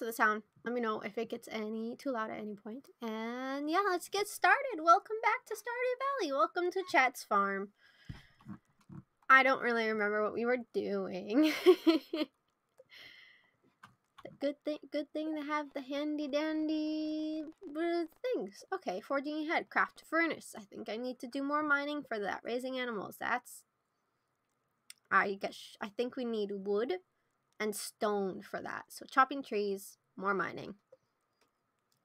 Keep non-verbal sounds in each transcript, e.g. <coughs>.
of the sound. Let me know if it gets any too loud at any point. And yeah, let's get started. Welcome back to Stardew Valley. Welcome to Chat's Farm. I don't really remember what we were doing. <laughs> good thing good thing to have the handy dandy things. Okay, forging ahead. Craft furnace. I think I need to do more mining for that. Raising animals. That's I guess I think we need wood and stone for that. So chopping trees, more mining.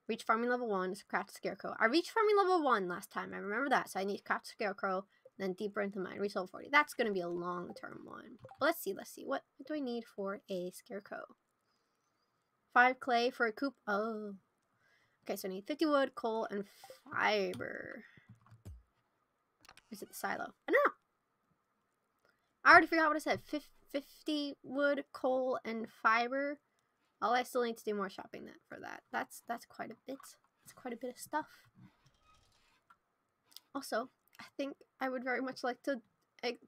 Reach farming level one, craft scarecrow. I reached farming level one last time. I remember that. So I need craft scarecrow, then deeper into mine. Reach level 40. That's going to be a long term one. But let's see, let's see. What, what do I need for a scarecrow? Five clay for a coop. Oh. Okay, so I need 50 wood, coal, and fiber. Is it the silo? I don't know. I already forgot what I said. 50 wood, coal, and fiber. Oh, I still need to do more shopping that for that. That's that's quite a bit. That's quite a bit of stuff. Also, I think I would very much like to. I,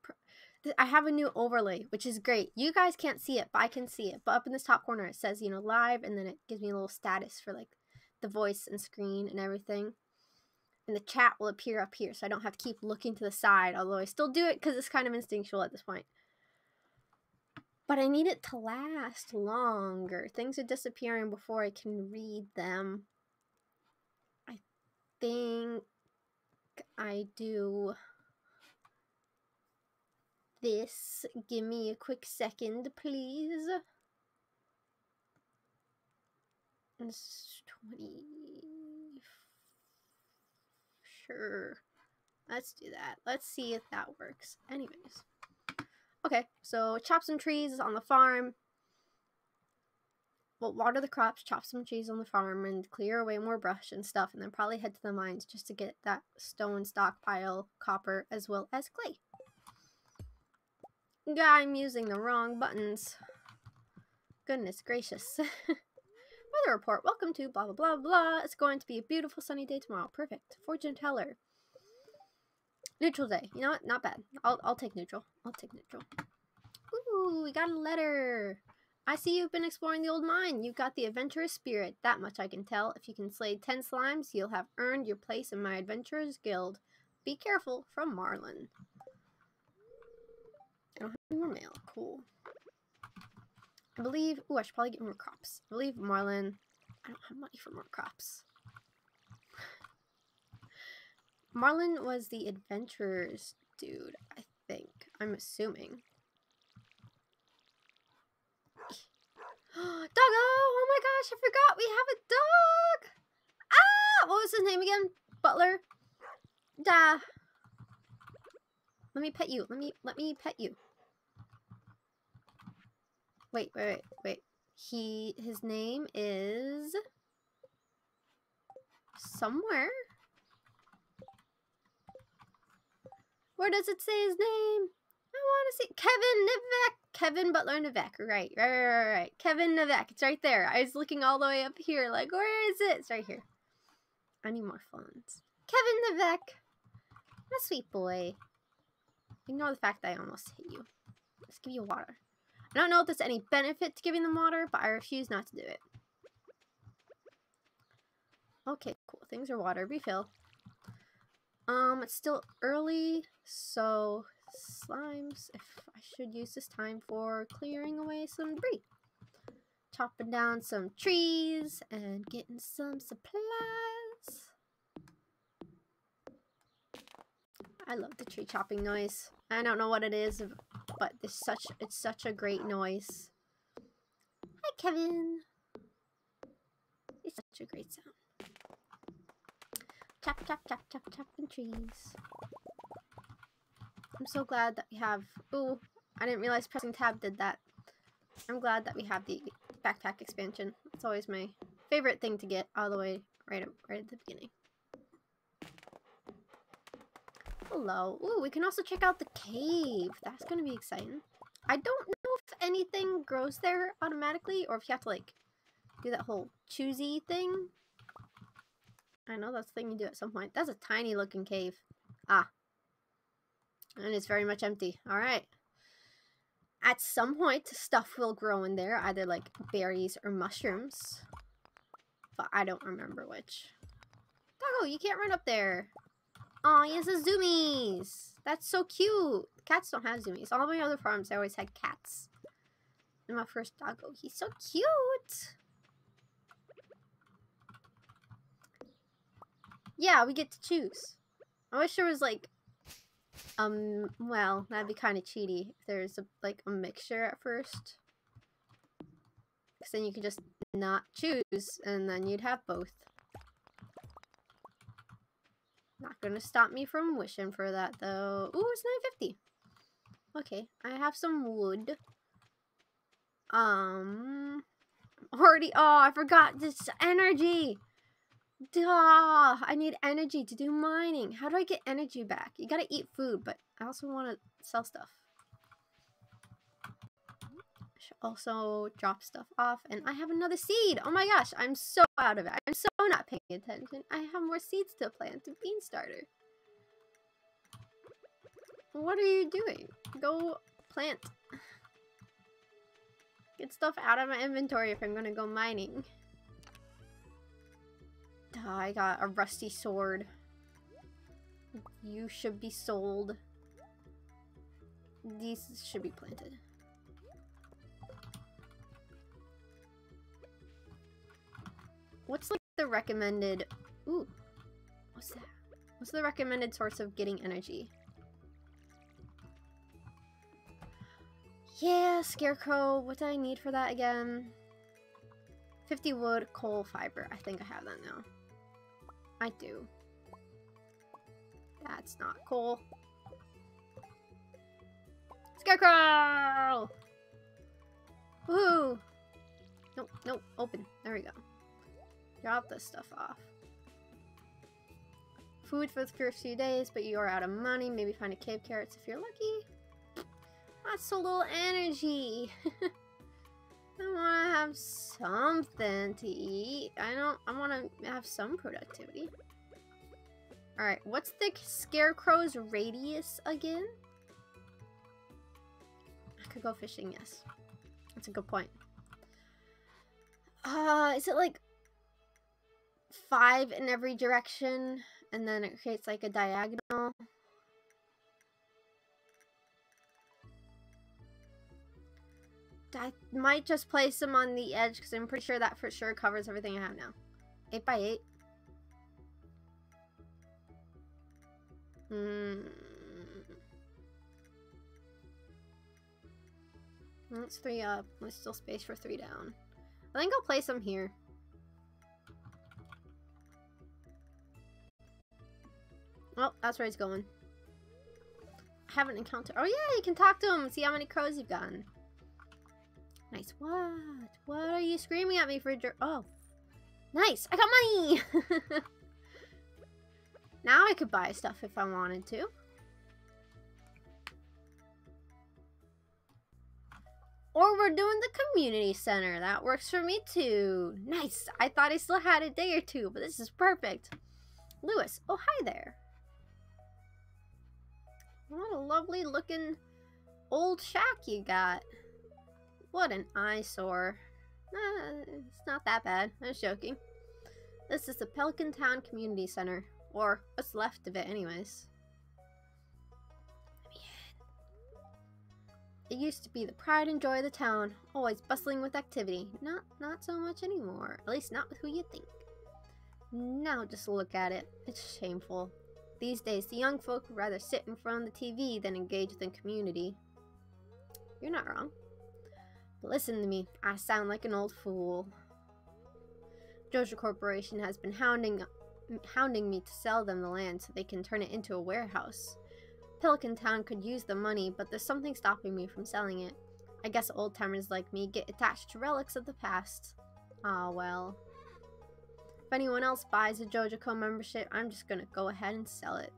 I have a new overlay, which is great. You guys can't see it, but I can see it. But up in this top corner, it says you know live, and then it gives me a little status for like the voice and screen and everything. And the chat will appear up here, so I don't have to keep looking to the side. Although I still do it because it's kind of instinctual at this point. But I need it to last longer. Things are disappearing before I can read them. I think I do this. Give me a quick second, please. It's 20. Sure. Let's do that. Let's see if that works. Anyways. Okay, so chop some trees on the farm. Well, water the crops, chop some trees on the farm, and clear away more brush and stuff, and then probably head to the mines just to get that stone stockpile, copper, as well as clay. Yeah, I'm using the wrong buttons. Goodness gracious. <laughs> Weather report. Welcome to blah blah blah blah. It's going to be a beautiful sunny day tomorrow. Perfect. Fortune teller. Neutral day. You know what? Not bad. I'll, I'll take neutral. I'll take neutral. Ooh, we got a letter. I see you've been exploring the old mine. You've got the adventurous spirit. That much I can tell. If you can slay 10 slimes, you'll have earned your place in my adventurers guild. Be careful. From Marlon. I don't have any more mail. Cool. I believe... Ooh, I should probably get more crops. I believe Marlon... I don't have money for more crops. Marlon was the adventurers dude, I think. I'm assuming. <gasps> Doggo! Oh my gosh, I forgot we have a dog! Ah! What was his name again? Butler? Da. Let me pet you. Let me let me pet you. Wait, wait, wait, wait. He his name is somewhere. Where does it say his name? I want to see Kevin Nivek. Kevin Butler Nivek. Right, right, right, right, right. Kevin Nivek. It's right there. I was looking all the way up here, like, where is it? It's right here. I need more phones. Kevin Nivek. A sweet boy. Ignore the fact that I almost hit you. Let's give you water. I don't know if there's any benefit to giving them water, but I refuse not to do it. Okay, cool. Things are water. Refill. Um, it's still early, so slimes, if I should use this time for clearing away some debris. Chopping down some trees and getting some supplies. I love the tree chopping noise. I don't know what it is, but it's such it's such a great noise. Hi, Kevin. It's such a great sound. Chop, chop, chop, chop, chopping trees. I'm so glad that we have... Ooh, I didn't realize pressing tab did that. I'm glad that we have the backpack expansion. It's always my favorite thing to get all the way right, right at the beginning. Hello. Ooh, we can also check out the cave. That's going to be exciting. I don't know if anything grows there automatically or if you have to, like, do that whole choosy thing. I know that's the thing you do at some point. That's a tiny looking cave. Ah. And it's very much empty. Alright. At some point, stuff will grow in there, either like berries or mushrooms. But I don't remember which. Doggo, you can't run up there. Oh, he has a zoomies. That's so cute. Cats don't have zoomies. All my other farms, I always had cats. And my first doggo, he's so cute. Yeah, we get to choose. I wish there was like, um, well, that'd be kind of cheaty if there's a, like a mixture at first. Because then you could just not choose and then you'd have both. Not gonna stop me from wishing for that though. Ooh, it's 950. Okay, I have some wood. Um, already, oh, I forgot this energy. Duh, I need energy to do mining. How do I get energy back? You gotta eat food, but I also want to sell stuff. should also drop stuff off. And I have another seed. Oh my gosh, I'm so out of it. I'm so not paying attention. I have more seeds to plant. A bean starter. What are you doing? Go plant. <sighs> Get stuff out of my inventory if I'm gonna go mining. I got a rusty sword. You should be sold. These should be planted. What's like the recommended... Ooh. What's that? What's the recommended source of getting energy? Yeah, scarecrow. What do I need for that again? 50 wood, coal, fiber. I think I have that now. I do. That's not cool. Scarecrow! Woohoo! Nope, nope, open. There we go. Drop this stuff off. Food for the first few days, but you are out of money. Maybe find a cave carrots if you're lucky. That's so little energy. <laughs> I want to have something to eat. I don't, I want to have some productivity. Alright, what's the scarecrow's radius again? I could go fishing, yes. That's a good point. Uh, is it like five in every direction and then it creates like a diagonal? I might just place them on the edge because I'm pretty sure that for sure covers everything I have now. 8 by 8 Hmm. That's three up. There's still space for three down. I think I'll place them here. Well, that's where he's going. I haven't encountered- Oh yeah, you can talk to him see how many crows you've gotten. Nice. What? What are you screaming at me for? Oh. Nice. I got money. <laughs> now I could buy stuff if I wanted to. Or we're doing the community center. That works for me too. Nice. I thought I still had a day or two, but this is perfect. Lewis. Oh, hi there. What a lovely looking old shack you got. What an eyesore. Uh, it's not that bad. I was joking. This is the Pelican Town Community Center. Or what's left of it anyways. It used to be the pride and joy of the town, always bustling with activity. Not not so much anymore. At least not with who you think. Now just look at it. It's shameful. These days, the young folk would rather sit in front of the TV than engage with the community. You're not wrong. Listen to me, I sound like an old fool. Joja Corporation has been hounding hounding me to sell them the land so they can turn it into a warehouse. Pelican Town could use the money, but there's something stopping me from selling it. I guess old timers like me get attached to relics of the past. Ah, well. If anyone else buys a JojaCo membership, I'm just gonna go ahead and sell it.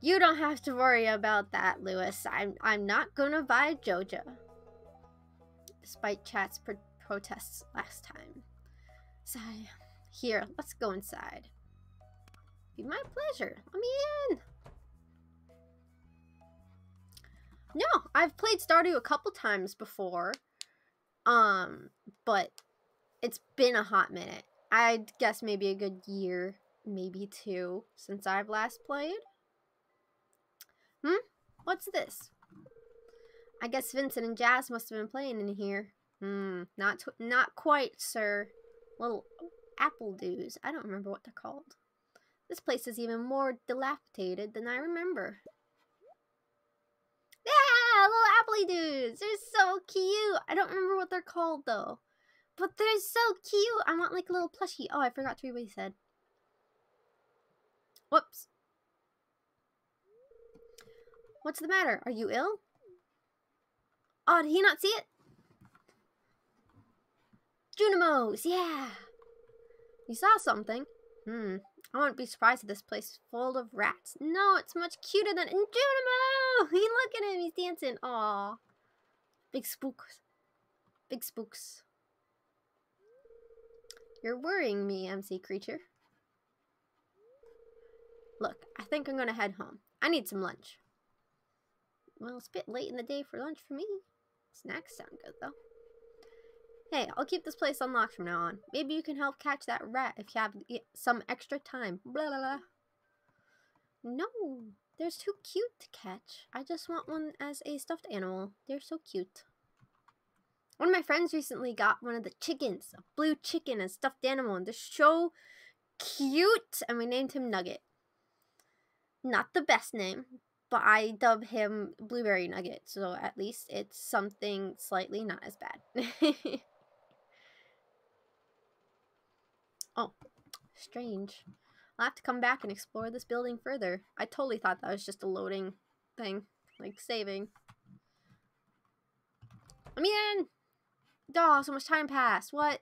You don't have to worry about that, Lewis. I'm, I'm not gonna buy Joja despite Chat's pro protests last time. So, here, let's go inside. Be my pleasure. Let me in. No, I've played Stardew a couple times before. Um, but it's been a hot minute. I'd guess maybe a good year, maybe two, since I've last played. Hmm? What's this? I guess Vincent and Jas must have been playing in here. Hmm, not not quite, sir. Little apple dews. I don't remember what they're called. This place is even more dilapidated than I remember. Yeah, little appley dudes. They're so cute. I don't remember what they're called though. But they're so cute. I want like a little plushie. Oh, I forgot to read what he said. Whoops. What's the matter? Are you ill? Oh, did he not see it? Junimos, yeah. You saw something. Hmm. I wouldn't be surprised if this place is full of rats. No, it's much cuter than in Junimo! <laughs> look at him, he's dancing. Aw. Big spooks. Big spooks. You're worrying me, MC creature. Look, I think I'm gonna head home. I need some lunch. Well, it's a bit late in the day for lunch for me. Snacks sound good, though. Hey, I'll keep this place unlocked from now on. Maybe you can help catch that rat if you have some extra time. Blah, blah, blah. No, they're too cute to catch. I just want one as a stuffed animal. They're so cute. One of my friends recently got one of the chickens, a blue chicken, a stuffed animal, and they're so cute. And we named him Nugget. Not the best name, but I dub him Blueberry Nugget, so at least it's something slightly not as bad. <laughs> oh, strange. I'll have to come back and explore this building further. I totally thought that was just a loading thing, like saving. Me in! Oh, so much time passed. What?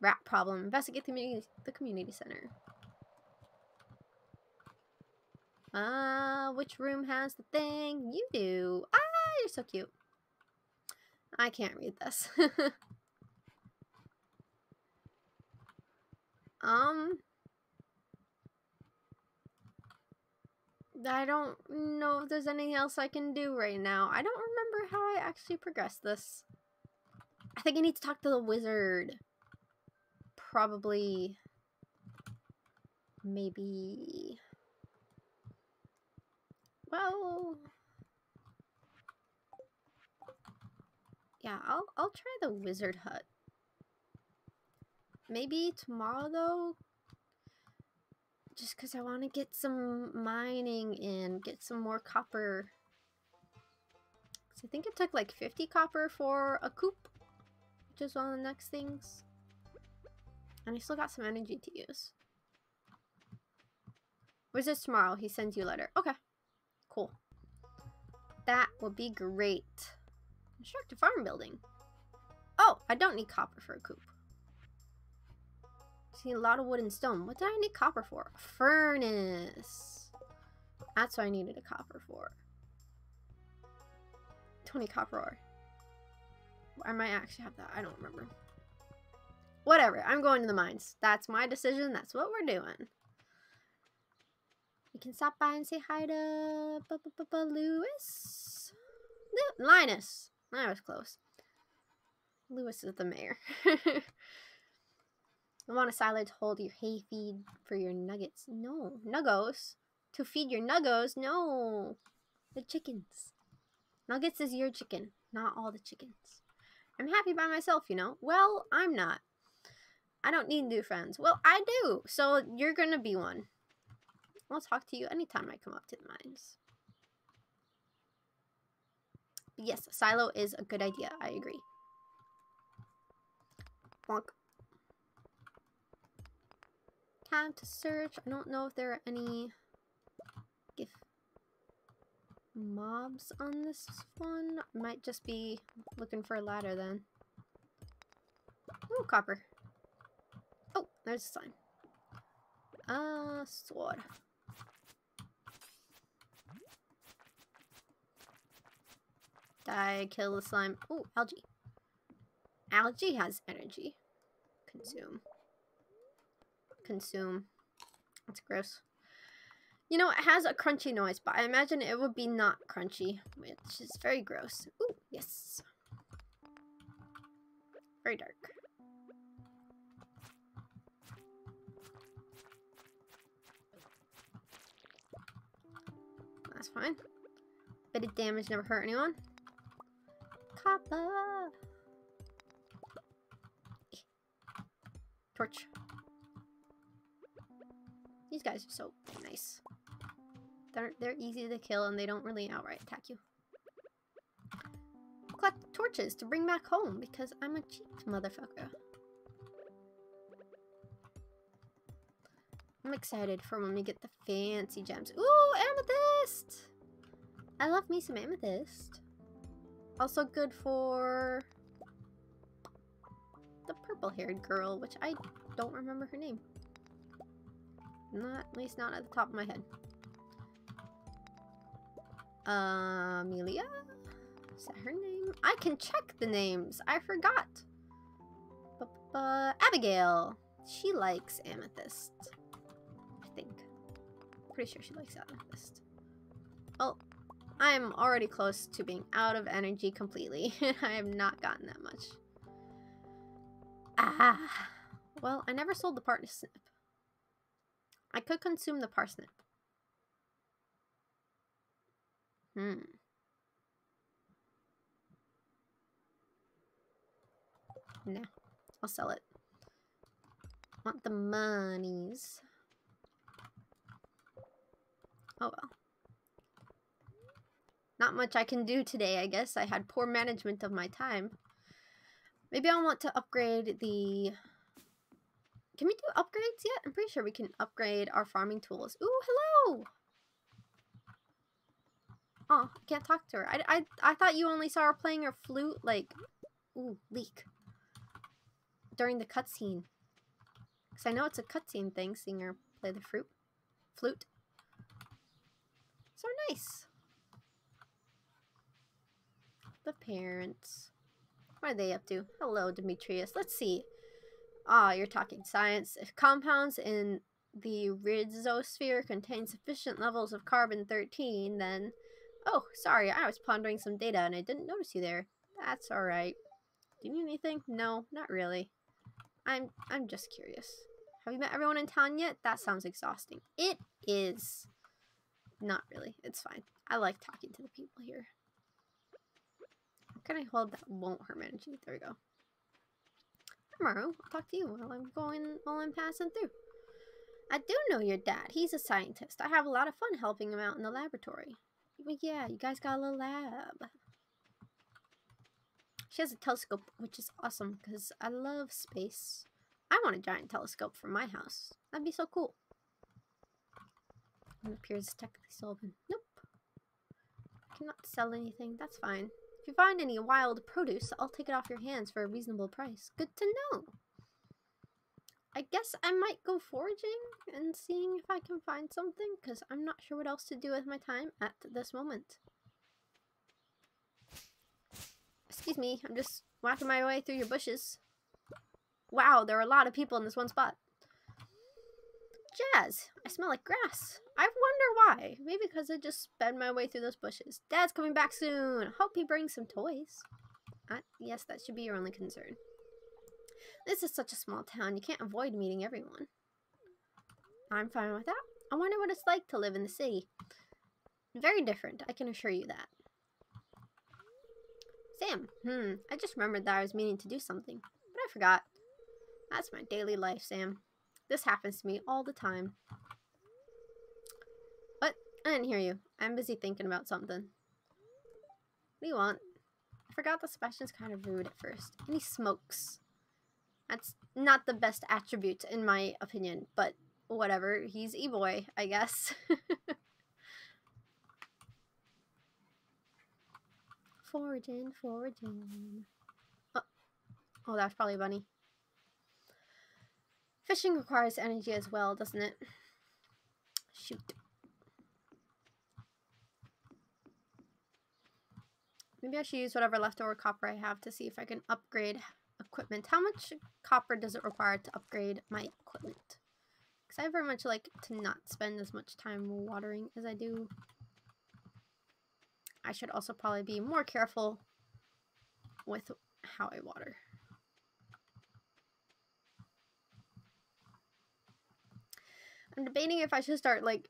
Rat problem. Investigate the community, the community center. Uh, which room has the thing? You do. Ah, you're so cute. I can't read this. <laughs> um, I don't know if there's anything else I can do right now. I don't remember how I actually progressed this. I think I need to talk to the wizard. Probably. Maybe. Well, yeah, I'll I'll try the wizard hut. Maybe tomorrow though, just because I want to get some mining in, get some more copper. Because I think it took like 50 copper for a coop, which is one of the next things. And I still got some energy to use. Wizards tomorrow, he sends you a letter. Okay. Cool. That would be great. Construct a farm building. Oh, I don't need copper for a coop. See a lot of wood and stone. What did I need copper for? A furnace. That's what I needed a copper for. 20 copper ore. I might actually have that. I don't remember. Whatever. I'm going to the mines. That's my decision. That's what we're doing. We can stop by and say hi to B -b -b Lewis. Linus. I was close. Lewis is the mayor. <laughs> I want a silo to hold your hay feed for your nuggets. No. Nuggos? To feed your nuggos? No. The chickens. Nuggets is your chicken, not all the chickens. I'm happy by myself, you know. Well, I'm not. I don't need new friends. Well, I do. So you're going to be one. I'll talk to you anytime I come up to the mines. But yes, silo is a good idea. I agree. Bonk. Time to search. I don't know if there are any mobs on this one. Might just be looking for a ladder then. Oh, copper. Oh, there's a sign. Uh, sword. Die, kill the slime. Oh, algae. Algae has energy. Consume. Consume. That's gross. You know, it has a crunchy noise, but I imagine it would be not crunchy, which is very gross. Ooh, yes. Very dark. That's fine. Bit of damage never hurt anyone. Copper! Torch. These guys are so nice. They're, they're easy to kill and they don't really outright attack you. Collect torches to bring back home because I'm a cheap motherfucker. I'm excited for when we get the fancy gems. Ooh, amethyst! I love me some amethyst. Also good for the purple-haired girl, which I don't remember her name. Not, at least not at the top of my head. Uh, Amelia? Is that her name? I can check the names. I forgot. B -b Abigail. She likes amethyst. I think. Pretty sure she likes amethyst. Well, I am already close to being out of energy completely. and <laughs> I have not gotten that much. Ah. Well, I never sold the parsnip. I could consume the parsnip. Hmm. No. I'll sell it. Want the monies. Oh well. Not much I can do today, I guess. I had poor management of my time. Maybe I want to upgrade the... Can we do upgrades yet? I'm pretty sure we can upgrade our farming tools. Ooh, hello! Oh, I can't talk to her. I, I, I thought you only saw her playing her flute, like... Ooh, leak. During the cutscene. Because I know it's a cutscene thing, seeing her play the fruit. Flute. So nice. The parents. What are they up to? Hello, Demetrius. Let's see. Ah, you're talking science. If compounds in the rhizosphere contain sufficient levels of carbon-13, then... Oh, sorry, I was pondering some data and I didn't notice you there. That's alright. Do you need anything? No, not really. I'm I'm just curious. Have you met everyone in town yet? That sounds exhausting. It is. Not really. It's fine. I like talking to the people here. Can I hold that won't hurt my energy? There we go. Tomorrow, I'll talk to you while I'm going, while I'm passing through. I do know your dad. He's a scientist. I have a lot of fun helping him out in the laboratory. Yeah, you guys got a little lab. She has a telescope, which is awesome because I love space. I want a giant telescope for my house. That'd be so cool. It appears technically stolen. Nope. I cannot sell anything. That's fine. If you find any wild produce, I'll take it off your hands for a reasonable price. Good to know. I guess I might go foraging and seeing if I can find something, because I'm not sure what else to do with my time at this moment. Excuse me, I'm just walking my way through your bushes. Wow, there are a lot of people in this one spot. Jas, I smell like grass. I wonder why. Maybe because I just sped my way through those bushes. Dad's coming back soon. Hope he brings some toys. Uh, yes, that should be your only concern. This is such a small town. You can't avoid meeting everyone. I'm fine with that. I wonder what it's like to live in the city. Very different, I can assure you that. Sam, hmm, I just remembered that I was meaning to do something, but I forgot. That's my daily life, Sam. This happens to me all the time. What? I didn't hear you. I'm busy thinking about something. What do you want? I forgot the Sebastian's kind of rude at first. And he smokes. That's not the best attribute, in my opinion, but whatever. He's e-boy, I guess. <laughs> foraging, foraging. Oh. oh, that's probably a bunny. Fishing requires energy as well, doesn't it? Shoot. Maybe I should use whatever leftover copper I have to see if I can upgrade equipment. How much copper does it require to upgrade my equipment? Because I very much like to not spend as much time watering as I do. I should also probably be more careful with how I water. I'm debating if I should start like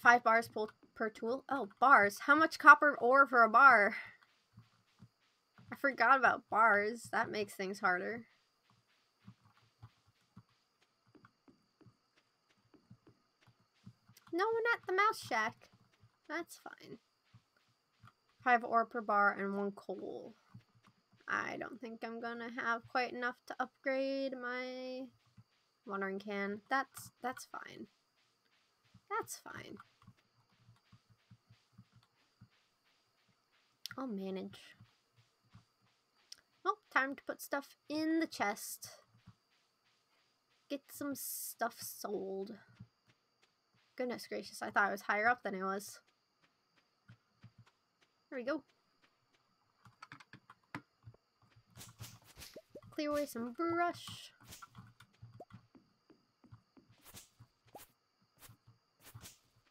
five bars per, per tool. Oh, bars. How much copper ore for a bar? I forgot about bars. That makes things harder. No, not the mouse shack. That's fine. Five ore per bar and one coal. I don't think I'm gonna have quite enough to upgrade my watering can. That's that's fine. That's fine. I'll manage. Well, time to put stuff in the chest. Get some stuff sold. Goodness gracious, I thought I was higher up than I was. There we go. Clear away some brush.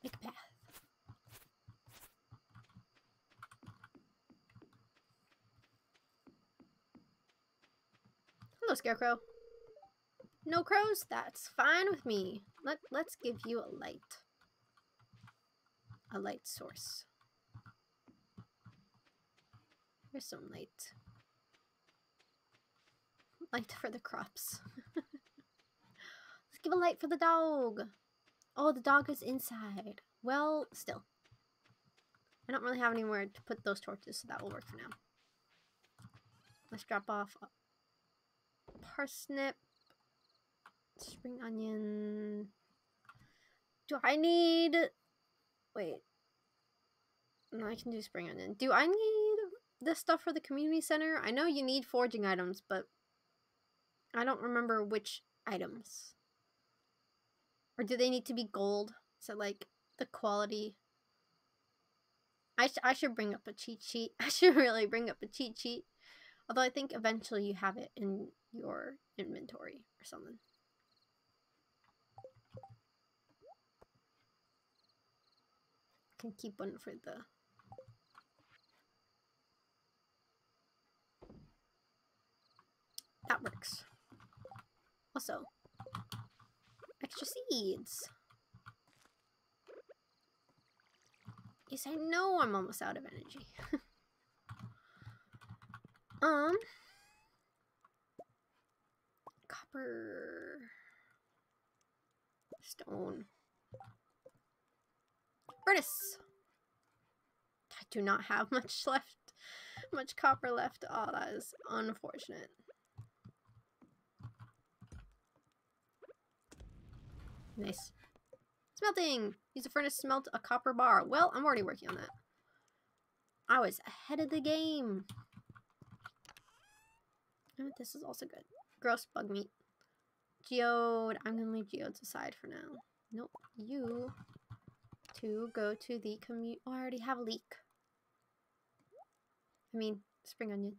Make a path. Scarecrow. No crows? That's fine with me. Let, let's give you a light. A light source. Here's some light. Light for the crops. <laughs> let's give a light for the dog. Oh, the dog is inside. Well, still. I don't really have anywhere to put those torches, so that will work for now. Let's drop off parsnip, spring onion. Do I need... Wait. No, I can do spring onion. Do I need this stuff for the community center? I know you need forging items, but I don't remember which items. Or do they need to be gold? So like the quality. I, sh I should bring up a cheat sheet. <laughs> I should really bring up a cheat sheet. Although I think eventually you have it in your inventory or something. Can keep one for the that works. Also, extra seeds. Yes, I know I'm almost out of energy. <laughs> um, copper, stone, furnace. I do not have <laughs> much left, much copper left. Oh, that is unfortunate. Nice. Smelting! Use a furnace to smelt a copper bar. Well, I'm already working on that. I was ahead of the game. This is also good. Gross bug meat. Geode. I'm going to leave geodes aside for now. Nope. You to go to the commute. Oh, I already have a leek. I mean, spring onion.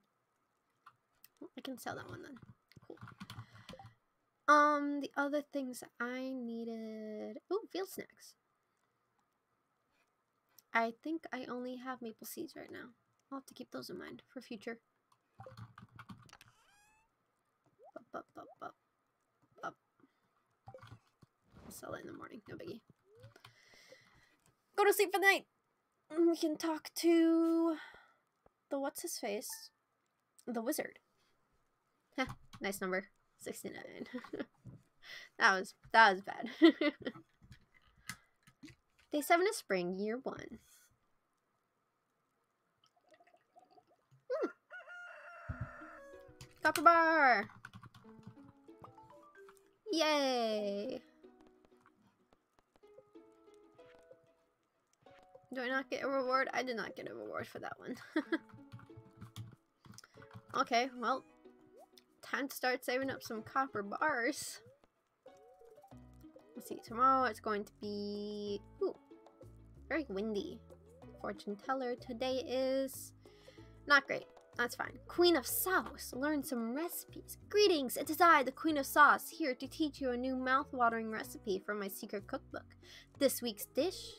I can sell that one then. Cool. Um, the other things I needed... Oh, field snacks. I think I only have maple seeds right now. I'll have to keep those in mind for future. Up, up, up, up, up. I'll sell it in the morning, no biggie. Go to sleep for the night! We can talk to the what's-his-face? The wizard. Heh, nice number. 69. <laughs> that was that was bad. <laughs> Day 7 of spring, year 1. Hmm. Copper bar! Yay! Do I not get a reward? I did not get a reward for that one. <laughs> okay, well, time to start saving up some copper bars. Let's see, tomorrow it's going to be ooh, very windy. Fortune teller today is not great. That's fine. Queen of Sauce. Learn some recipes. Greetings, it is I, the Queen of Sauce, here to teach you a new mouth-watering recipe from my secret cookbook. This week's dish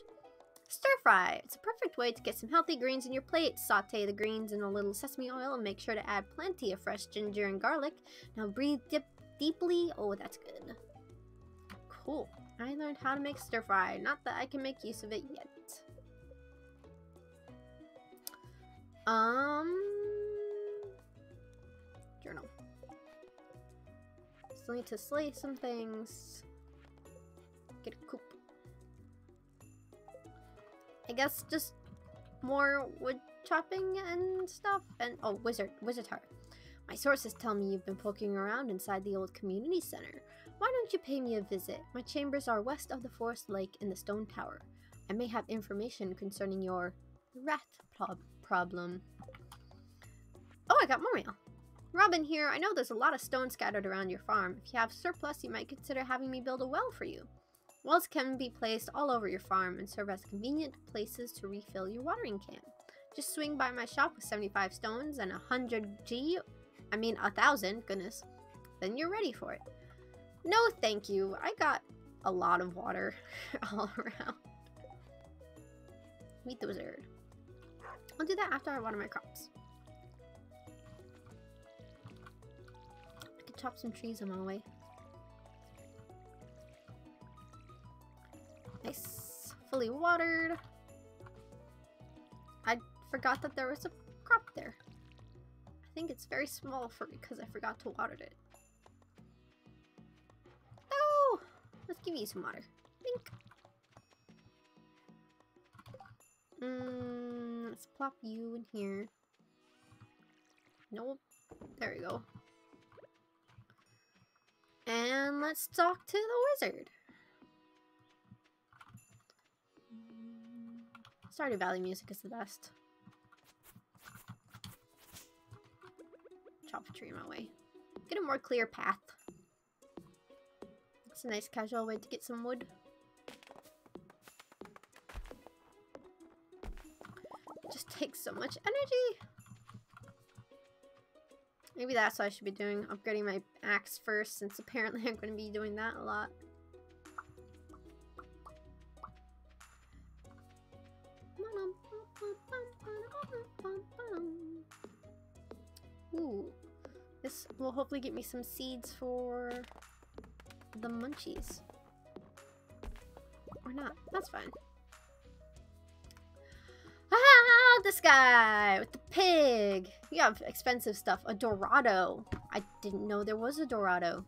Stir fry. It's a perfect way to get some healthy greens in your plate. Saute the greens in a little sesame oil and make sure to add plenty of fresh ginger and garlic. Now breathe dip deeply. Oh, that's good. Cool. I learned how to make stir fry. Not that I can make use of it yet. Um, journal. Still need to slay some things. I guess just more wood chopping and stuff. And oh, wizard, wizard heart. My sources tell me you've been poking around inside the old community center. Why don't you pay me a visit? My chambers are west of the forest lake in the stone tower. I may have information concerning your rat prob problem. Oh, I got more mail. Robin here, I know there's a lot of stone scattered around your farm. If you have surplus, you might consider having me build a well for you. Wells can be placed all over your farm and serve as convenient places to refill your watering can. Just swing by my shop with 75 stones and 100 G, I mean a thousand, goodness. Then you're ready for it. No thank you, I got a lot of water <laughs> all around. Meet the wizard. I'll do that after I water my crops. I could chop some trees on my way. Nice. Fully watered. I forgot that there was a crop there. I think it's very small for because I forgot to water it. Oh! Let's give you some water. Blink. Mm, let's plop you in here. Nope. There we go. And let's talk to the wizard. Stardew Valley music is the best. Chop a tree my way. Get a more clear path. It's a nice casual way to get some wood. It just takes so much energy. Maybe that's what I should be doing, upgrading my axe first, since apparently <laughs> I'm going to be doing that a lot. Ooh. This will hopefully get me some seeds for the munchies. Or not. That's fine. Ah, this guy with the pig. You have expensive stuff. A Dorado. I didn't know there was a Dorado.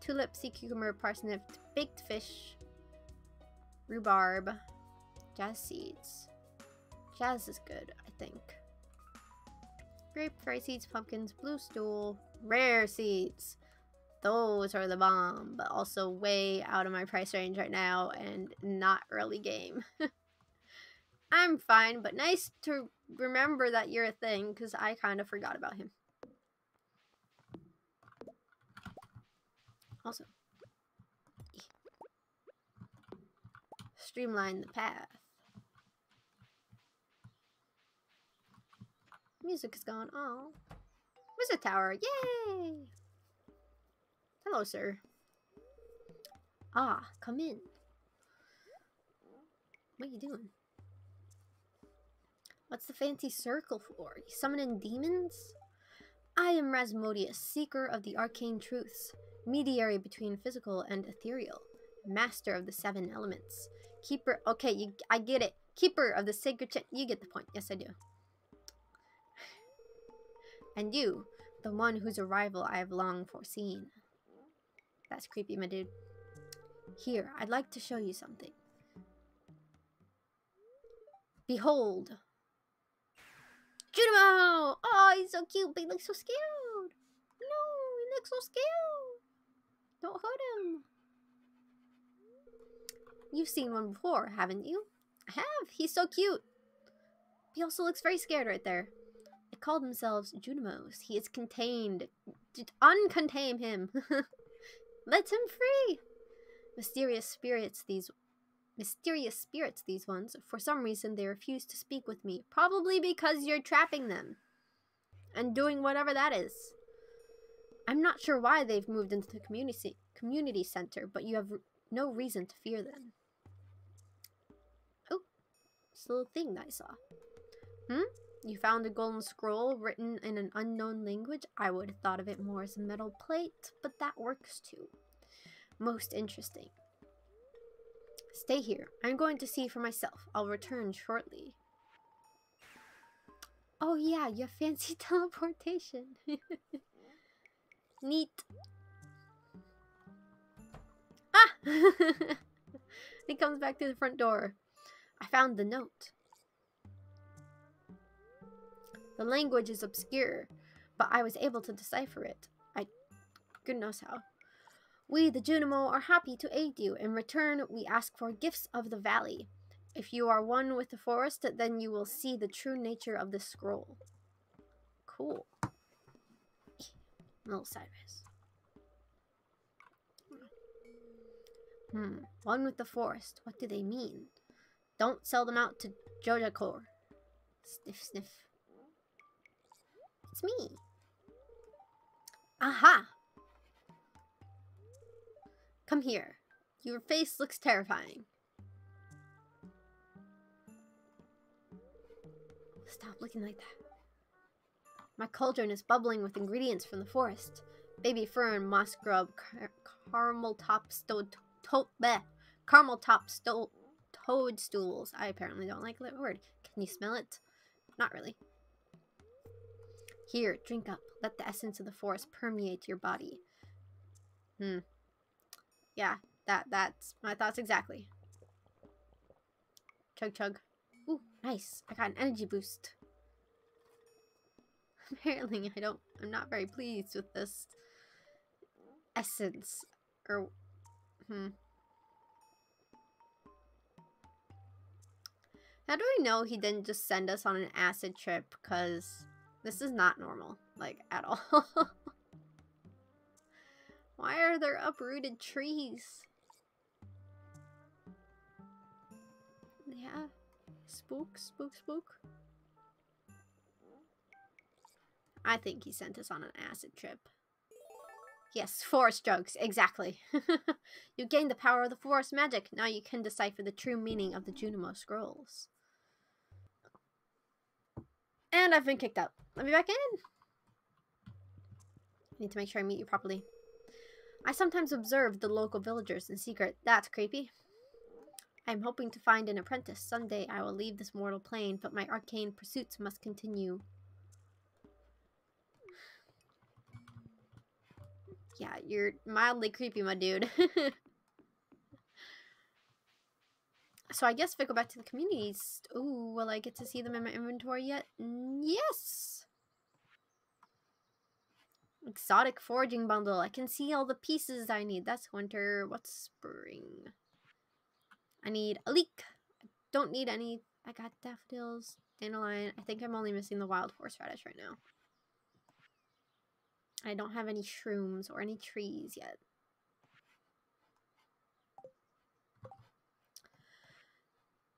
Tulip, sea cucumber, parsnip, baked fish, rhubarb, jazz seeds. Jazz is good, I think. Grape, fry seeds, pumpkins, blue stool, rare seeds. Those are the bomb, but also way out of my price range right now and not early game. <laughs> I'm fine, but nice to remember that you're a thing because I kind of forgot about him. Also, streamline the path. Music is gone. Oh. Wizard Tower. Yay! Hello, sir. Ah, come in. What are you doing? What's the fancy circle for? You summoning demons? I am Rasmodius, seeker of the arcane truths, mediary between physical and ethereal, master of the seven elements, keeper. Okay, you, I get it. Keeper of the sacred. you get the point. Yes, I do. And you, the one whose arrival I have long foreseen. That's creepy, my dude. Here, I'd like to show you something. Behold! Junimo! Oh, he's so cute, but he looks so scared! No, he looks so scared! Don't hurt him! You've seen one before, haven't you? I have! He's so cute! He also looks very scared right there. Call themselves Junimos. He is contained. Uncontain him. <laughs> Let him free. Mysterious spirits, these Mysterious spirits, these ones. For some reason, they refuse to speak with me. Probably because you're trapping them. And doing whatever that is. I'm not sure why they've moved into the community, community center, but you have no reason to fear them. Oh, this little thing that I saw. Hmm? You found a golden scroll written in an unknown language? I would have thought of it more as a metal plate, but that works too. Most interesting. Stay here. I'm going to see for myself. I'll return shortly. Oh yeah, you have fancy <laughs> teleportation. Neat. Ah! <laughs> he comes back through the front door. I found the note. The language is obscure, but I was able to decipher it. I... good knows how. We, the Junimo, are happy to aid you. In return, we ask for gifts of the valley. If you are one with the forest, then you will see the true nature of the scroll. Cool. A little sideways. Hmm. One with the forest. What do they mean? Don't sell them out to Joja Corp. Sniff, sniff. It's me. Aha! Come here. Your face looks terrifying. Stop looking like that. My cauldron is bubbling with ingredients from the forest. Baby fern, moss grub, car caramel top sto to bleh, caramel top sto toadstools. I apparently don't like that word. Can you smell it? Not really. Here, drink up. Let the essence of the forest permeate your body. Hmm. Yeah, that that's my thoughts exactly. Chug chug. Ooh, nice. I got an energy boost. <laughs> Apparently, I don't. I'm not very pleased with this essence. Or, hmm. How do I know he didn't just send us on an acid trip? Because this is not normal, like, at all. <laughs> Why are there uprooted trees? Yeah. Spook, spook, spook. I think he sent us on an acid trip. Yes, forest drugs, exactly. <laughs> you gained the power of the forest magic. Now you can decipher the true meaning of the Junimo scrolls. And I've been kicked out. Let me back in. I need to make sure I meet you properly. I sometimes observe the local villagers in secret. That's creepy. I am hoping to find an apprentice. Someday I will leave this mortal plane, but my arcane pursuits must continue. Yeah, you're mildly creepy, my dude. <laughs> so I guess if I go back to the communities... Ooh, will I get to see them in my inventory yet? Yes! Exotic foraging bundle. I can see all the pieces I need. That's winter. What's spring? I need a leek. I don't need any. I got daffodils, dandelion. I think I'm only missing the wild horseradish right now. I don't have any shrooms or any trees yet.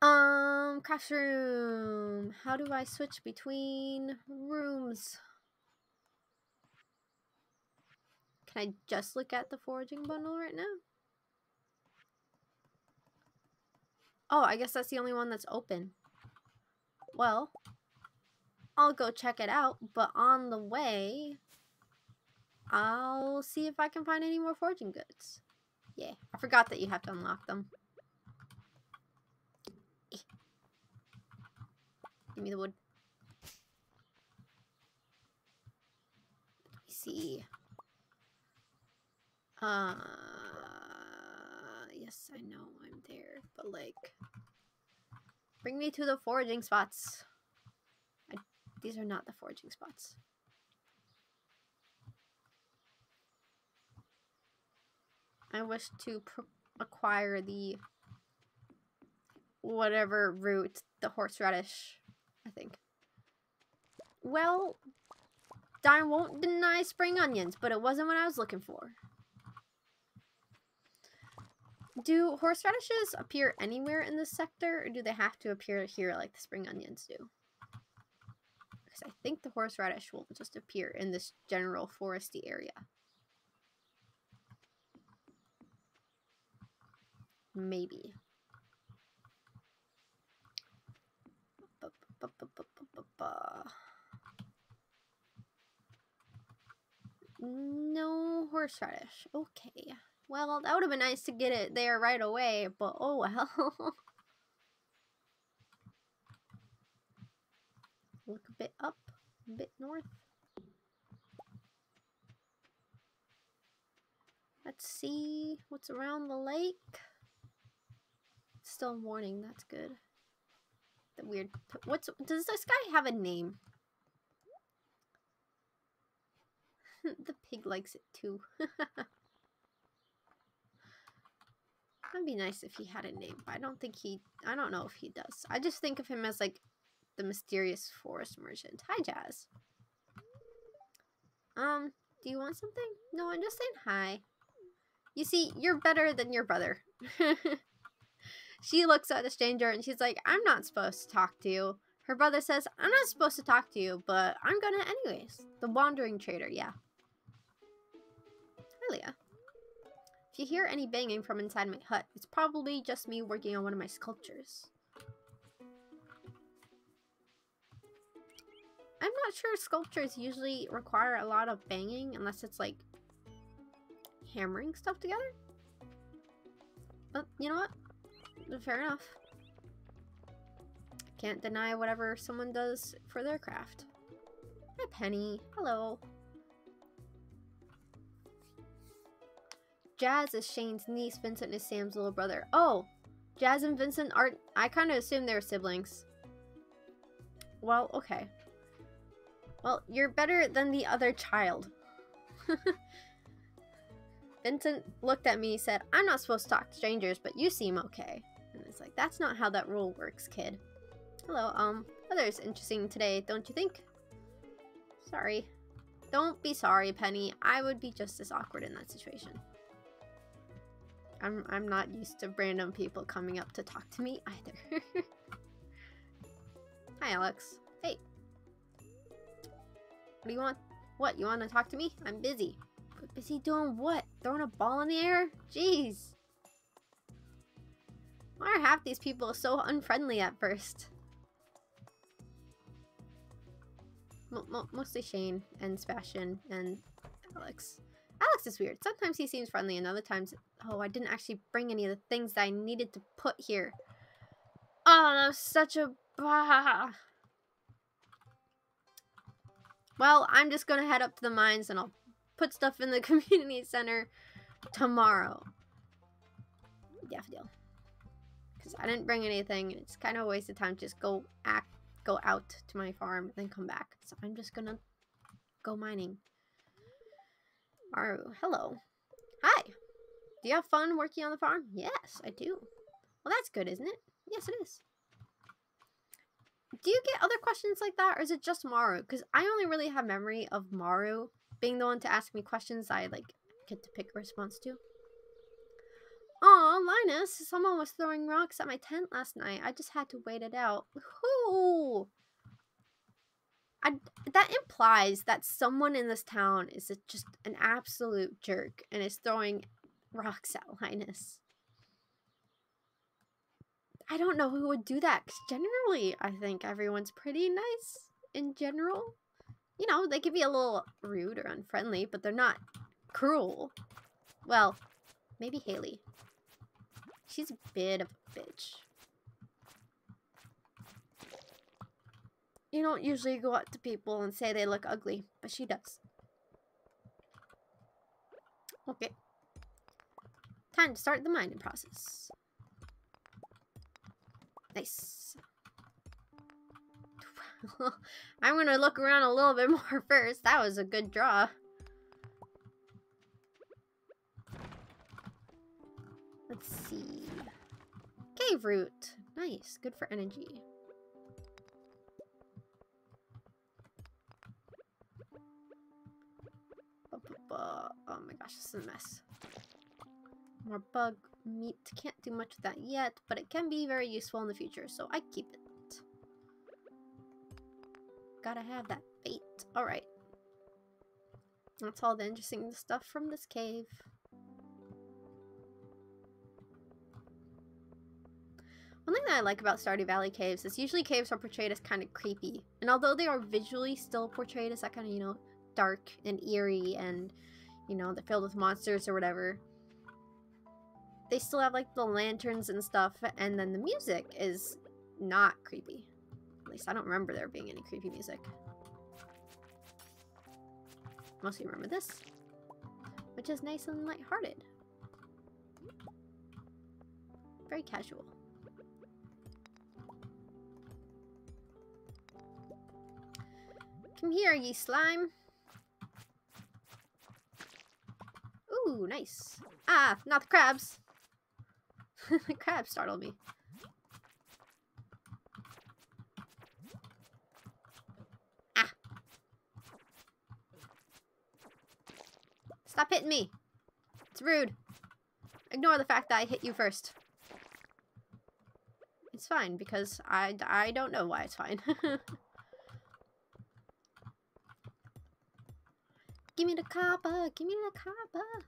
Um, craft room. How do I switch between rooms? Can I just look at the foraging bundle right now? Oh, I guess that's the only one that's open. Well, I'll go check it out, but on the way, I'll see if I can find any more foraging goods. Yeah, I forgot that you have to unlock them. Eh. Give me the wood. Let me see. Uh, yes, I know I'm there, but like, bring me to the foraging spots. I, these are not the foraging spots. I wish to acquire the whatever root, the horseradish, I think. Well, I won't deny spring onions, but it wasn't what I was looking for. Do horseradishes appear anywhere in this sector, or do they have to appear here like the spring onions do? Because I think the horseradish will just appear in this general foresty area. Maybe. No horseradish. Okay. Well, that would have been nice to get it there right away, but oh well. <laughs> Look a bit up, a bit north. Let's see what's around the lake. It's still morning, that's good. The weird, what's, does this guy have a name? <laughs> the pig likes it too. <laughs> That'd be nice if he had a name, but I don't think he, I don't know if he does. I just think of him as like the mysterious forest merchant. Hi, Jas. Um, do you want something? No, I'm just saying hi. You see, you're better than your brother. <laughs> she looks at the stranger and she's like, I'm not supposed to talk to you. Her brother says, I'm not supposed to talk to you, but I'm gonna anyways. The wandering trader, yeah. If you hear any banging from inside my hut, it's probably just me working on one of my sculptures. I'm not sure sculptures usually require a lot of banging unless it's like hammering stuff together. But you know what? Fair enough. Can't deny whatever someone does for their craft. Hi, Penny. Hello. Jas is Shane's niece. Vincent is Sam's little brother. Oh, Jas and Vincent aren't... I kind of assumed they were siblings. Well, okay. Well, you're better than the other child. <laughs> Vincent looked at me said, I'm not supposed to talk to strangers, but you seem okay. And it's like, that's not how that rule works, kid. Hello, um, weather's interesting today, don't you think? Sorry. Don't be sorry, Penny. I would be just as awkward in that situation. I'm I'm not used to random people coming up to talk to me either. <laughs> Hi, Alex. Hey. What do you want? What, you want to talk to me? I'm busy. But busy doing what? Throwing a ball in the air? Jeez. Why are half these people so unfriendly at first? M mostly Shane and Sebastian and Alex. Alex is weird. Sometimes he seems friendly and other times... Oh, I didn't actually bring any of the things that I needed to put here. Oh, that was such a... Bah. Well, I'm just going to head up to the mines and I'll put stuff in the <laughs> community center tomorrow. Daffodil. Because I didn't bring anything and it's kind of a waste of time just go act, go out to my farm and then come back. So I'm just going to go mining. Maru, hello. Hi. Do you have fun working on the farm? Yes, I do. Well, that's good, isn't it? Yes, it is. Do you get other questions like that, or is it just Maru? Because I only really have memory of Maru being the one to ask me questions I, like, get to pick a response to. Oh, Linus, someone was throwing rocks at my tent last night. I just had to wait it out. Who? I, that implies that someone in this town is a, just an absolute jerk and is throwing rocks at Linus. I don't know who would do that because generally I think everyone's pretty nice in general. You know, they can be a little rude or unfriendly, but they're not cruel. Well, maybe Haley. She's a bit of a bitch. You don't usually go up to people and say they look ugly, but she does. Okay. Time to start the mining process. Nice. <laughs> I'm gonna look around a little bit <laughs> more first. That was a good draw. Let's see. Cave root. Nice. Good for energy. Oh my gosh, this is a mess. More bug meat. Can't do much with that yet, but it can be very useful in the future, so I keep it. Gotta have that bait. Alright. That's all the interesting stuff from this cave. One thing that I like about Stardew Valley caves is usually caves are portrayed as kind of creepy. And although they are visually still portrayed as that kind of, you know, dark and eerie and, you know, they're filled with monsters or whatever, they still have like the lanterns and stuff, and then the music is not creepy. At least I don't remember there being any creepy music. Mostly remember this, which is nice and lighthearted. Very casual. Come here, ye slime. Ooh, nice. Ah, not the crabs. <laughs> the crabs startled me. Ah. Stop hitting me. It's rude. Ignore the fact that I hit you first. It's fine, because I, I don't know why it's fine. <laughs> Give me the copper! Give me the copper!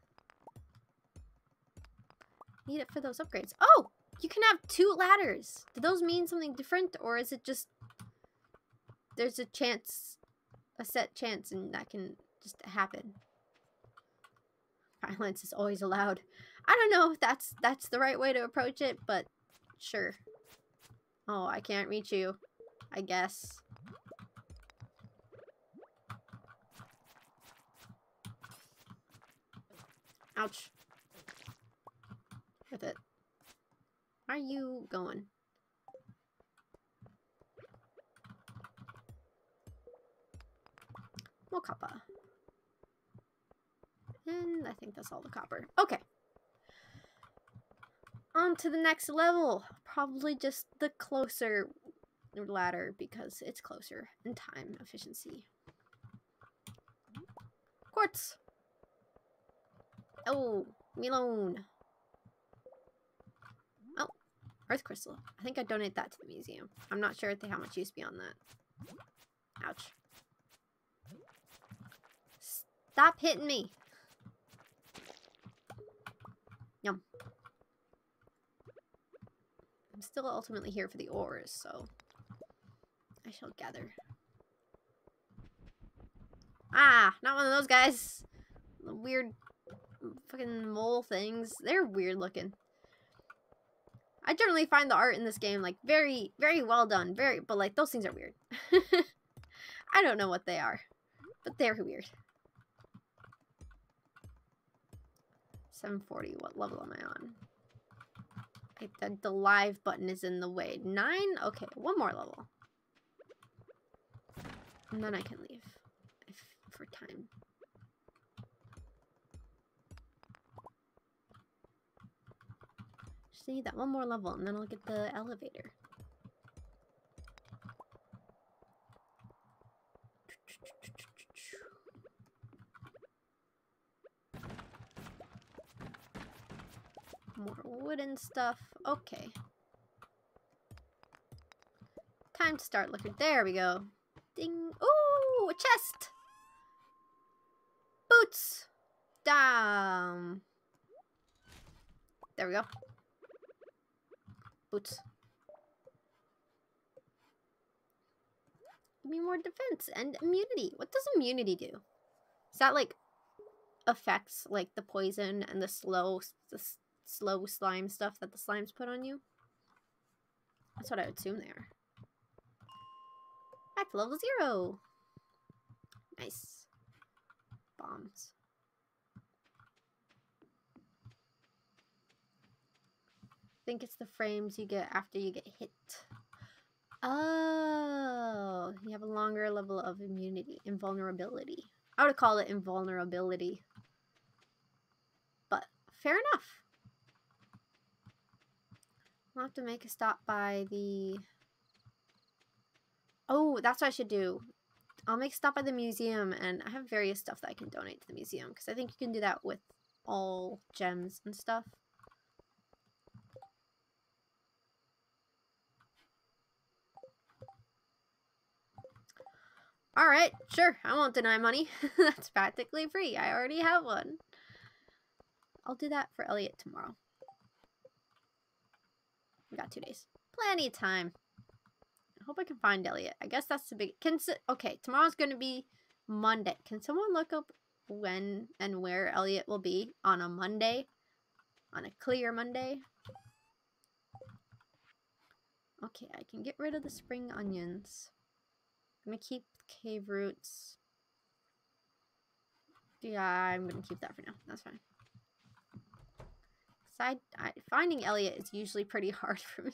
Need it for those upgrades. Oh! You can have two ladders! Do those mean something different? Or is it just... There's a chance... A set chance and that can just happen. Violence is always allowed. I don't know if that's, that's the right way to approach it, but sure. Oh, I can't reach you. I guess. Ouch. With it. Are you going? More copper. And I think that's all the copper. Okay. On to the next level. Probably just the closer ladder because it's closer in time efficiency. Quartz. Oh, me alone. Earth Crystal. I think I donate that to the museum. I'm not sure if they have much use beyond that. Ouch. Stop hitting me. Yum. I'm still ultimately here for the ores, so I shall gather. Ah, not one of those guys. The weird fucking mole things. They're weird looking. I generally find the art in this game like very, very well done. Very, but like those things are weird. <laughs> I don't know what they are, but they're weird. 740. What level am I on? I, the, the live button is in the way. Nine? Okay, one more level. And then I can leave if, for time. Just need that one more level and then I'll get the elevator. More wooden stuff. Okay. Time to start looking. There we go. Ding. Ooh, a chest. Boots. Down. There we go. Boots. Give me more defense and immunity. What does immunity do? Is that like affects like the poison and the slow the slow slime stuff that the slimes put on you? That's what I would assume they are. Back to level zero. Nice. Bombs. Think it's the frames you get after you get hit. Oh, you have a longer level of immunity, invulnerability. I would call it invulnerability. But fair enough. I'll have to make a stop by the... Oh, that's what I should do. I'll make a stop by the museum, and I have various stuff that I can donate to the museum, because I think you can do that with all gems and stuff. Alright, sure. I won't deny money. <laughs> That's practically free. I already have one. I'll do that for Elliott tomorrow. We got two days. Plenty of time. I hope I can find Elliott. I guess that's the big... Can Okay, tomorrow's going to be Monday. Can someone look up when and where Elliott will be on a Monday? On a clear Monday? Okay, I can get rid of the spring onions. I'm gonna keep cave roots. Yeah, I'm gonna keep that for now. That's fine. Side, I, finding Elliott is usually pretty <laughs> hard for me.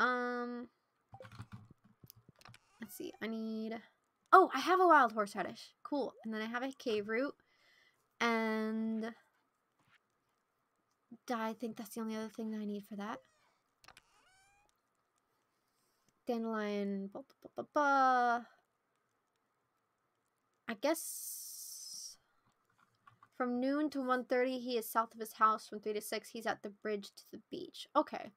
Um, let's see. I need. Oh, I have a wild horseradish. Cool. And then I have a cave root, and I think that's the only other thing that I need for that dandelion. Blah, blah, blah, blah, blah. I guess from noon to 1.30, he is south of his house. From 3 to 6, he's at the bridge to the beach. Okay.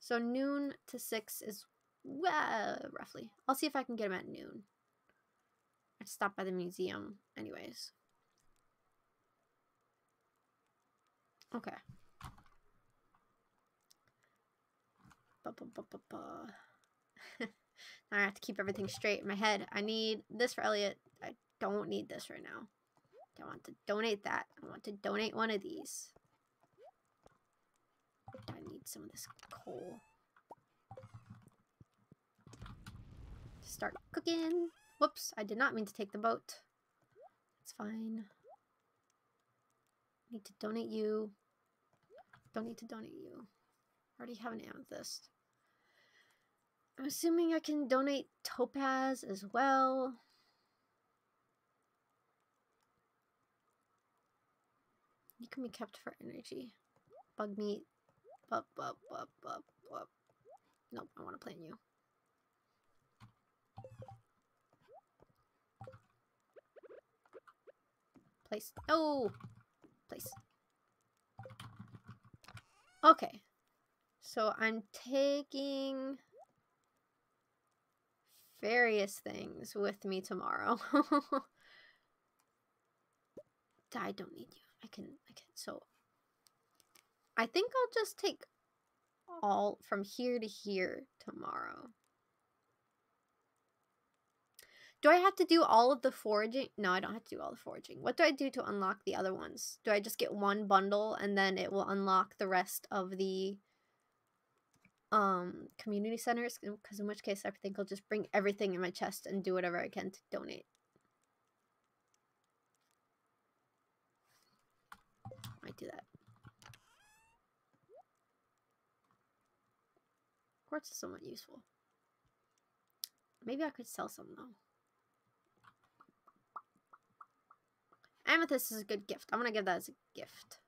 So noon to 6 is well, roughly. I'll see if I can get him at noon. I stop by the museum anyways. Okay. Ba, ba, ba, <laughs> I have to keep everything straight in my head. I need this for Elliott. I don't need this right now. I want to donate that. I want to donate one of these. I need some of this coal. Start cooking. Whoops, I did not mean to take the boat. It's fine. Need to donate you. Don't need to donate you. I already have an amethyst. I'm assuming I can donate topaz as well. You can be kept for energy. Bug meat. Bup, bup, bup, bup, bup. Nope, I want to plant you. Place. Oh! Place. Okay. So I'm taking various things with me tomorrow. <laughs> I don't need you. I can, I can, so I think I'll just take all from here to here tomorrow. Do I have to do all of the foraging? No, I don't have to do all the foraging. What do I do to unlock the other ones? Do I just get one bundle and then it will unlock the rest of the um community centers because in which case I think I'll just bring everything in my chest and do whatever I can to donate. Might do that. Quartz is somewhat useful. Maybe I could sell some though. Amethyst is a good gift. I'm gonna give that as a gift.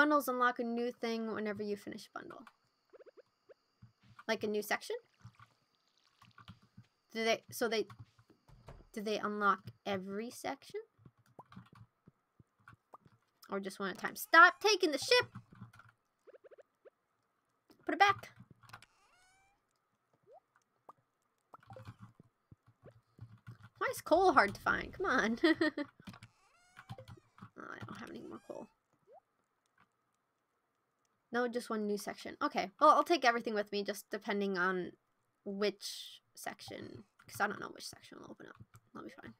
Bundles unlock a new thing whenever you finish a bundle. Like a new section? Do they so they do they unlock every section? Or just one at a time? Stop taking the ship! Put it back. Why is coal hard to find? Come on. <laughs> oh, I don't have any more coal. No, just one new section. Okay. Well, I'll take everything with me, just depending on which section. Because I don't know which section will open up. That'll be fine.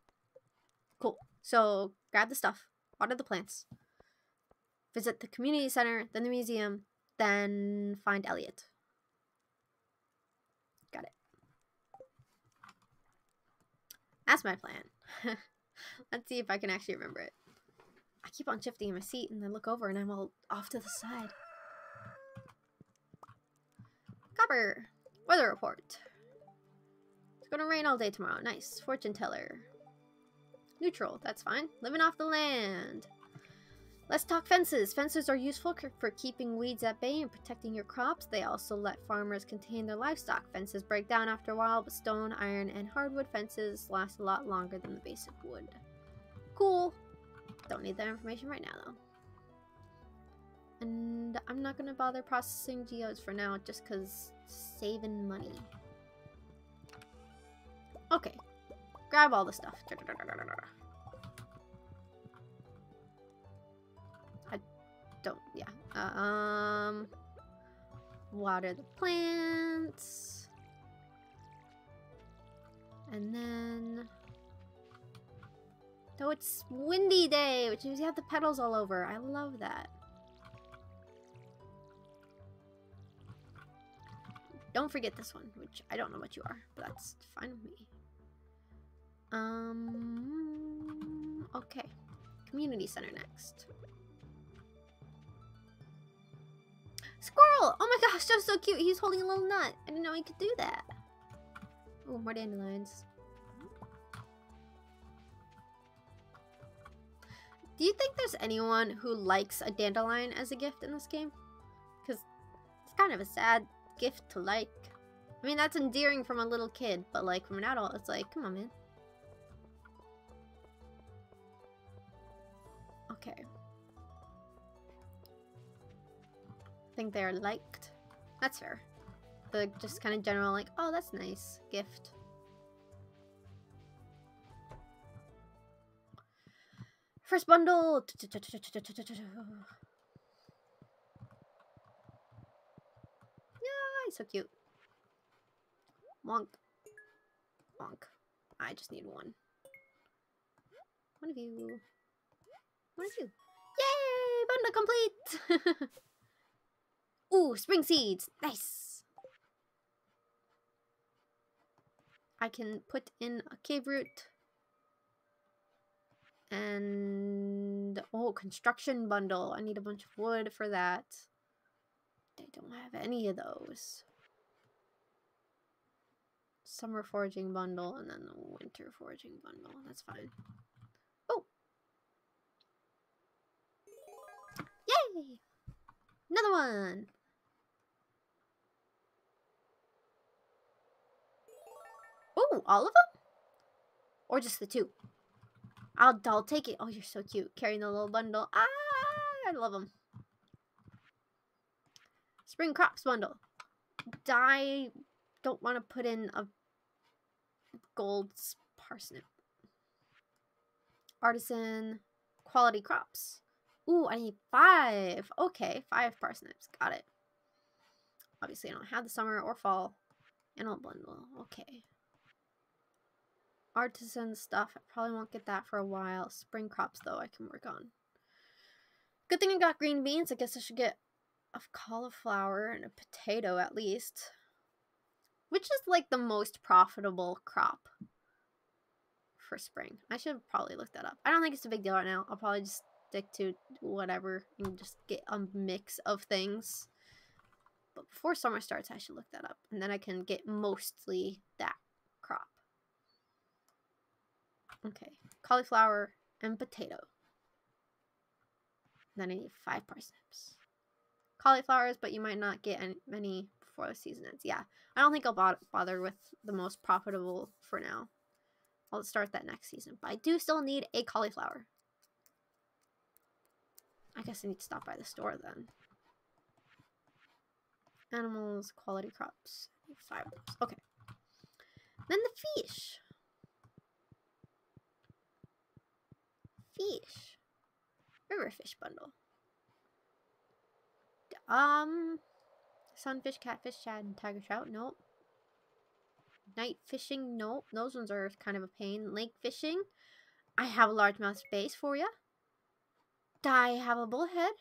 Cool. So, grab the stuff. Water the plants. Visit the community center, then the museum, then find Elliott. Got it. That's my plan. <laughs> Let's see if I can actually remember it. I keep on shifting in my seat and then look over and I'm all off to the side. Weather report. It's gonna rain all day tomorrow. Nice. Fortune teller. Neutral. That's fine. Living off the land. Let's talk fences. Fences are useful for keeping weeds at bay and protecting your crops. They also let farmers contain their livestock. Fences break down after a while, but stone, iron, and hardwood fences last a lot longer than the basic wood. Cool. Don't need that information right now, though. And I'm not gonna bother processing geodes for now just because saving money. Okay. Grab all the stuff. I don't, yeah. Um, water the plants. And then... Though it's windy day, which means you have the petals all over. I love that. Don't forget this one, which I don't know what you are, but that's fine with me. Um, okay. Community center next. Squirrel! Oh my gosh, that's so cute. He's holding a little nut. I didn't know he could do that. Oh, more dandelions. Do you think there's anyone who likes a dandelion as a gift in this game? Because it's kind of a sad gift to like. I mean, that's endearing from a little kid, but like from an adult, it's like, come on, man. Okay. I think they're liked. That's fair. The just kind of general, like, oh, that's nice gift. First bundle! Yeah, so cute. Monk. Monk. I just need one. One of you. One of you. Yay! Bundle complete! <laughs> Ooh, spring seeds. Nice. I can put in a cave root. And, oh, construction bundle. I need a bunch of wood for that. Don't have any of those. Summer foraging bundle and then the winter foraging bundle. That's fine. Oh! Yay! Another one! Oh, all of them? Or just the two? I'll, I'll take it. Oh, you're so cute. Carrying the little bundle. Ah, I love them. Spring crops bundle. I don't want to put in a gold parsnip. Artisan quality crops. Ooh, I need five. Okay, five parsnips. Got it. Obviously, I don't have the summer or fall. and I'll bundle. Okay. Artisan stuff. I probably won't get that for a while. Spring crops, though, I can work on. Good thing I got green beans. I guess I should get a cauliflower and a potato at least. Which is like the most profitable crop for spring. I should probably look that up. I don't think it's a big deal right now. I'll probably just stick to whatever and just get a mix of things. But before summer starts, I should look that up. And then I can get mostly that crop. Okay, cauliflower and potato. then I need five parsnips. Cauliflowers, but you might not get any, many before the season ends. Yeah, I don't think I'll bother with the most profitable for now. I'll start that next season. But I do still need a cauliflower. I guess I need to stop by the store then. Animals, quality crops. Five of. Okay. Then the fish. Fish. River fish bundle. Um, sunfish, catfish, shad, and tiger trout. Nope. Night fishing. Nope. Those ones are kind of a pain. Lake fishing. I have a largemouth bass for you. I have a bullhead.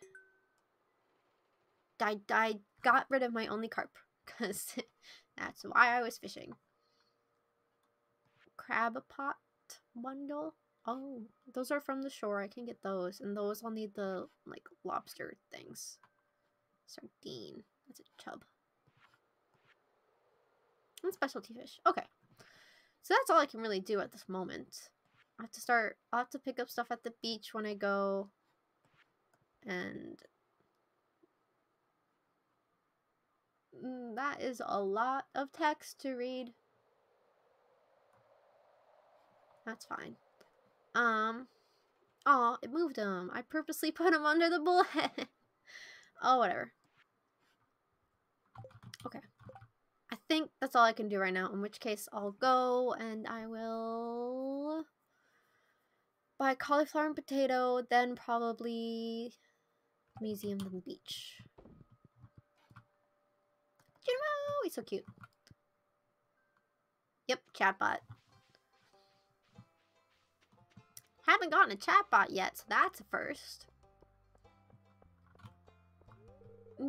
I, I got rid of my only carp <laughs> because that's why I was fishing. Crab pot bundle. Oh, those are from the shore. I can get those. And those I'll need the like lobster things. Sardine. That's a chub. And specialty fish. Okay. So that's all I can really do at this moment. I have to start, I'll have to pick up stuff at the beach when I go. And that is a lot of text to read. That's fine. Um, oh, it moved him. I purposely <laughs> put him under the bullhead. Oh, whatever. Okay. I think that's all I can do right now, in which case I'll go and I will buy cauliflower and potato, then probably museum and beach. Junimo! He's so cute. Yep, chatbot. Haven't gotten a chatbot yet, so that's a first.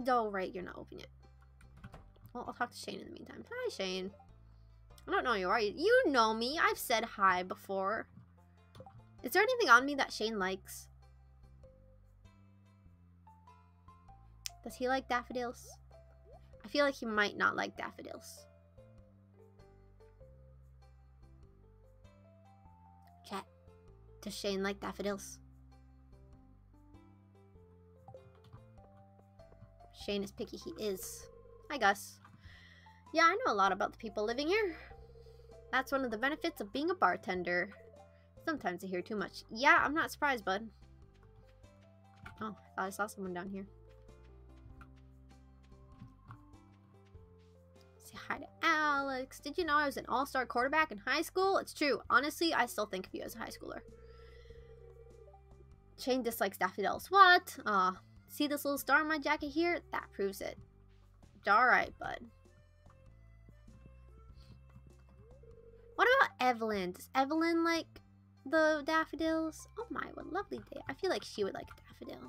Oh, right, you're not opening it. Well, I'll talk to Shane in the meantime. Hi, Shane. I don't know you, are you? You know me. I've said hi before. Is there anything on me that Shane likes? Does he like daffodils? I feel like he might not like daffodils. Chat. Does Shane like daffodils? Shane is picky. He is. Hi, Gus. Yeah, I know a lot about the people living here. That's one of the benefits of being a bartender. Sometimes I hear too much. Yeah, I'm not surprised, bud. Oh, I thought I saw someone down here. Say hi to Alex. Did you know I was an all-star quarterback in high school? It's true. Honestly, I still think of you as a high schooler. Shane dislikes daffodils. What? Aw. See this little star on my jacket here? That proves it. Alright, bud. What about Evelyn? Does Evelyn like the daffodils? Oh my, what lovely day. I feel like she would like a daffodil.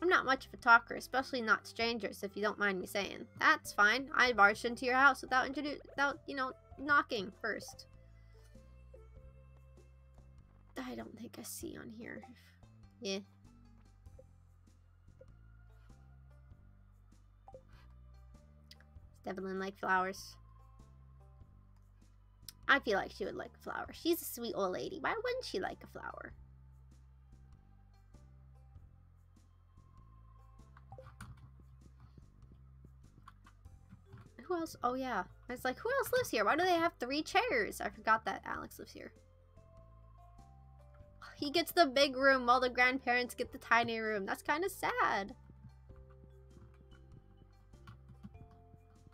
I'm not much of a talker, especially not strangers, if you don't mind me saying. That's fine. I barged into your house without introduce without, you know, knocking first. I don't think I see on here. Yeah. Does Evelyn like flowers? I feel like she would like a flower. She's a sweet old lady. Why wouldn't she like a flower? Who else? Oh, yeah. I was like, who else lives here? Why do they have three chairs? I forgot that Alex lives here. He gets the big room while the grandparents get the tiny room. That's kind of sad.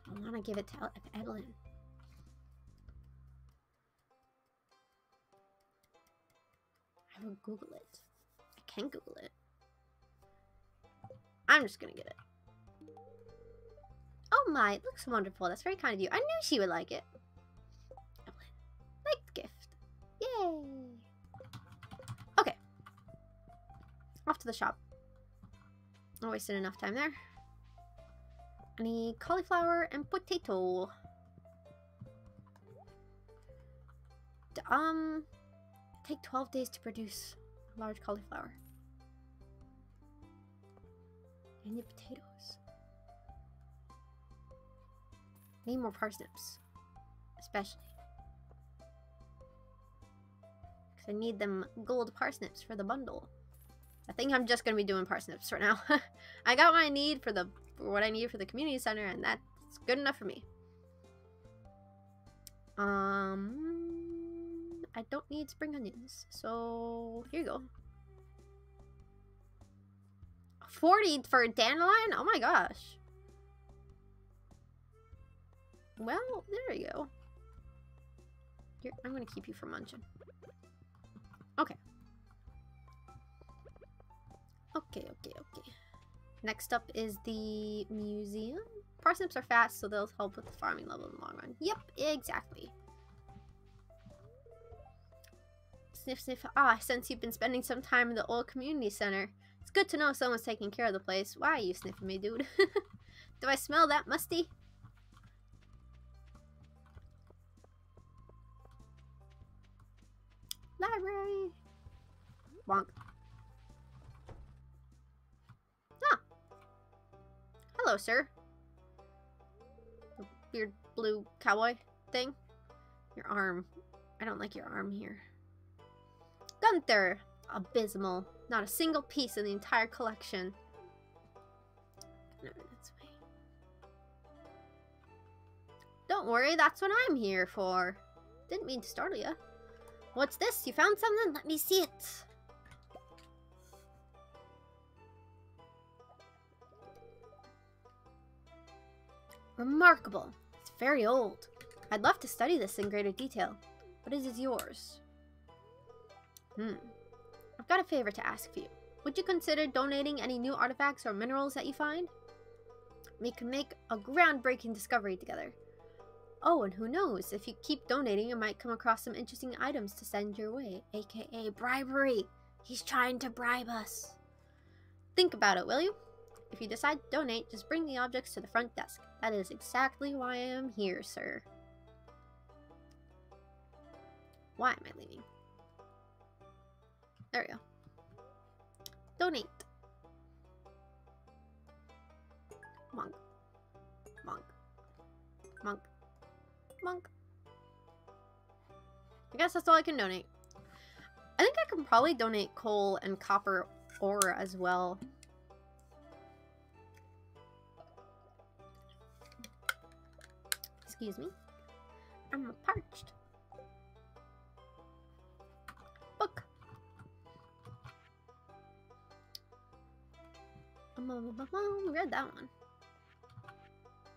I want to give it to Evelyn. Will Google it. I can Google it. I'm just gonna get it. Oh my, it looks wonderful. That's very kind of you. I knew she would like it. Like gift. Yay! Okay. Off to the shop. I wasted enough time there. I need cauliflower and potato. Um, take 12 days to produce a large cauliflower. I need potatoes. Need more parsnips. Especially. Because I need them gold parsnips for the bundle. I think I'm just going to be doing parsnips for now. <laughs> I got my need for the for what I need for the community center, and that's good enough for me. Um, I don't need spring onions, so here you go. 40 for a dandelion? Oh my gosh. Well, there you go. Here, I'm to keep you from munching. Okay. Okay, okay, okay. Next up is the museum. Parsnips are fast, so they'll help with the farming level in the long run. Yep, exactly. Sniff, sniff. Ah, since you've been spending some time in the old community center, it's good to know someone's taking care of the place. Why are you sniffing me, dude? <laughs> Do I smell that musty? Library. Bonk. Hello, sir. The weird blue cowboy thing. Your arm. I don't like your arm here. Gunther! Abysmal. Not a single piece in the entire collection. Don't worry, that's what I'm here for. Didn't mean to startle you. What's this? You found something? Let me see it. Remarkable. It's very old. I'd love to study this in greater detail, but it is yours. Hmm. I've got a favor to ask of you. Would you consider donating any new artifacts or minerals that you find? We can make a groundbreaking discovery together. Oh, and who knows, if you keep donating, you might come across some interesting items to send your way, aka bribery. He's trying to bribe us. Think about it, will you? If you decide to donate, just bring the objects to the front desk. That is exactly why I am here, sir. Why am I leaving? There we go. Donate. Monk. Monk. Monk. Monk. I guess that's all I can donate. I think I can probably donate coal and copper ore as well. Excuse me. I'm parched. Read that one.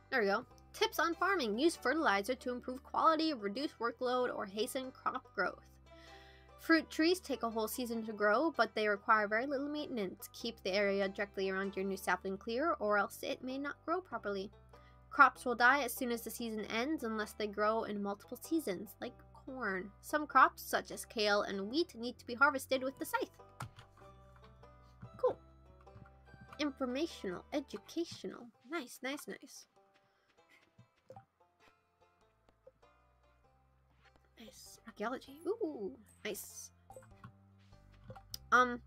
There we go. Tips on farming. Use fertilizer to improve quality, reduce workload, or hasten crop growth. Fruit trees take a whole season to grow, but they require very little maintenance. Keep the area directly around your new sapling clear, or else it may not grow properly. Crops will die as soon as the season ends unless they grow in multiple seasons, like corn. Some crops, such as kale and wheat, need to be harvested with the scythe. Informational, educational. Nice, nice, nice. Nice. Archaeology. Ooh, nice. Um,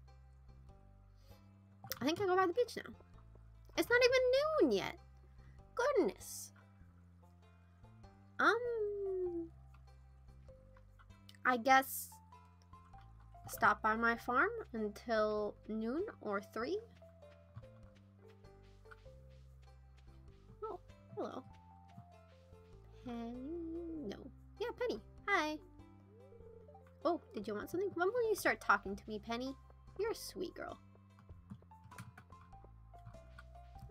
I think I go by the beach now. It's not even noon yet. Goodness. Um, I guess stop by my farm until noon or three. Hello. Penny? No. Yeah, Penny. Hi. Oh, did you want something? When will you start talking to me, Penny? You're a sweet girl.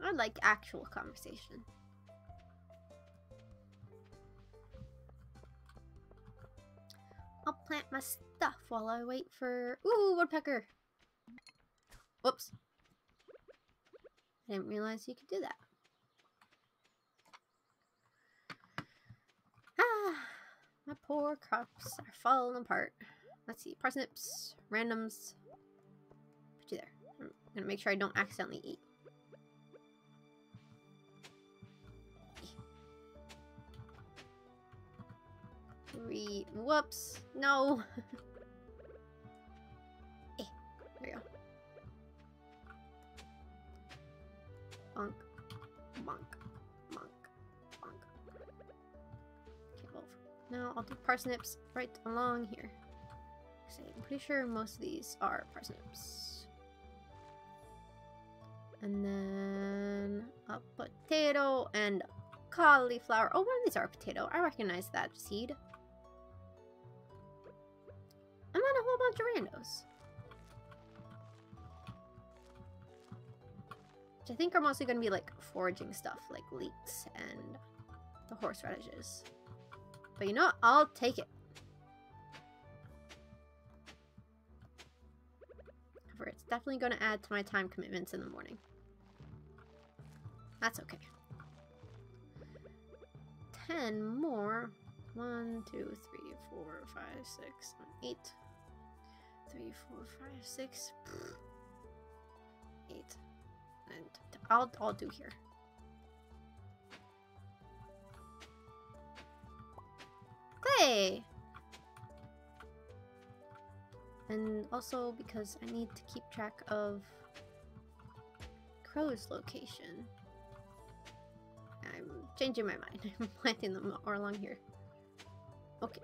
I like actual conversation. I'll plant my stuff while I wait for... Ooh, woodpecker! Whoops. I didn't realize you could do that. Ah, my poor crops are falling apart. Let's see, parsnips, randoms. Put you there. I'm gonna make sure I don't accidentally eat. Three. Whoops. No. <laughs> now I'll do parsnips right along here. I'm pretty sure most of these are parsnips. And then a potato and cauliflower. Oh, one of these are a potato. I recognize that seed. And then a whole bunch of randos. Which I think are mostly going to be like foraging stuff, like leeks and the horseradishes. But you know what? I'll take it. However, it's definitely going to add to my time commitments in the morning. That's okay. 10 more. 1, 2, 3, 4, 5, 6, 7, 8. 3, 4, 5, 6. 8. And I'll, I'll do here. Clay! And also because I need to keep track of Crow's location. I'm changing my mind. <laughs> I'm planting them all along here. Okay.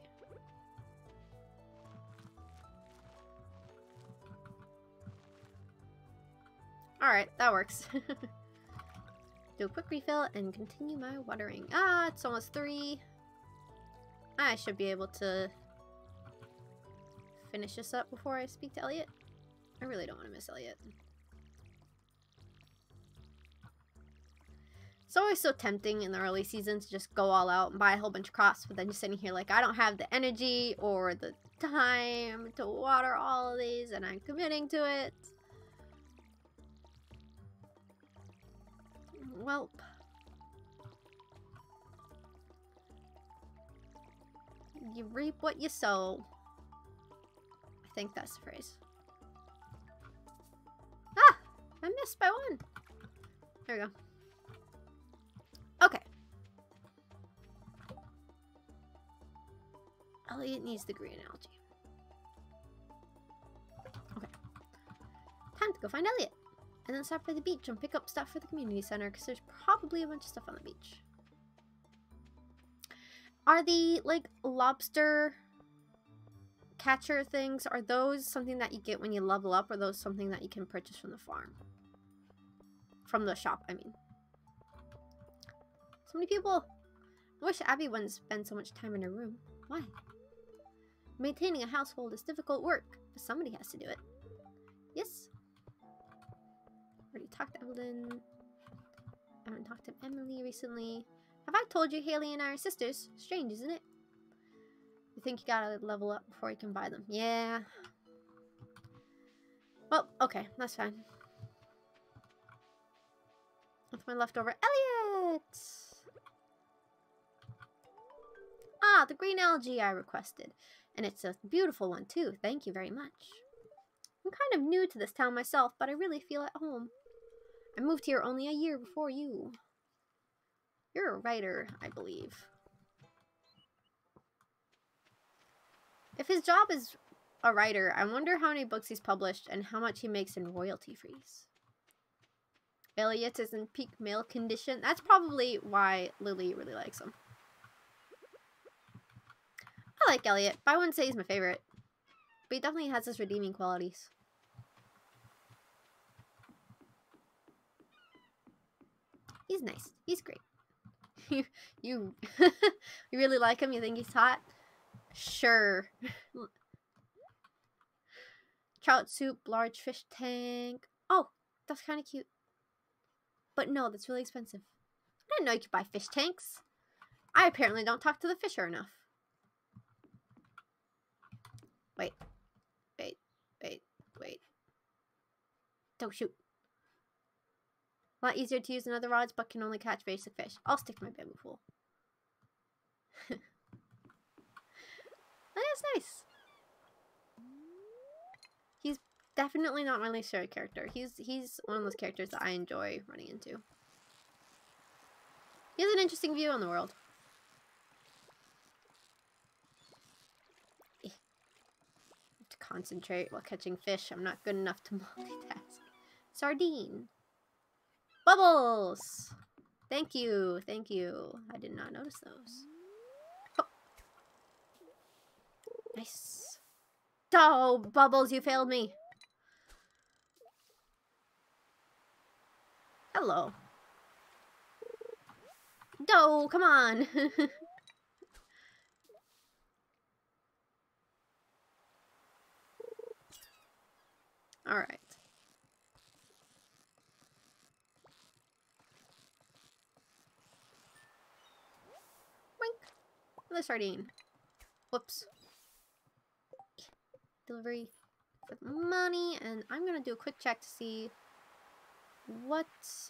Alright, that works. <laughs> Do a quick refill and continue my watering. Ah, it's almost three. I should be able to finish this up before I speak to Elliott. I really don't want to miss Elliott. It's always so tempting in the early season to just go all out and buy a whole bunch of crops, but then you're sitting here like, I don't have the energy or the time to water all of these, and I'm committing to it. Welp. You reap what you sow. I think that's the phrase. Ah! I missed by one. There we go. Okay. Elliott needs the green algae. Okay. Time to go find Elliott. And then stop by the beach and pick up stuff for the community center because there's probably a bunch of stuff on the beach. Are the, like, lobster catcher things, are those something that you get when you level up or those something that you can purchase from the farm? From the shop, I mean. So many people. I wish Abby wouldn't spend so much time in her room. Why? Maintaining a household is difficult work, but somebody has to do it. Yes. Already talked to Evelyn. I haven't talked to Emily recently. Have I told you Haley and I are sisters? Strange, isn't it? You think you gotta level up before you can buy them. Yeah. Well, okay, that's fine. That's my leftover. Elliott! Ah, the green algae I requested. And it's a beautiful one, too. Thank you very much. I'm kind of new to this town myself, but I really feel at home. I moved here only a year before you. You're a writer, I believe. If his job is a writer, I wonder how many books he's published and how much he makes in royalty fees. Elliott is in peak male condition. That's probably why Lily really likes him. I like Elliott, but I wouldn't say he's my favorite. But he definitely has his redeeming qualities. He's nice. He's great. <laughs> you you <laughs> you really like him? You think he's hot? Sure. Trout soup, large fish tank. Oh, that's kind of cute. But no, that's really expensive. I didn't know you could buy fish tanks. I apparently don't talk to the fisher enough. Wait. Wait. Wait. Wait. Don't shoot. A lot easier to use than other rods, but can only catch basic fish. I'll stick to my bamboo pole. <laughs> That's nice. He's definitely not my least favorite character. He's he's one of those characters that I enjoy running into. He has an interesting view on the world. Eh. to concentrate while catching fish. I'm not good enough to <laughs> multitask. Sardine. Bubbles! Thank you, thank you. I did not notice those. Oh. Nice. Oh, Bubbles, you failed me. Hello. No, come on. <laughs> Alright. Another sardine. Whoops. Delivery for the money. And I'm going to do a quick check to see what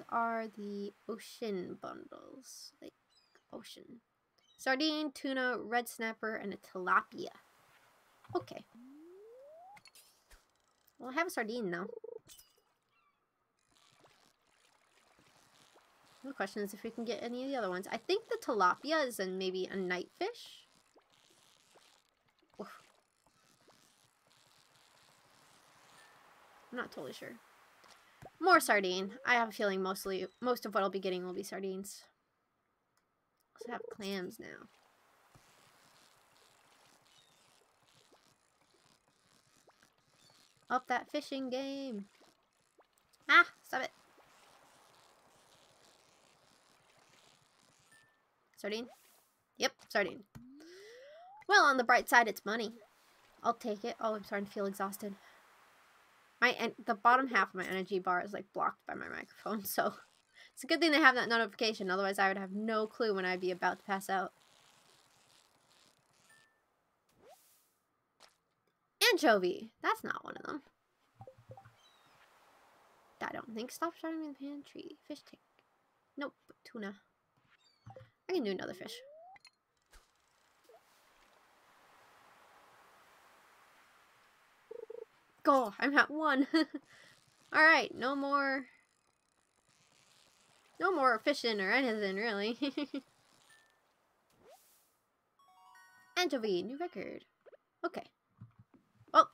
are the ocean bundles. Like, ocean. Sardine, tuna, red snapper, and a tilapia. Okay. Well, I have a sardine now. The question is if we can get any of the other ones. I think the tilapia is in maybe a night fish. Oof. I'm not totally sure. More sardine. I have a feeling mostly most of what I'll be getting will be sardines. Also have clams now. Up that fishing game. Ah, stop it. Sardine? Yep, sardine. Well, on the bright side, it's money. I'll take it. Oh, I'm starting to feel exhausted. My en the bottom half of my energy bar is like blocked by my microphone, <laughs> so It's a good thing they have that notification, otherwise I would have no clue when I'd be about to pass out. Anchovy. That's not one of them. I don't think. Stop shouting in the pantry. Fish tank. Nope. Tuna. I can do another fish. Go. I'm at one. <laughs> Alright. No more. No more fishing or anything, really. <laughs> Anchovy. New record. Okay. Oh.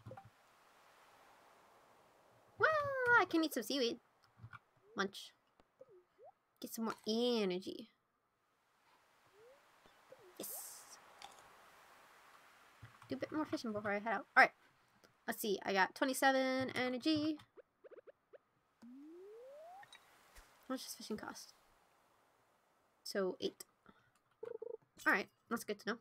Well, I can eat some seaweed. Munch. Get some more energy. Yes. Do a bit more fishing before I head out. Alright. Let's see. I got 27 energy. How much does fishing cost? So, 8. Alright. That's good to know.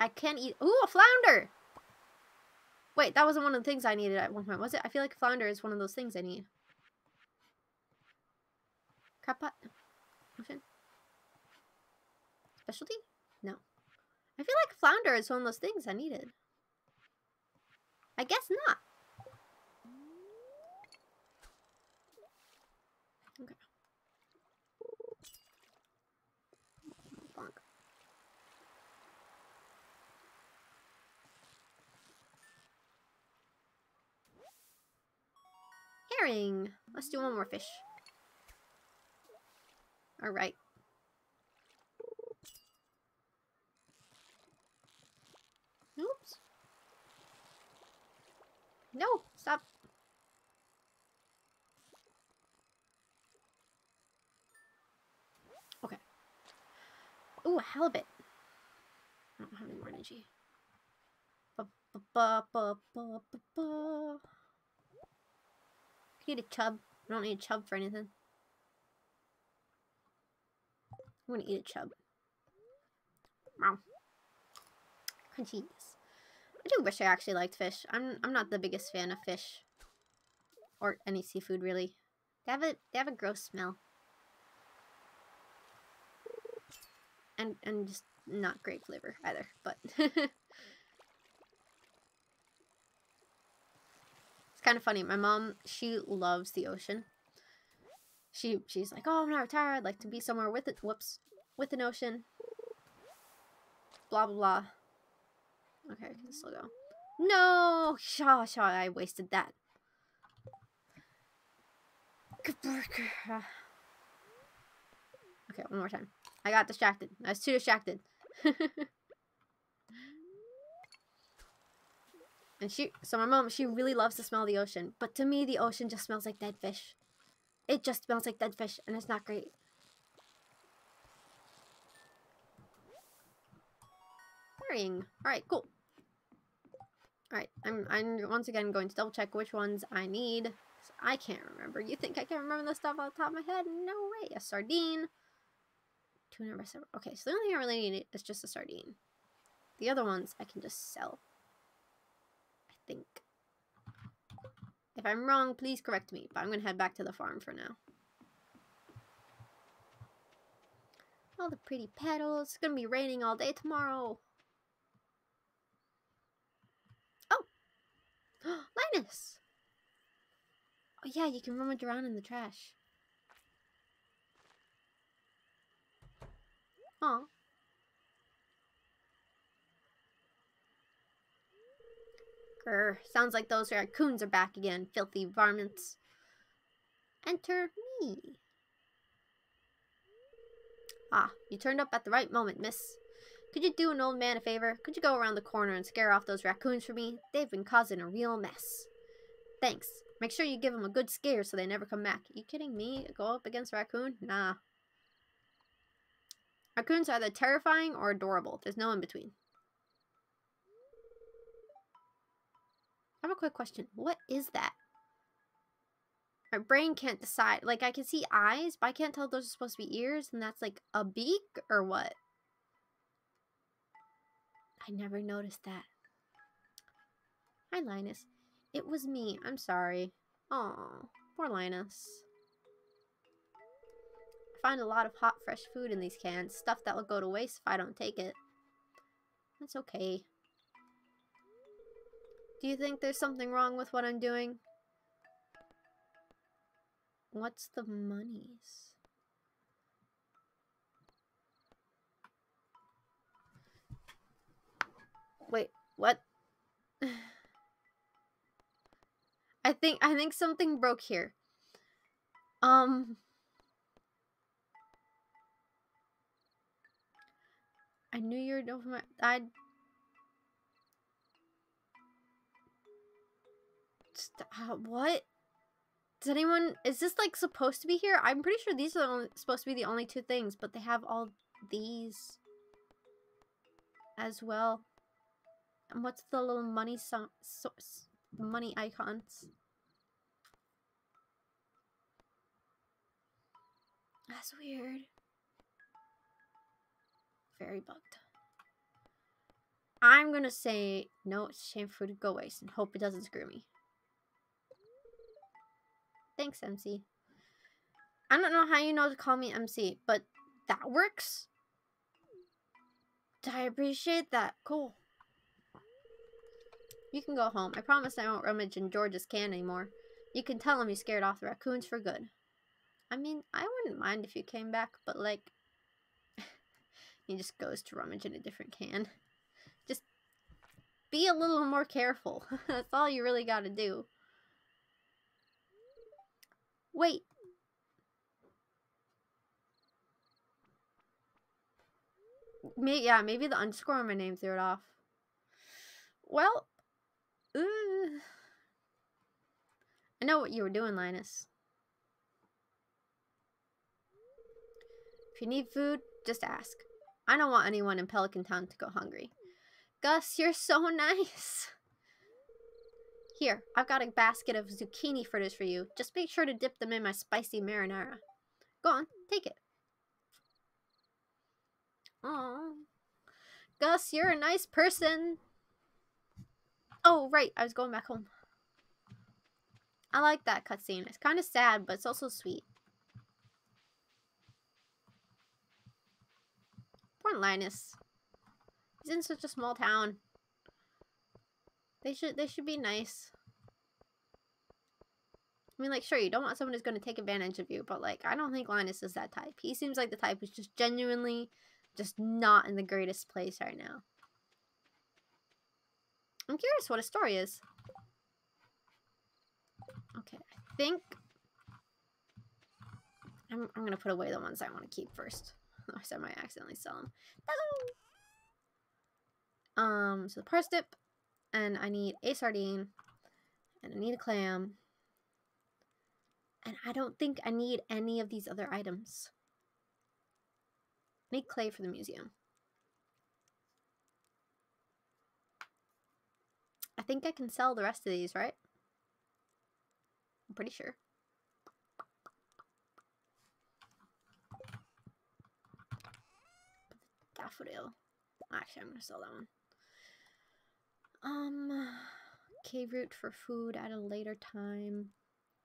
I can't eat. Ooh, a flounder! Wait, that wasn't one of the things I needed at one point, was it? I feel like flounder is one of those things I need. Crab pot? Ocean? Specialty? No. I feel like flounder is one of those things I needed. I guess not. Okay. Herring. Let's do one more fish. Alright. Oops. No, stop. Okay. Ooh, a halibut. I don't have any more energy. Ba -ba -ba -ba. Eat a chub. I don't need a chub for anything. I'm gonna eat a chub. Wow. Crunchy. I do wish I actually liked fish. I'm I'm not the biggest fan of fish. Or any seafood really. They have a they have a gross smell. And and just not great flavor either, but <laughs> kind of funny. My mom, she loves the ocean. She she's like, oh, I'm not retired. I'd like to be somewhere with it. Whoops, with an ocean. Blah blah blah. Okay, I can still go. No, Shaw Shaw, I wasted that. Okay, one more time. I got distracted. I was too distracted. <laughs> And she, so my mom, she really loves to smell the ocean. But to me, the ocean just smells like dead fish. It just smells like dead fish, and it's not great. Herring. Alright, cool. Alright, I'm, I'm once again going to double check which ones I need. I can't remember. You think I can remember the stuff off the top of my head? No way. A sardine. Tuna recipe. Okay, so the only thing I really need is just a sardine. The other ones I can just sell think. If I'm wrong, please correct me, but I'm going to head back to the farm for now. All the pretty petals. It's going to be raining all day tomorrow. Oh! <gasps> Linus! Oh yeah, you can rummage around in the trash. Aw. Grr, sounds like those raccoons are back again, filthy varmints. Enter me. Ah, you turned up at the right moment, miss. Could you do an old man a favor? Could you go around the corner and scare off those raccoons for me? They've been causing a real mess. Thanks. Make sure you give them a good scare so they never come back. Are you kidding me? Go up against a raccoon? Nah. Raccoons are either terrifying or adorable. There's no in between. I have a quick question. What is that? My brain can't decide. Like, I can see eyes, but I can't tell those are supposed to be ears, and that's like a beak or what? I never noticed that. Hi, Linus. It was me. I'm sorry. Oh, poor Linus. I find a lot of hot, fresh food in these cans. Stuff that will go to waste if I don't take it. That's okay. Do you think there's something wrong with what I'm doing? What's the monies? Wait, what? <sighs> I think I think something broke here. Um I knew you were over my I uh, what? Does anyone is this like supposed to be here? I'm pretty sure these are only, supposed to be the only two things, but they have all these as well. And what's the little money so, so money icons? That's weird. Very bugged. I'm gonna say no, it's shameful to go waste and hope it doesn't screw me. Thanks, MC. I don't know how you know to call me MC, but that works. I appreciate that. Cool. You can go home. I promise I won't rummage in George's can anymore. You can tell him you scared off the raccoons for good. I mean, I wouldn't mind if you came back, but like... <laughs> he just goes to rummage in a different can. Just be a little more careful. <laughs> That's all you really gotta do. Wait. Maybe, yeah, maybe the underscore on my name threw it off. Well, uh, I know what you were doing, Linus. If you need food, just ask. I don't want anyone in Pelican Town to go hungry. Gus, you're so <laughs> nice. Here, I've got a basket of zucchini fritters for you. Just make sure to dip them in my spicy marinara. Go on, take it. Aww. Gus, you're a nice person. Oh, right. I was going back home. I like that cutscene. It's kind of sad, but it's also sweet. Poor Linus. He's in such a small town. They should they should be nice. I mean, like, sure, you don't want someone who's going to take advantage of you, but, like, I don't think Linus is that type. He seems like the type who's just genuinely just not in the greatest place right now. I'm curious what a story is. Okay, I think I'm, I'm gonna put away the ones I want to keep first. <laughs> Otherwise I might accidentally sell them. Um, so the parsnip, and I need a sardine, and I need a clam, and I don't think I need any of these other items. I need clay for the museum. I think I can sell the rest of these, right? I'm pretty sure. Daffodil. Actually, I'm going to sell that one. Um, cave root for food at a later time.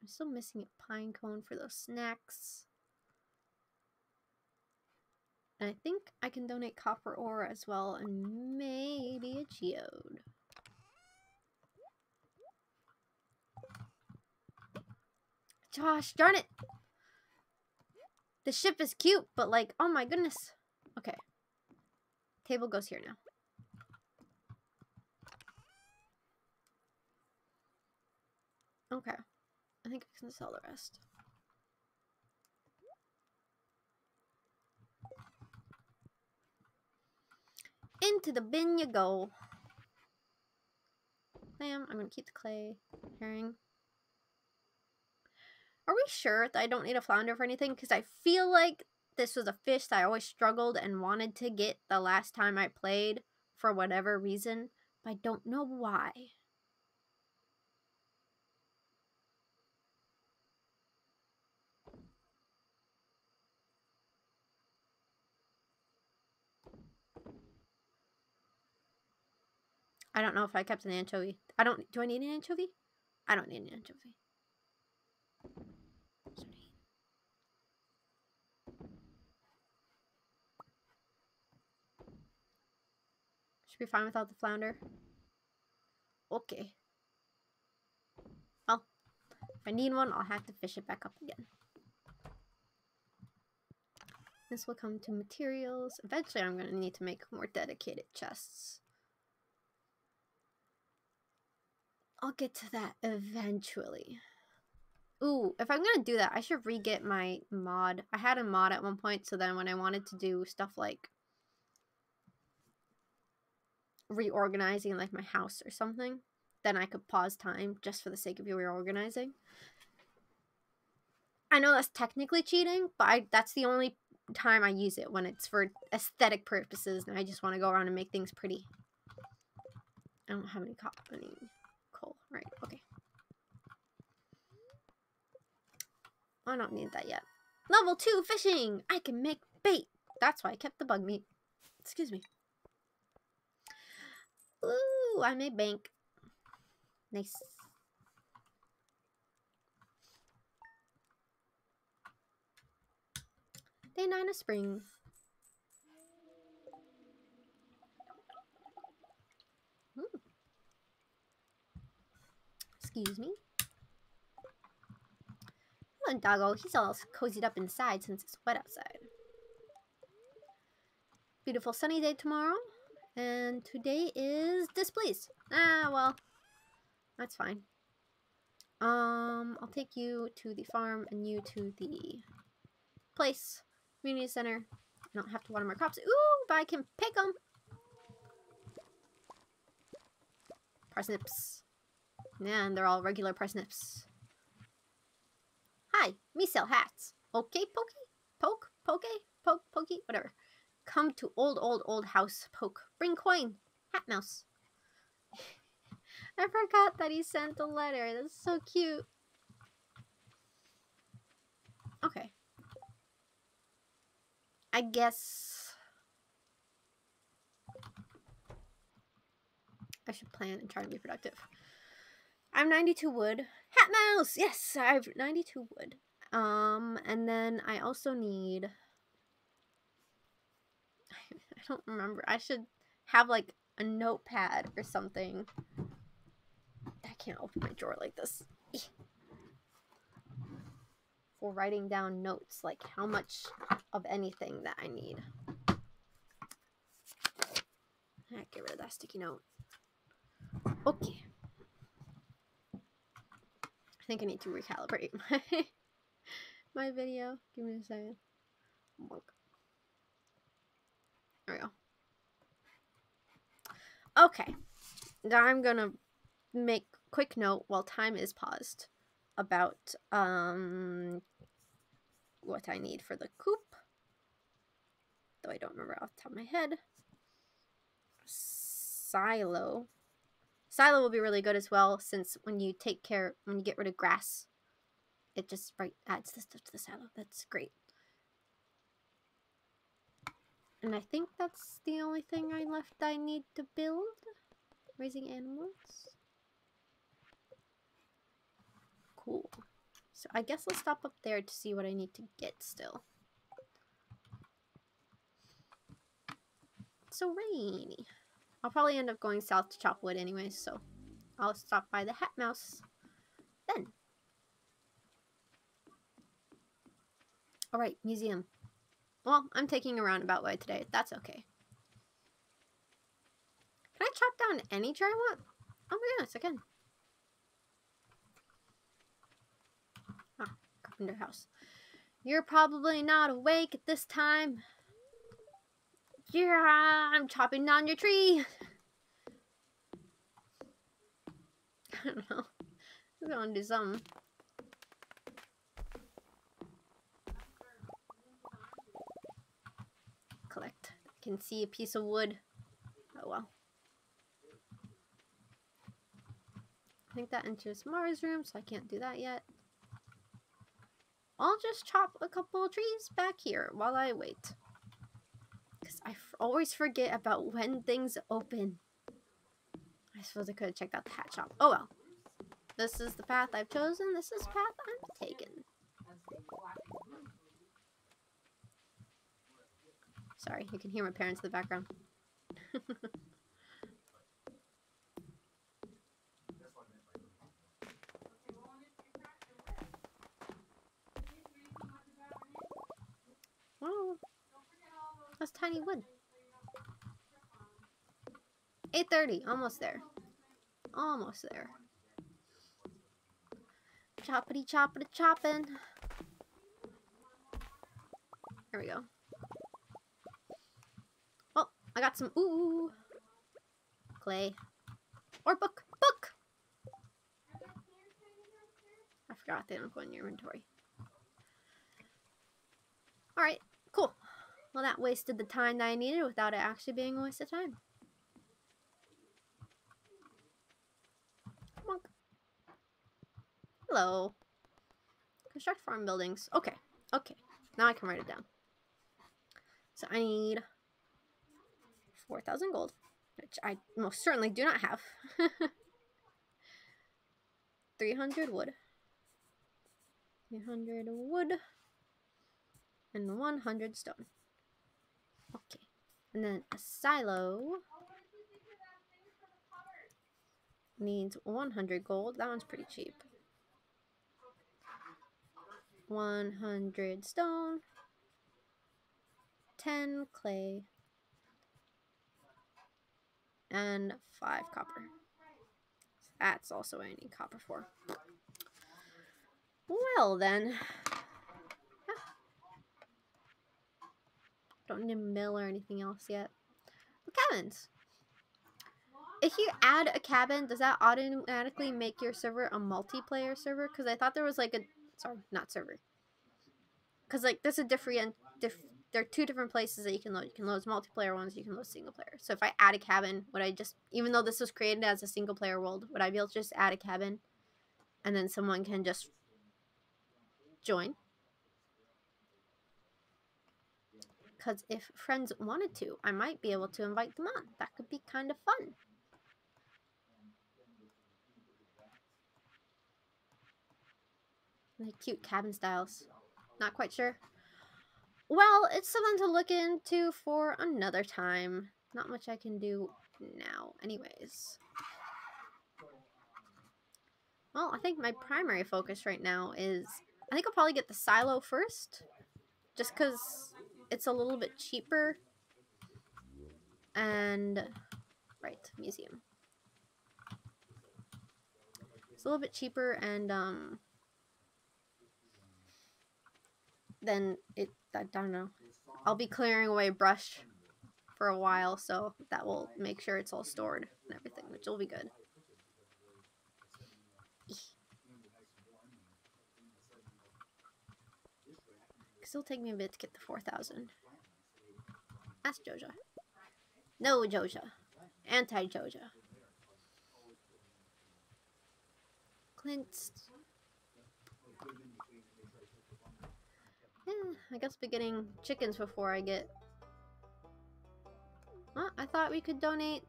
I'm still missing a pine cone for those snacks. And I think I can donate copper ore as well and maybe a geode. Josh, darn it. The ship is cute, but like, oh my goodness. Okay. Table goes here now. Okay. I think I can sell the rest. Into the bin you go. Lamb, I'm gonna keep the clay herring. Are we sure that I don't need a flounder for anything? Because I feel like this was a fish that I always struggled and wanted to get the last time I played for whatever reason. But I don't know why. I don't know if I kept an anchovy. I don't. Do I need an anchovy? I don't need an anchovy. Should be fine without the flounder. Okay. Well, if I need one, I'll have to fish it back up again. This will come to materials. Eventually, I'm going to need to make more dedicated chests. I'll get to that eventually. Ooh, if I'm to do that, I should re-get my mod. I had a mod at one point, so then when I wanted to do stuff like reorganizing like my house or something, then I could pause time just for the sake of reorganizing. I know that's technically cheating, but I, that's the only time I use it when it's for aesthetic purposes and I just want to go around and make things pretty. I don't have any copper, any coal. Right, okay. I don't need that yet. Level 2 fishing! I can make bait! That's why I kept the bug meat. Excuse me. Ooh, I made bank. Nice. Day 9 of spring. Hmm. Excuse me. Hello, doggo. He's all cozied up inside since it's wet outside. Beautiful sunny day tomorrow. And today is displeased. Ah, well, that's fine. Um, I'll take you to the farm and you to the place. Community center. I don't have to water my crops. Ooh, but I can pick them. Parsnips. And they're all regular parsnips. Hi, me sell hats. Okay, pokey? Poke? Poke? Poke? Pokey? Whatever. Come to old, old, old house. Poke. Bring coin. Hat mouse. <laughs> I forgot that he sent a letter. That's so cute. Okay. I guess I should plan and try to be productive. I have 92 wood. Hat mouse! Yes, I have 92 wood. Um, and then I also need... <laughs> I don't remember. I should have, like, a notepad or something. I can't open my drawer like this for writing down notes, like how much of anything that I need. Get rid of that sticky note. Okay. I think I need to recalibrate <laughs> my my video. Give me a second. There we go. Okay. Now I'm gonna make quick note while time is paused about um, what I need for the coop. Though I don't remember off the top of my head. Silo. Silo will be really good as well since when you take care, when you get rid of grass, it just right adds the stuff to the silo. That's great. And I think that's the only thing I left I need to build. Raising animals. Cool. So I guess I'll stop up there to see what I need to get still. It's so rainy. I'll probably end up going south to chop wood anyway, so I'll stop by the Hat Mouse then. Alright, museum. Well, I'm taking a roundabout way today. That's okay. Can I chop down any tree I want? Oh my goodness, I can. Ah, carpenter house. You're probably not awake at this time. Yeah, I'm chopping down your tree. <laughs> I don't know. I'm gonna do something. Collect. I can see a piece of wood. Oh well. I think that enters Maru's room, so I can't do that yet. I'll just chop a couple trees back here while I wait. Because I always forget about when things open. I suppose I could have checked out the hat shop. Oh well. This is the path I've chosen. This is the path I'm taking. Sorry, you can hear my parents in the background. <laughs> Oh, that's tiny wood. 8.30, almost there. Almost there. Choppity choppity chopping. There we go. Oh, I got some, ooh. Clay. Or book, book! I forgot they don't go in your inventory. Alright, cool. Well, that wasted the time that I needed without it actually being a waste of time. Monk. Hello. Construct farm buildings. Okay, okay. Now I can write it down. So I need 4,000 gold, which I most certainly do not have. <laughs> 300 wood. 300 wood and 100 stone. Okay. And then a silo needs 100 gold. That one's pretty cheap. 100 stone. 10 clay. And 5 copper. That's also what I need copper for. Well then, Don't need a mill or anything else yet. But cabins. If you add a cabin, does that automatically make your server a multiplayer server? Because I thought there was like a... Sorry, not server. Because like there's a different... Diff, there are two different places that you can load. You can load multiplayer ones, you can load single player. So if I add a cabin, would I just... Even though this was created as a single player world, would I be able to just add a cabin? And then someone can just join? Because if friends wanted to, I might be able to invite them on. That could be kind of fun. Cute cabin styles. Not quite sure. Well, it's something to look into for another time. Not much I can do now, anyways. Well, I think my primary focus right now is... I think I'll probably get the silo first. Just because it's a little bit cheaper. And, right, museum. It's a little bit cheaper and, um, then it, I don't know. I'll be clearing away brush for a while, so that will make sure it's all stored and everything, which will be good. Still take me a bit to get the 4,000. Ask Joja. No Joja. Anti-Joja. Clint. Yeah, I guess we're getting chickens before I get... Huh? I thought we could donate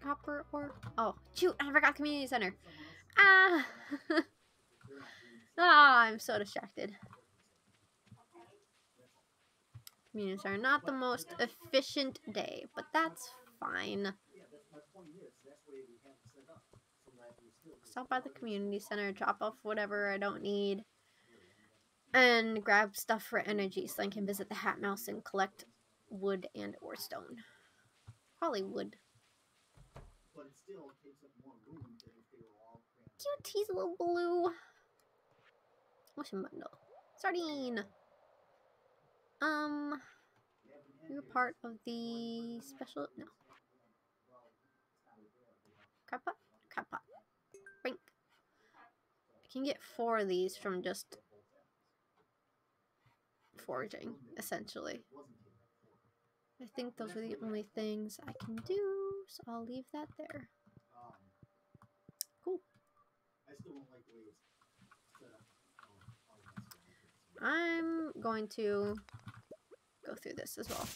copper or... Oh, shoot! I forgot community center. Ah! <laughs> ah, I'm so distracted. Meetings are not the most efficient day, but that's fine. Stop by the community center, drop off whatever I don't need, and grab stuff for energy so I can visit the Hat Mouse and collect wood and or stone. Probably wood. A little blue. Ocean bundle. Sardine. Um, you're part of the special, no. Crab pot? Crab pot. Brink. I can get four of these from just foraging, essentially. I think those are the only things I can do, so I'll leave that there. Cool. I'm going to go through this as well.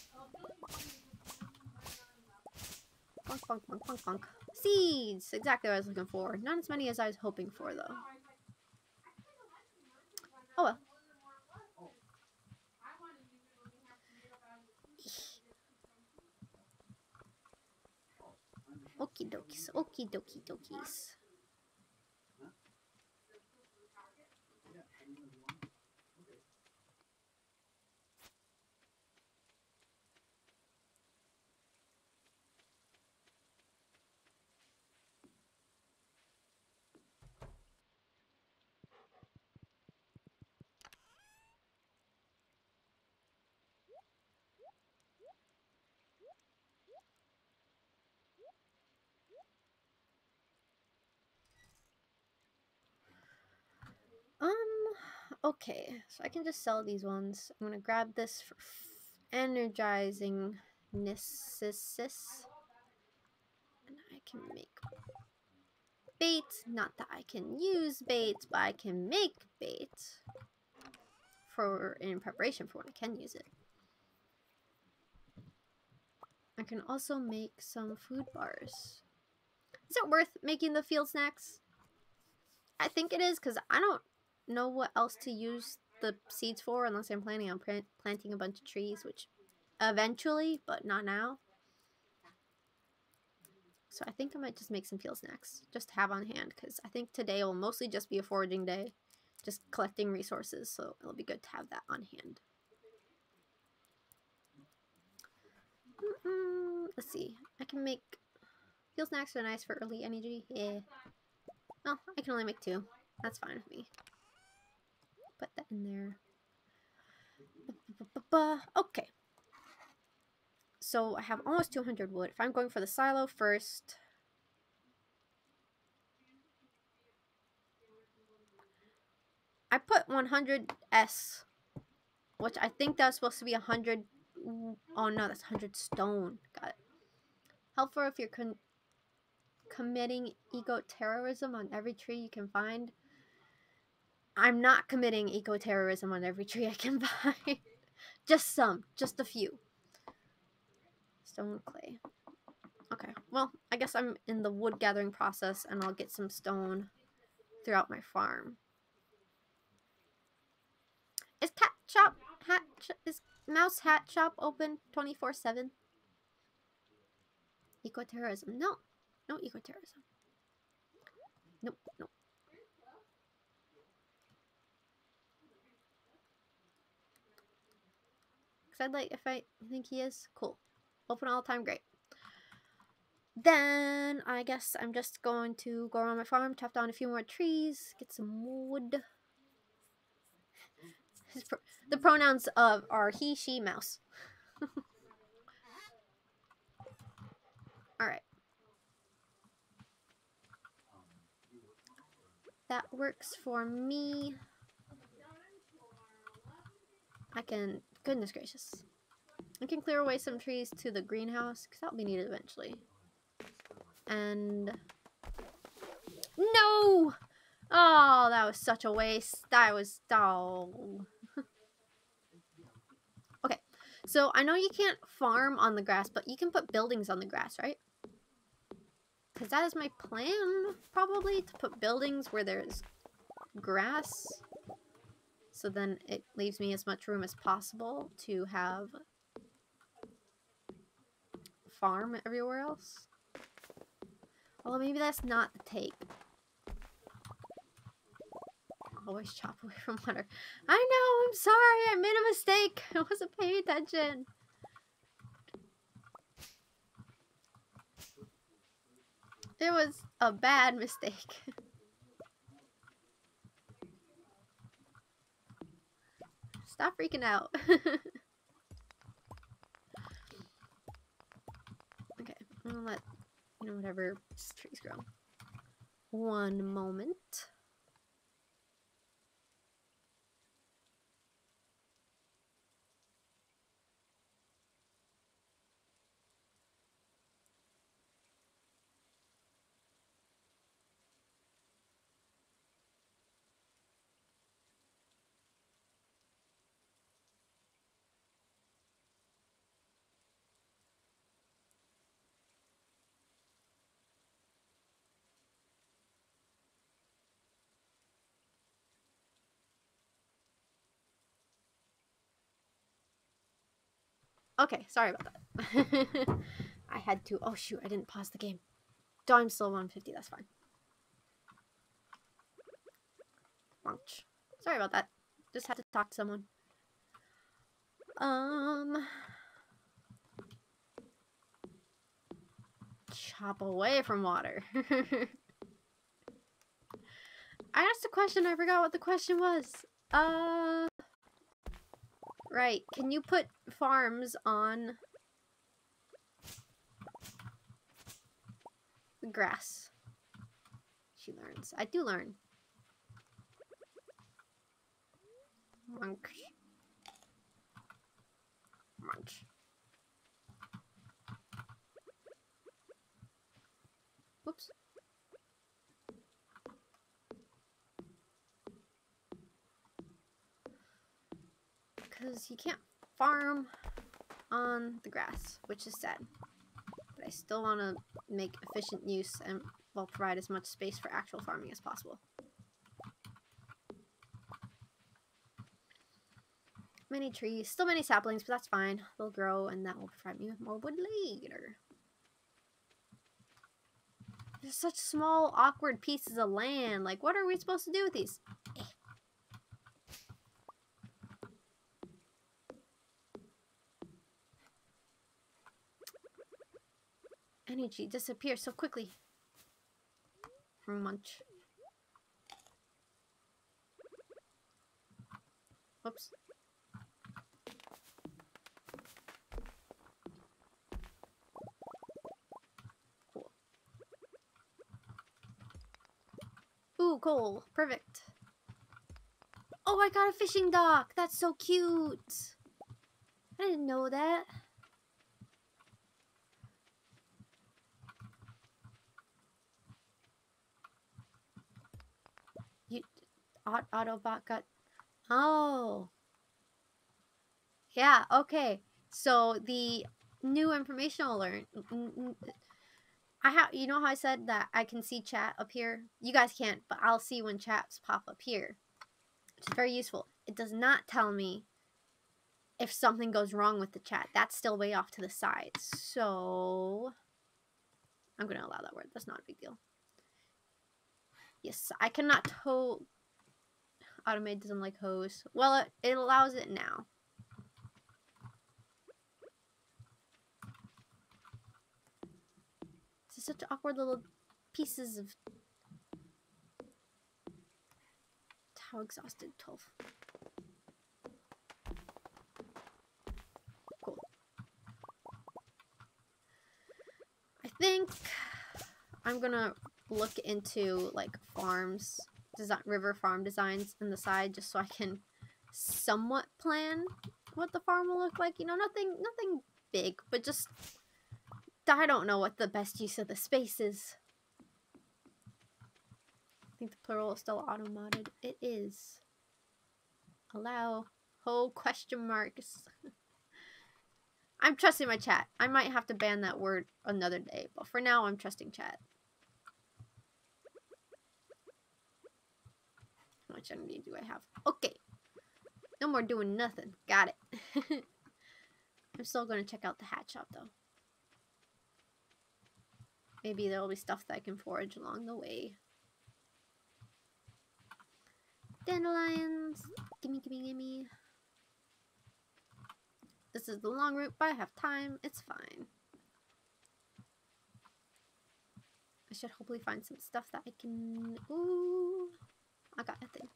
Bonk, bonk, bonk, bonk, bonk. Seeds! Exactly what I was looking for. Not as many as I was hoping for, though. Oh well. Okie dokies, okie dokie dokies. Um, okay, so I can just sell these ones. I'm gonna grab this for energizing necessis. And I can make bait. Not that I can use bait, but I can make bait for in preparation for when I can use it. I can also make some food bars. Is it worth making the field snacks? I think it is because I don't know what else to use the seeds for unless I'm planning on planting a bunch of trees, which eventually, but not now. So I think I might just make some field snacks, just have on hand, because I think today will mostly just be a foraging day, just collecting resources, so it'll be good to have that on hand. Mm -mm, let's see, I can make, field snacks are nice for early energy, yeah. Oh, I can only make two, that's fine with me put that in there. Okay. So I have almost 200 wood. If I'm going for the silo first... I put 100S, which I think that's supposed to be 100... Oh no, that's 100 stone. Got it. Helpful if you're committing eco-terrorism on every tree you can find. I'm not committing eco-terrorism on every <laughs> tree I can find. just some. Just a few. Stone clay. Okay. Well, I guess I'm in the wood gathering process and I'll get some stone throughout my farm. Is cat shop hat is mouse hat shop open 24/7? Eco-terrorism. No. No eco-terrorism. Nope, nope. I'd like, if I think he is, cool. Open all the time, great. Then, I guess I'm just going to go around my farm, chop down a few more trees, get some wood. Pro the pronouns of are he, she, mouse. <laughs> Alright. That works for me. I can Goodness gracious. I can clear away some trees to the greenhouse, because that'll be needed eventually. And... No! Oh, that was such a waste. That was... Oh. <laughs> okay, so I know you can't farm on the grass, but you can put buildings on the grass, right? Because that is my plan, probably, to put buildings where there's grass. So then it leaves me as much room as possible to have farm everywhere else. Although maybe that's not the take. Always chop away <laughs> from water. I know, I'm sorry, I made a mistake. <laughs> I wasn't paying attention. It was a bad <laughs> mistake. Stop freaking out. <laughs> okay, I'm gonna let, you know, whatever trees grow. One moment. Okay, sorry about that. <laughs> I had to. Oh shoot, I didn't pause the game. No, I'm still 150. That's fine. Launch. Sorry about that. Just had to talk to someone. Um. Chop away from water. <laughs> I asked a question, I forgot what the question was. Uh. Right, can you put farms on the grass? She learns. I do learn. Munch. Munch. Whoops. Because you can't farm on the grass, which is sad. But I still want to make efficient use and will provide as much space for actual farming as possible. Many trees, still many saplings, but that's fine. They'll grow and that will provide me with more wood later. There's such small, awkward pieces of land. Like, what are we supposed to do with these? Eh. Energy disappears so quickly. From Munch. Oops. Cool. Ooh, coal. Perfect. Oh, I got a fishing dock. That's so cute. I didn't know that. You, Autobot got, oh. Yeah, okay. So the new information alert I have, you know how I said that I can see chat up here? You guys can't, but I'll see when chats pop up here. It's very useful. It does not tell me if something goes wrong with the chat. That's still way off to the side. So, I'm going to allow that word. That's not a big deal. Yes, I cannot tow. AutoMod doesn't like hose. Well, it, it allows it now. It's such awkward little pieces of... How exhausted, 12. Cool. I think I'm gonna look into like farms, design, river farm designs in the side just so I can somewhat plan what the farm will look like. You know, nothing, nothing big, but just I don't know what the best use of the space is. I think the plural is still auto-modded. It is. Allow. Whole question marks. <laughs> I'm trusting my chat. I might have to ban that word another day, but for now I'm trusting chat. Much energy do I have? Okay. No more doing nothing. Got it. <laughs> I'm still going to check out the hat shop though. Maybe there'll be stuff that I can forage along the way. Dandelions! Gimme, gimme, gimme. This is the long route, but I have time. It's fine. I should hopefully find some stuff that I can... Ooh! I got nothing.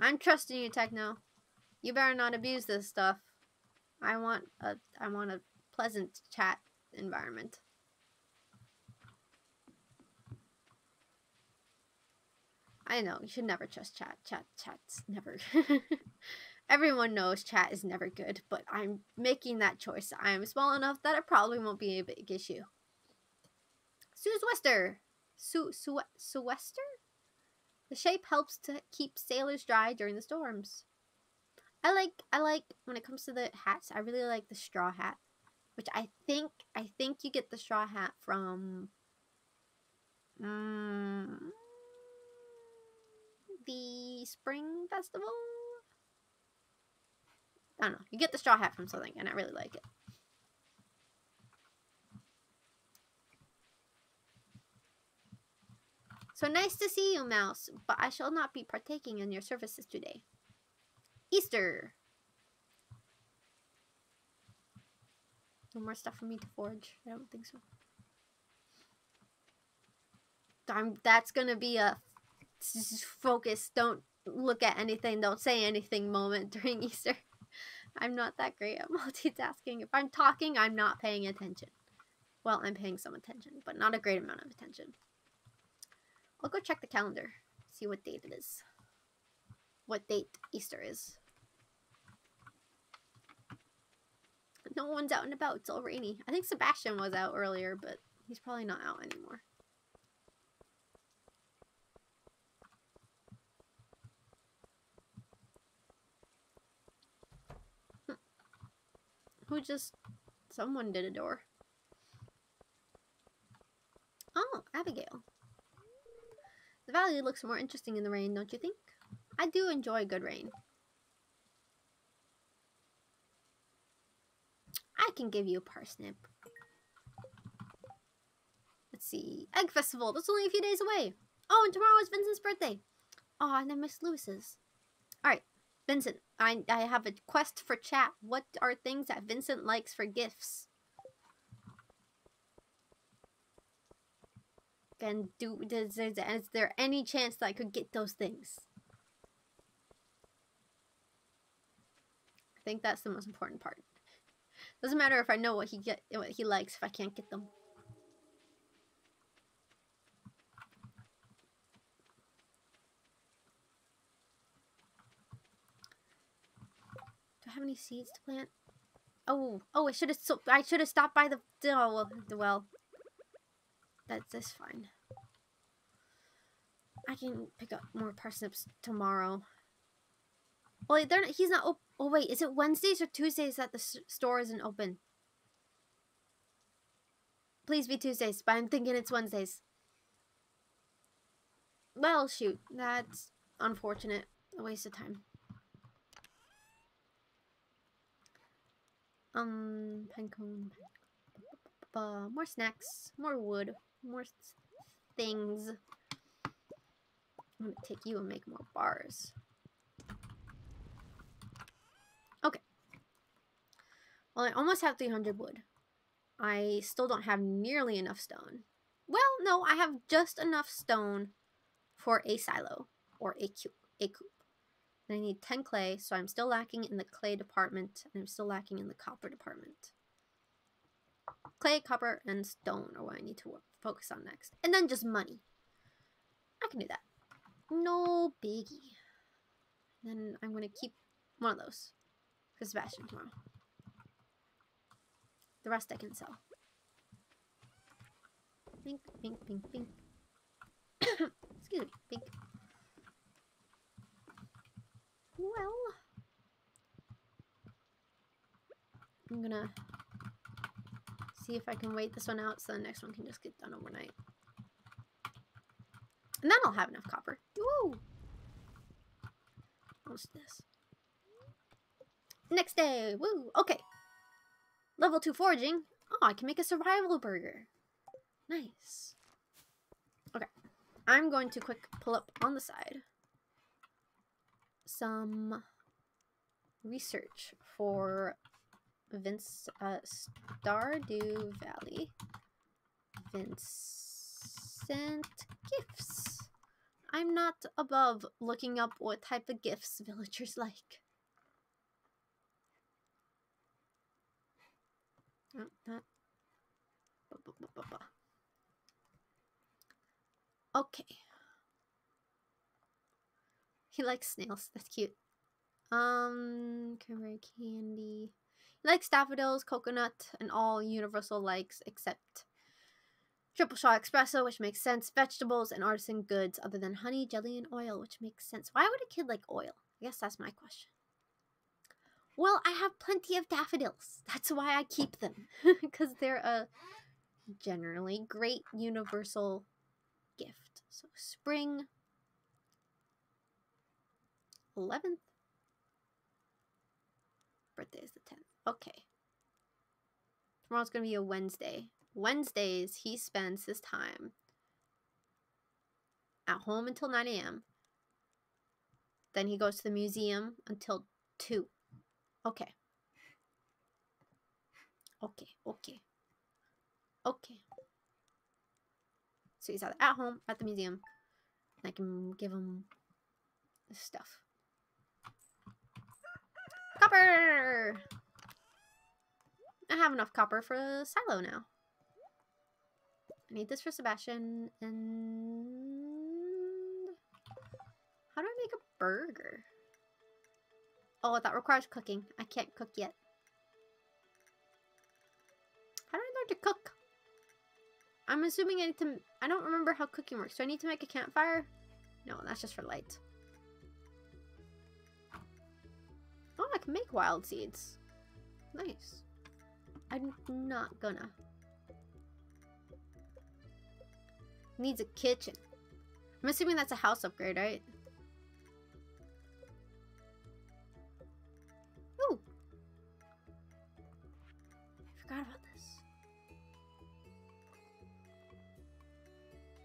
I'm trusting you, Techno. You better not abuse this stuff. I want a I want a pleasant chat environment. I know, you should never trust chat. Chat, chat's never. <laughs> Everyone knows chat is never good, but I'm making that choice. I am small enough that it probably won't be a big issue. Sue's Wester. Su Su Sou'wester? The shape helps to keep sailors dry during the storms. I like I like when it comes to the hats, I really like the straw hat which I think I think you get the straw hat from um, the spring festival. I don't know. You get the straw hat from something, and I really like it. So nice to see you, Mouse, but I shall not be partaking in your services today. Easter! No more stuff for me to forge. I don't think so. I'm, that's gonna be a <laughs> focus, don't look at anything, don't say anything moment <laughs> during Easter. I'm not that great at <laughs> multitasking. If I'm talking, I'm not paying attention. Well, I'm paying some attention, but not a great amount of attention. I'll go check the calendar, see what date it is. What date Easter is. No one's out and about. It's all rainy. I think Sebastian was out earlier, but he's probably not out anymore. Hmm. Who just... Someone did a door. Oh, Abigail. The valley looks more interesting in the rain, don't you think? I do enjoy good rain. I can give you a parsnip. Let's see. Egg Festival. That's only a few days away. Oh, and tomorrow is Vincent's birthday. Oh, and then Miss Lewis's. Alright. Vincent, I, I have a quest for chat. What are things that Vincent likes for gifts? And do does, is there any chance that I could get those things? I think that's the most important part. Doesn't matter if I know what he get what he likes if I can't get them. Do I have any seeds to plant? Oh, oh, I should have. So I should have stopped by the. Oh, well, that's that's fine. I can pick up more parsnips tomorrow. Well, they're not, he's not. Oh, oh, wait, is it Wednesdays or Tuesdays that the store isn't open? Please be Tuesdays, but I'm thinking it's Wednesdays. Well, shoot, that's unfortunate. A waste of time. Um, pinecone. Uh, more snacks, more wood, more things. I'm gonna take you and make more bars. Okay. Well, I almost have 300 wood. I still don't have nearly enough stone. Well, no, I have just enough stone for a silo or a coop. A. And I need 10 clay, so I'm still lacking in the clay department, and I'm still lacking in the copper department. Clay, copper, and stone are what I need to work, focus on next. And then just money. I can do that. No biggie. Then I'm going to keep one of those for Sebastian tomorrow. The rest I can sell. Pink, pink, pink, pink. <coughs> Excuse me, pink. Well, I'm gonna see if I can wait this one out so the next one can just get done overnight. And then I'll have enough copper. Woo! What's this? Next day! Woo! Okay. Level 2 foraging. Oh, I can make a survival burger. Nice. Okay. I'm going to quick pull up on the side some research for Vince uh, Stardew Valley Vincent gifts. I'm not above looking up what type of gifts <laughs> villagers like. Okay. He likes snails. That's cute. Um, cranberry candy. He likes daffodils, coconut, and all universal likes except triple shot espresso, which makes sense. Vegetables and artisan goods other than honey, jelly, and oil, which makes sense. Why would a kid like oil? I guess that's my question. Well, I have plenty of daffodils. <laughs> That's why I keep them. <laughs> Because they're a generally great universal gift. So, spring, 11th. birthday is the 10th. Okay. Tomorrow's going to be a Wednesday. Wednesdays, he spends his time at home until 9 a.m. Then he goes to the museum until 2. Okay. Okay, okay. Okay. So he's either at home, at the museum, I can give him stuff. Copper! I have enough copper for a silo now. I need this for Sebastian, and... How do I make a burger? Oh, that requires cooking. I can't cook yet. How do I learn to cook? I'm assuming I need to... I don't remember how cooking works. Do I need to make a campfire? No, that's just for light. Oh, I can make wild seeds. Nice. I'm not gonna. Needs a kitchen. I'm assuming that's a house upgrade, right? Ooh. I forgot about this.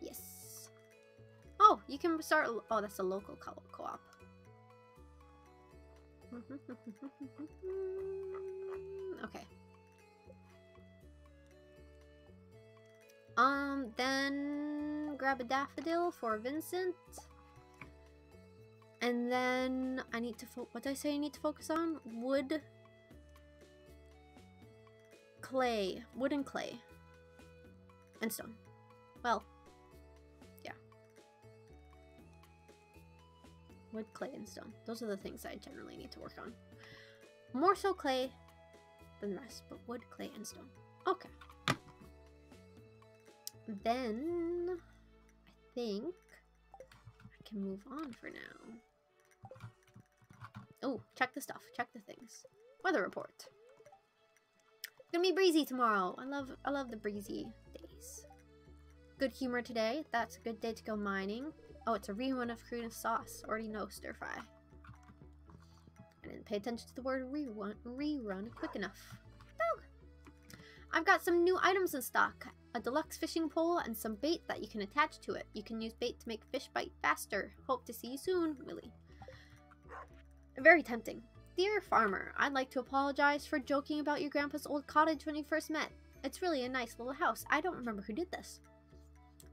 Yes. Oh, you can start. Oh, that's a local co-op. <laughs> okay. Um, then grab a daffodil for Vincent. And then I need to, what did I say I need to focus on? Wood, clay, wood and clay, and stone. Well, yeah. Wood, clay, and stone. Those are the things I generally need to work on. More so clay than the rest, but wood, clay, and stone. Okay then I think I can move on for now. Oh, check the stuff. Check the things. Weather report. Gonna be breezy tomorrow. I love I love the breezy days. Good humor today. That's a good day to go mining. Oh, it's a rerun of Karina's sauce. Already know stir fry. I didn't pay attention to the word rerun, rerun quick enough. I've got some new items in stock a deluxe fishing pole, and some bait that you can attach to it. You can use bait to make fish bite faster. Hope to see you soon, Willy. Very tempting. Dear farmer, I'd like to apologize for joking about your grandpa's old cottage when you first met. It's really a nice little house. I don't remember who did this.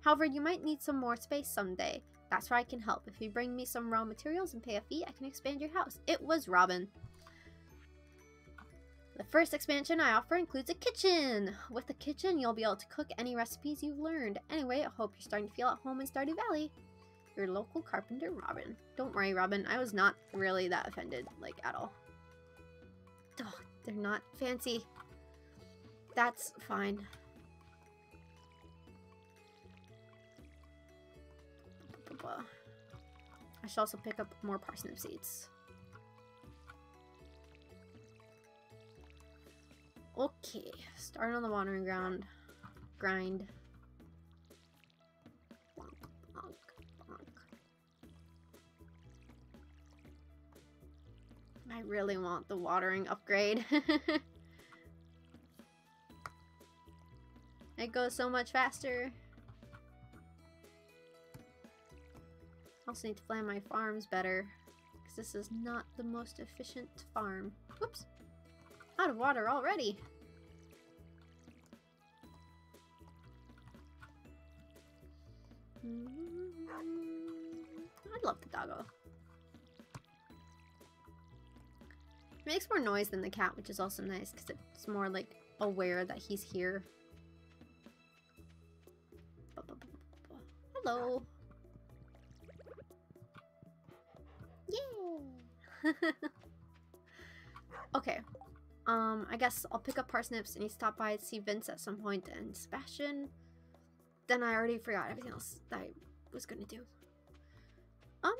However, you might need some more space someday. That's where I can help. If you bring me some raw materials and pay a fee, I can expand your house. It was Robin. The first expansion I offer includes a kitchen. With the kitchen, you'll be able to cook any recipes you've learned. Anyway, I hope you're starting to feel at home in Stardew Valley. Your local carpenter, Robin. Don't worry, Robin. I was not really that offended, like, at all. Oh, they're not fancy. That's fine. I should also pick up more parsnip seeds. Okay, start on the watering ground. Grind. Bonk, bonk, bonk. I really want the watering upgrade. <laughs> it goes so much faster. I also need to plan my farms better. Because this is not the most efficient farm. Whoops. Out of water already. Mm, I love the doggo. It makes more noise than the cat, which is also nice because it's more like aware that he's here. Hello. Yeah. <laughs> okay. Um, I guess I'll pick up parsnips and he stopped by to see Vince at some point and Sebastian. Then I already forgot everything else that I was gonna do. Um,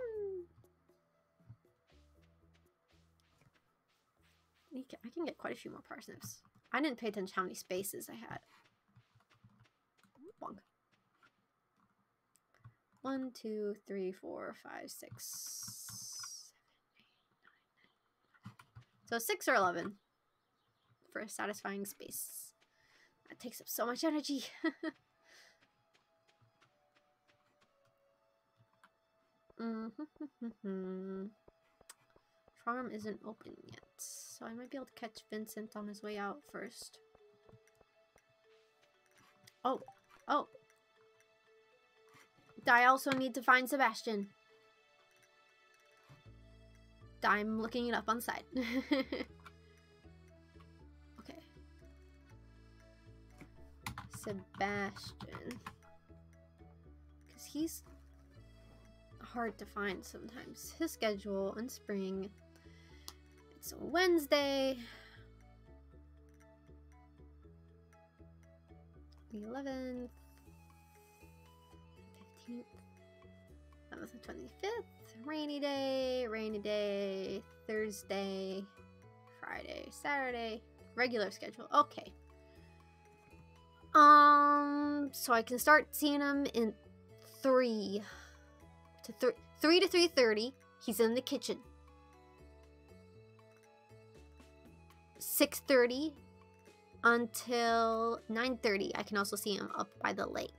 I can get quite a few more parsnips. I didn't pay attention how many spaces I had. Bonk. One, two, three, four, five, six, So 6 or 11 for a satisfying space. That takes up so much energy. <laughs> mm-hmm. Farm isn't open yet, so I might be able to catch Vincent on his way out first. Oh, oh. I also need to find Sebastian. I'm looking it up on the <laughs> Sebastian. Because he's hard to find sometimes. His schedule in spring. It's Wednesday. The 11th. 15th. That was the 25th. Rainy day, rainy day, Thursday, Friday, Saturday. Regular schedule. Okay. Um, so I can start seeing him in 3 to three, 3 to 3.30. He's in the kitchen. 6.30 until 9.30. I can also see him up by the lake.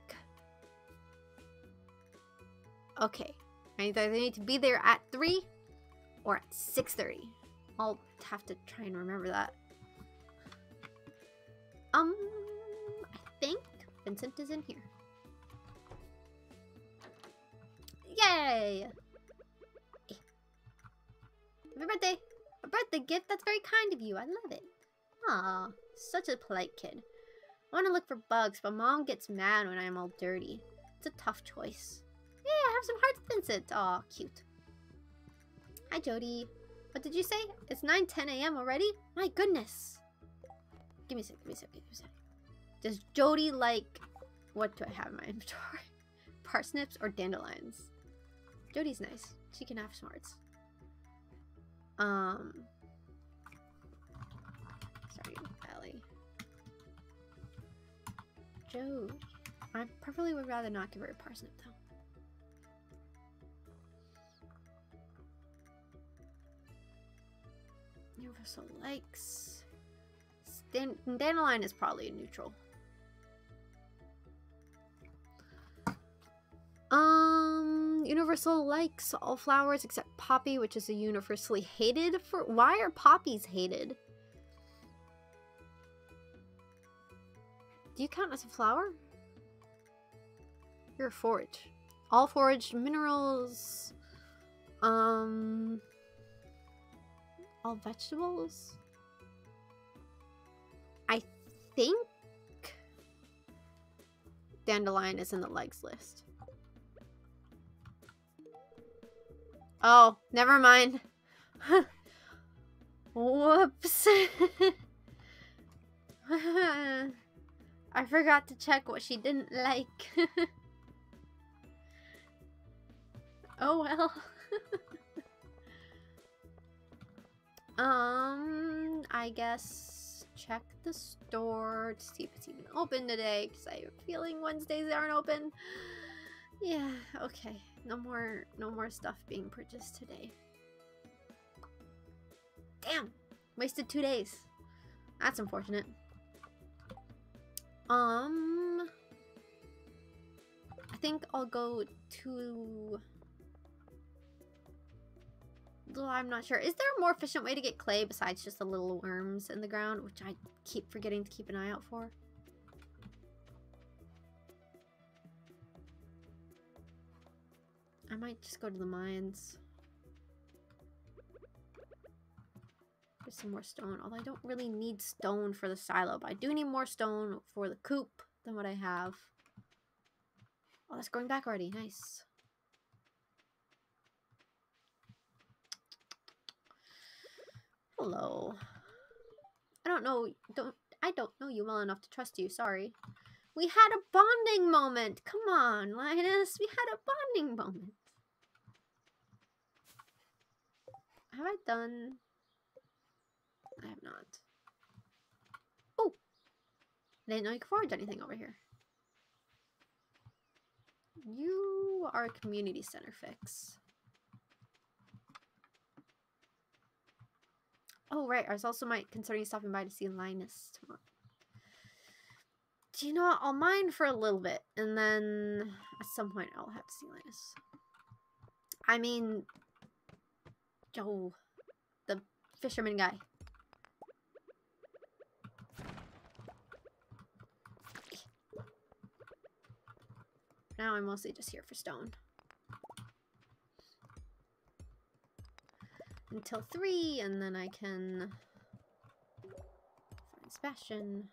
Okay. I either need to be there at 3 or at 6.30. I'll have to try and remember that. Um, Vincent is in here. Yay! Happy birthday! A birthday gift? That's very kind of you. I love it. Aw, such a polite kid. I want to look for bugs, but mom gets mad when I'm all dirty. It's a tough choice. Yeah, I have some hearts, Vincent. Aw, cute. Hi, Jodi. What did you say? It's 9 10 a.m. already? My goodness. Give me a sec, give me a sec, give me a sec. Does Jodi like. What do I have in my <laughs> inventory? Parsnips or dandelions? Jodi's nice. She can have smarts. Um. Sorry, Ellie. Jody. I probably would rather not give her a parsnip though. Universal likes. Dan Dandelion is probably a neutral. Um, Universal likes all flowers except poppy, which is a universally hated for. Why are poppies hated? Do you count as a flower? You're a forage. All foraged minerals. Um, all vegetables? I think dandelion is in the legs list. Oh, never mind. <laughs> Whoops. <laughs> I forgot to check what she didn't like. <laughs> oh well. Um, I guess check the store to see if it's even open today because I have a feeling Wednesdays aren't open. Yeah, okay. No more no more stuff being purchased today. Damn! Wasted two days. That's unfortunate. Um I think I'll go to well, I'm not sure. Is there a more efficient way to get clay besides just the little worms in the ground, which I keep forgetting to keep an eye out for? I might just go to the mines. Get some more stone. Although I don't really need stone for the silo, but I do need more stone for the coop than what I have. Oh, that's going back already. Nice. Hello. I don't know. Don't I don't know you well enough to trust you. Sorry. We had a bonding moment. Come on, Linus. We had a bonding moment. Have I done? I have not. Oh! I didn't know you could forge anything over here. You are a community center fix. Oh, right. I was also might considering stopping by to see Linus tomorrow. Do you know what? I'll mind for a little bit, and then at some point I'll have to see Linus. I mean, Joe, the fisherman guy. Now I'm mostly just here for stone. Until 3, and then I can find Sebastian.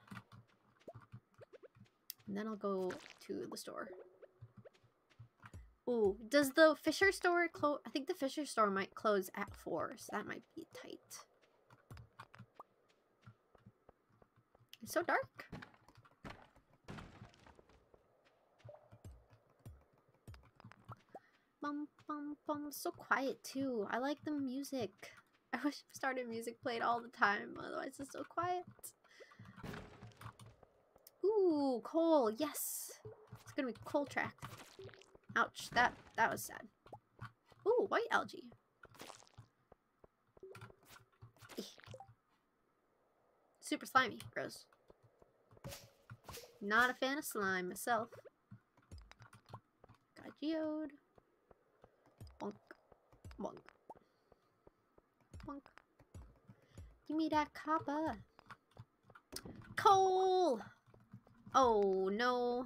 And then I'll go to the store. Ooh, does the Fisher store close? I think the Fisher store might close at 4, so that might be tight. It's so dark. Bum, bum, bum. So quiet, too. I like the music. <laughs> I wish Stardew music played all the time, otherwise it's so quiet. Ooh, coal, yes. It's gonna be coal track. Ouch, that that was sad. Ooh, white algae. Eh. Super slimy, gross. Not a fan of slime myself. Got geode. Bonk. Bonk. Bonk. Give me that copper. Coal! Oh, no.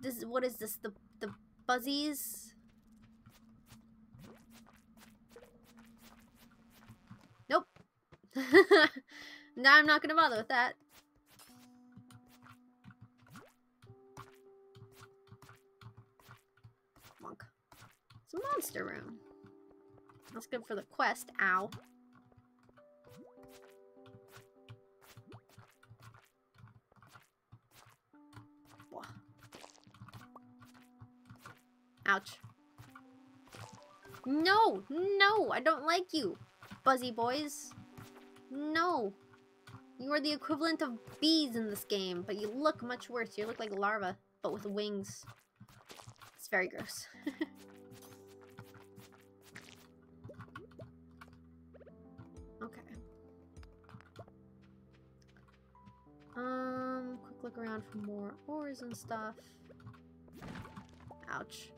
This what is this? The the buzzies? Nope. <laughs> now I'm not gonna bother with that. Monk. It's a monster room. That's good for the quest. Ow. Ouch. No, no, I don't like you, Buzzy boys. No. You are the equivalent of bees in this game, but you look much worse. You look like larva, but with wings. It's very gross. <laughs> okay. Um, quick look around for more ores and stuff. Ouch.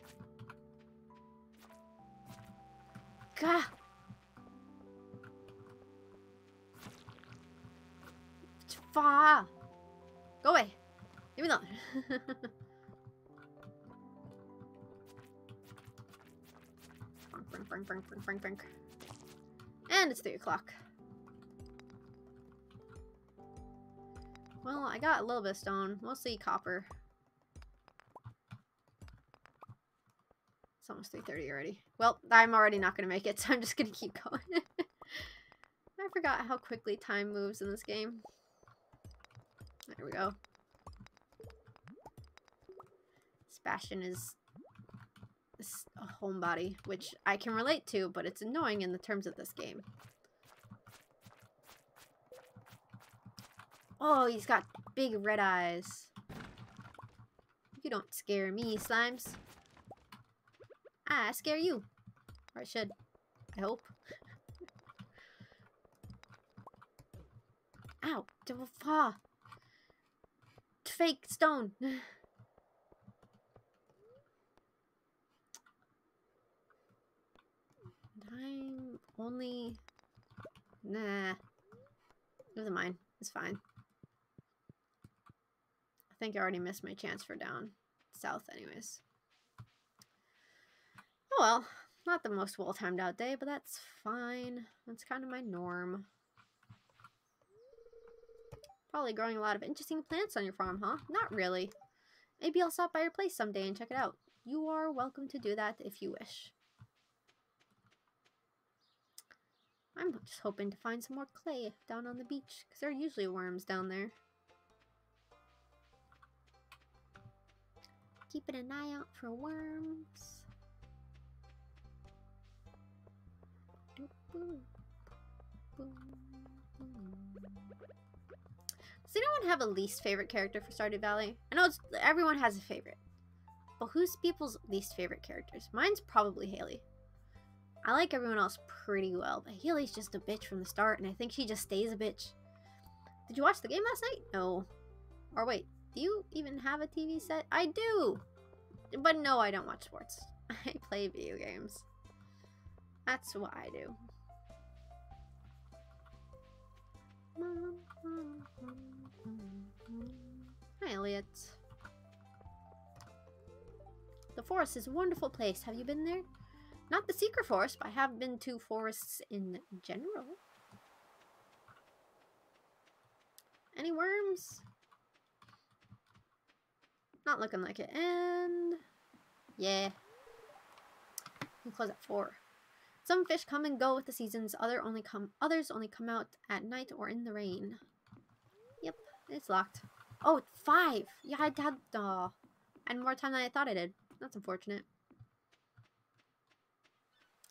It's far. Go away. Leave me alone. brink, brink, brink, brink, brink, And it's 3 o'clock. Well, I got a little bit of stone, mostly copper. Almost 3.30 already. Well, I'm already not going to make it, <laughs> so I'm just going to keep going. <laughs> I forgot how quickly time moves in this game. There we go. Sebastian is a homebody, which I can relate to, but it's annoying in the terms of this game. Oh, he's got big red eyes. You don't scare me, slimes. I scare you. Or I should. I hope. Ow. Devil fa. Fake stone. I'm only... Nah. Never mind. It's fine. I think I already missed my chance for down south anyways. Well, not the most well-timed out day, but that's fine. That's kind of my norm. Probably growing a lot of interesting plants on your farm, huh? Not really. Maybe I'll stop by your place someday and check it out. You are welcome to do that if you wish. I'm just hoping to find some more clay down on the beach, because there are usually worms down there. Keeping an eye out for worms. Does anyone have a least favorite character for Stardew Valley? I know it's, everyone has a favorite. But who's people's least favorite characters? Mine's probably Haley. I like everyone else pretty well, but Haley's just a bitch from the start, and I think she just stays a bitch. Did you watch the game last night? No. Or wait, do you even have a TV set? I do! But no, I don't watch sports. <laughs> I play video games. That's what I do. Hi, Elliott. The forest is a wonderful place. Have you been there? Not the secret forest, but I have been to forests in general. Any worms? Not looking like it. And yeah. We close at four. Some fish come and go with the seasons. Other only come others only come out at night or in the rain. Yep, it's locked. Oh, five. Yeah, I had uh, and more time than I thought I did. That's unfortunate.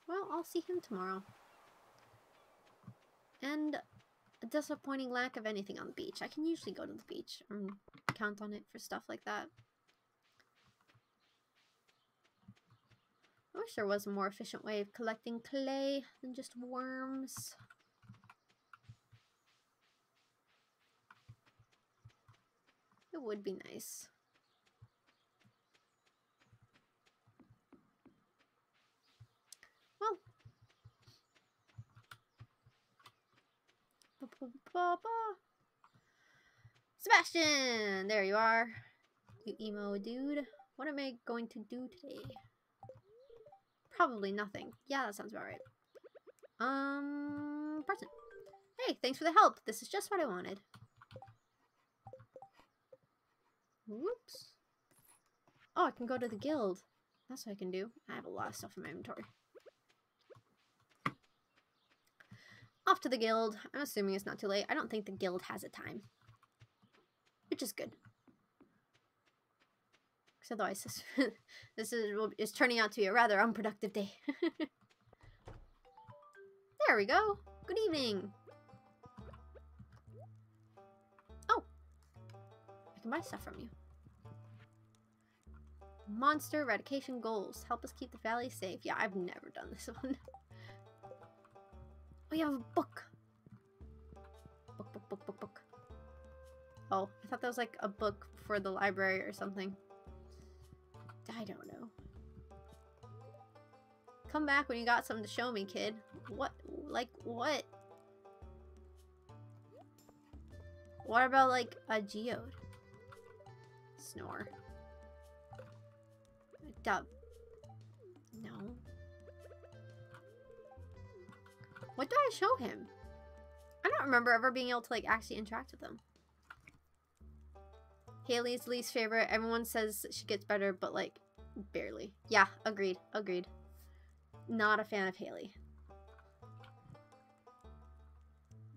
Well, I'll see him tomorrow. And a disappointing lack of anything on the beach. I can usually go to the beach and count on it for stuff like that. I wish there was a more efficient way of collecting clay than just worms. It would be nice. Well. Ba -ba -ba Sebastian! There you are. You emo dude. What am I going to do today? Probably nothing. Yeah, that sounds about right. Um, present. Hey, thanks for the help. This is just what I wanted. Whoops. Oh, I can go to the guild. That's what I can do. I have a lot of stuff in my inventory. Off to the guild. I'm assuming it's not too late. I don't think the guild has a time. Which is good. Because otherwise this, <laughs> this is, is turning out to be a rather unproductive day. <laughs> there we go. Good evening. Oh. I can buy stuff from you. Monster eradication goals. Help us keep the valley safe. Yeah, I've never done this <laughs> one. Oh, we have a book. Book, book, book, book, book. Oh, I thought that was like a book for the library or something. I don't know. Come back when you got something to show me, kid. What? Like, what? What about, like, a geode? Snore. Dub. No. What do I show him? I don't remember ever being able to, like, actually interact with them. Haley's least favorite. Everyone says she gets better, but like barely. Yeah, agreed. Agreed. Not a fan of Haley.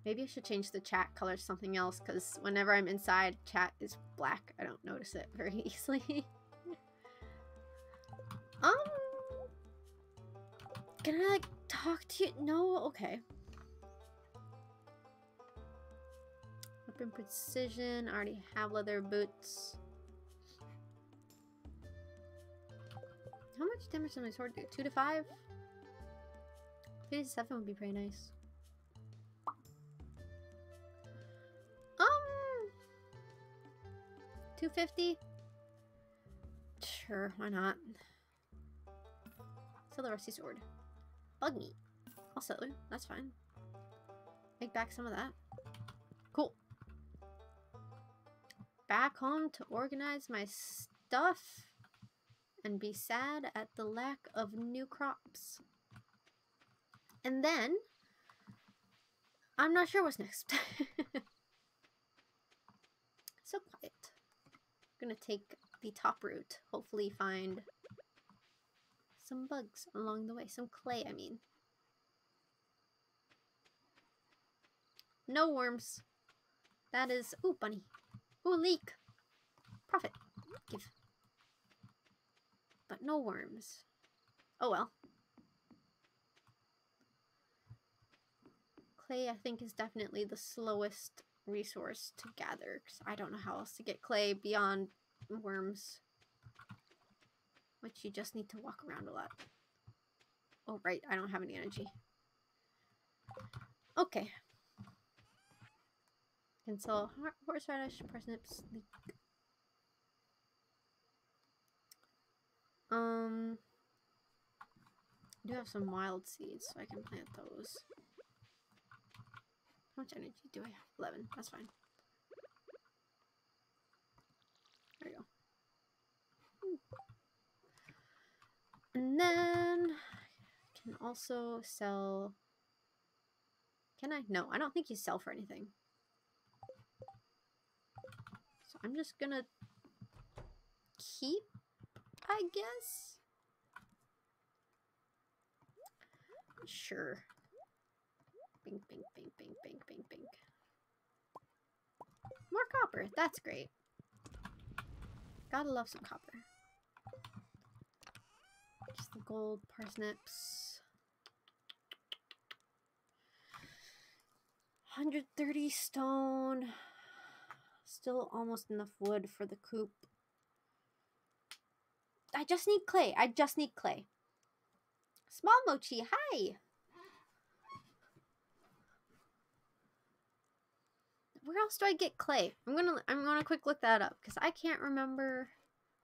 Maybe I should change the chat color to something else because whenever I'm inside, chat is black. I don't notice it very <laughs> easily. um, can I like talk to you? No? Okay. Weapon precision. Already have leather boots. How much damage does my sword do? 2 to 5? 3 to 7 would be pretty nice. Um... 250? Sure, why not? Sell the rusty sword. Bug meat. I'll sell it. That's fine. Make back some of that. Cool back home to organize my stuff and be sad at the lack of new crops. And then, I'm not sure what's next. <laughs> so quiet. I'm gonna take the top route, hopefully find some bugs along the way. Some clay, I mean. No worms. That is... Ooh, bunny. Ooh, leek. Profit. Give. But no worms. Oh well. Clay, I think, is definitely the slowest resource to gather. Because I don't know how else to get clay beyond worms. Which you just need to walk around a lot. Oh, right. I don't have any energy. Okay. Sell horseradish, parsnips, leek. Um, I do have some wild seeds, so I can plant those. How much energy do I have? 11. That's fine. There we go. And then I can also sell... Can I? No, I don't think you sell for anything. So I'm just gonna keep, I guess? Sure. Bink, bink, bink, bink, bink, bink, bink. More copper. That's great. Gotta love some copper. Just the gold parsnips. 130 stone. Still almost enough wood for the coop. I just need clay. I just need clay. Small Mochi, hi! Where else do I get clay? I'm gonna I'm gonna quick look that up because I can't remember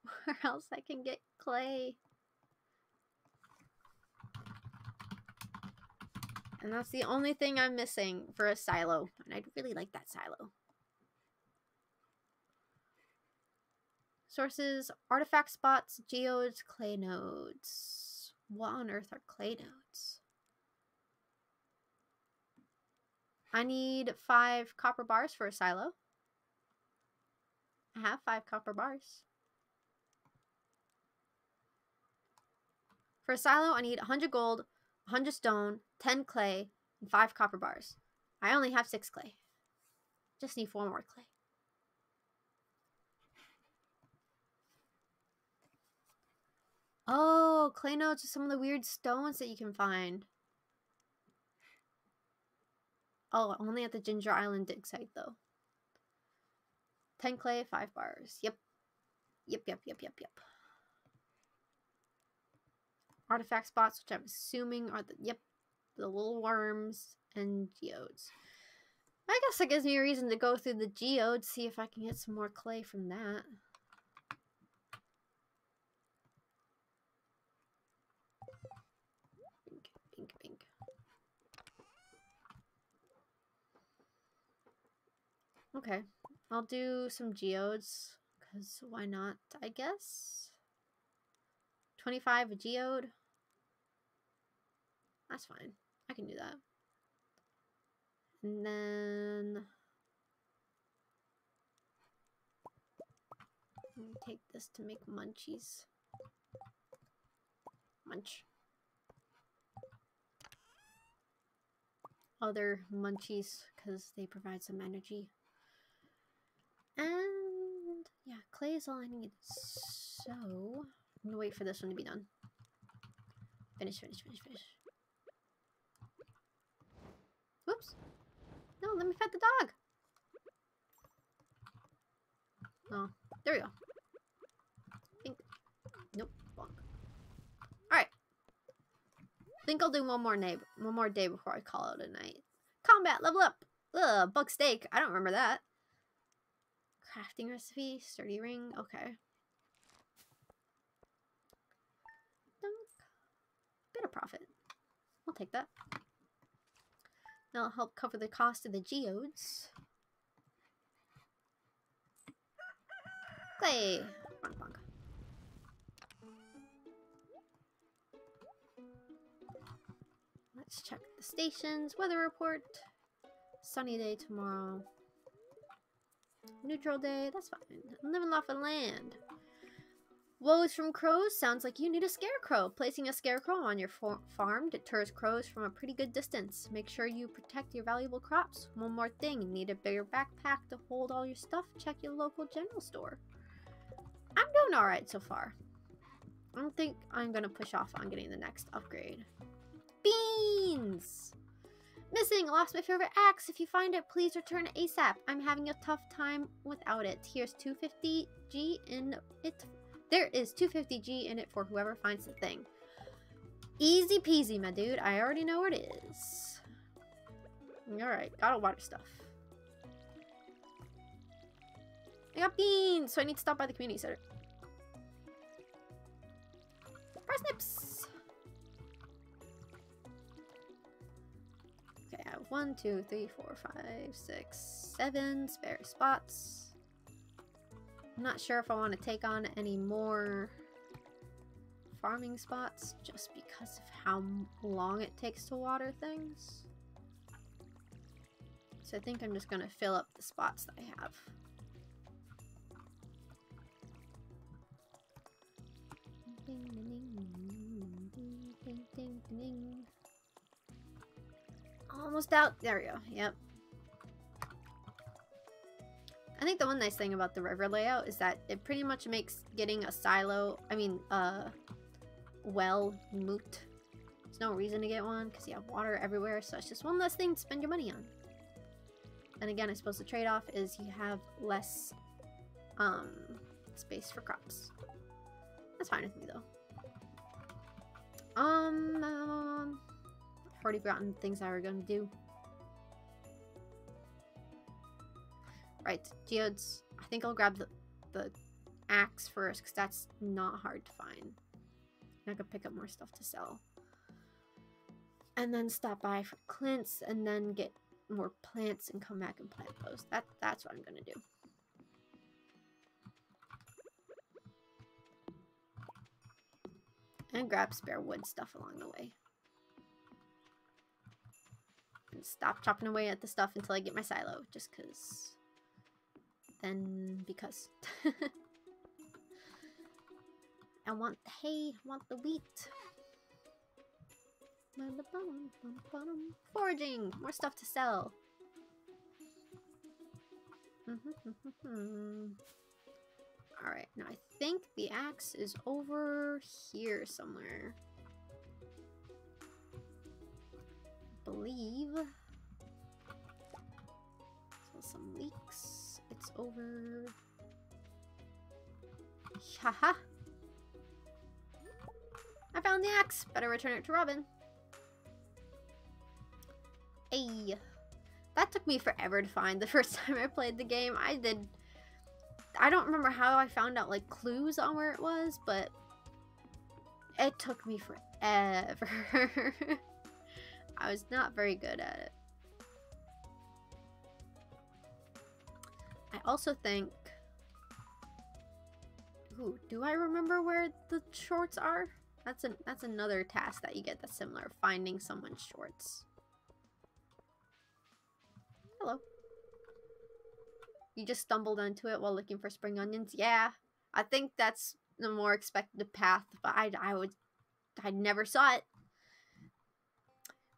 <laughs> where else I can get clay. And that's the only thing I'm missing for a silo. And I'd really like that silo. Sources, artifact spots, geodes, clay nodes. What on earth are clay nodes? I need five copper bars for a silo. I have five copper bars. For a silo, I need 100 gold, 100 stone, 10 clay, and 5 copper bars. I only have 6 clay. Just need 4 more clay. Oh, clay nodes are some of the weird stones that you can find. Oh, only at the Ginger Island dig site, though. 10 clay, 5 bars. Yep. Yep, yep, yep, yep, yep artifact spots, which I'm assuming are the, yep, the little worms and geodes. I guess that gives me a reason to go through the geodes, see if I can get some more clay from that. Bink, bink, bink. Okay, I'll do some geodes, because why not, I guess? 25 a geode. That's fine. I can do that. And then take this to make munchies. Munch. Other munchies because they provide some energy. And yeah, clay is all I need. So I'm gonna wait for this one to be done. Finish, finish, finish, finish. Whoops. No, let me pet the dog. Oh, there we go. Think. Nope. Alright. think I'll do one more day, one more day before I call it a night. Combat, level up. Ugh, bug steak. I don't remember that. Crafting recipe, sturdy ring. Okay. Dunk. Bit of profit. I'll take that. That'll help cover the cost of the geodes. Clay! Let's check the stations. Weather report. Sunny day tomorrow. Neutral day. That's fine. Living off of land. Woes from crows sounds like you need a scarecrow. Placing a scarecrow on your farm deters crows from a pretty good distance. Make sure you protect your valuable crops. One more thing, need a bigger backpack to hold all your stuff? Check your local general store. I'm doing alright so far. I don't think I'm to push off on getting the next upgrade. Beans! Missing! Lost my favorite axe. If you find it, please return it ASAP. I'm having a tough time without it. Here's 250G in it there is 250G in it for whoever finds the thing. Easy peasy, my dude. I already know where it is. Alright, got a water stuff. I got beans, so I need to stop by the community center. Parsnips! One, two, three, four, five, six, seven spare spots. I'm not sure if I want to take on any more farming spots just because of how long it takes to water things. So I think I'm just going to fill up the spots that I have. Almost out. There we go. Yep. I think the one nice thing about the river layout is that it pretty much makes getting a silo, I mean, uh, well moot. There's no reason to get one because you have water everywhere, so it's just one less thing to spend your money on. And again, I suppose the trade-off is you have less um, space for crops. That's fine with me though. Um, um Already forgotten things I were going to do. Right, geodes. I think I'll grab the, the axe first because that's not hard to find. I could pick up more stuff to sell. And then stop by for Clint's and then get more plants and come back and plant those. That, that's what I'm going to do. And grab spare wood stuff along the way. Stop chopping away at the stuff until I get my silo, just because. Then, because. <laughs> I want the hay, I want the wheat. Foraging! More stuff to sell. Mm-hmm, mm-hmm, mm-hmm. Alright, now I think the axe is over here somewhere. Believe. So some leeks. It's over. Haha! I found the axe. Better return it to Robin. Hey. That took me forever to find the first <laughs> time I played the game. I did... I don't remember how I found out, like, clues on where it was, but... It took me forever. <laughs> I was not very good at it. I also think... Ooh, do I remember where the shorts are? That's an that's another task that you get that's similar. Finding someone's shorts. Hello. You just stumbled onto it while looking for spring onions? Yeah. I think that's the more expected path, but I, I would I never saw it.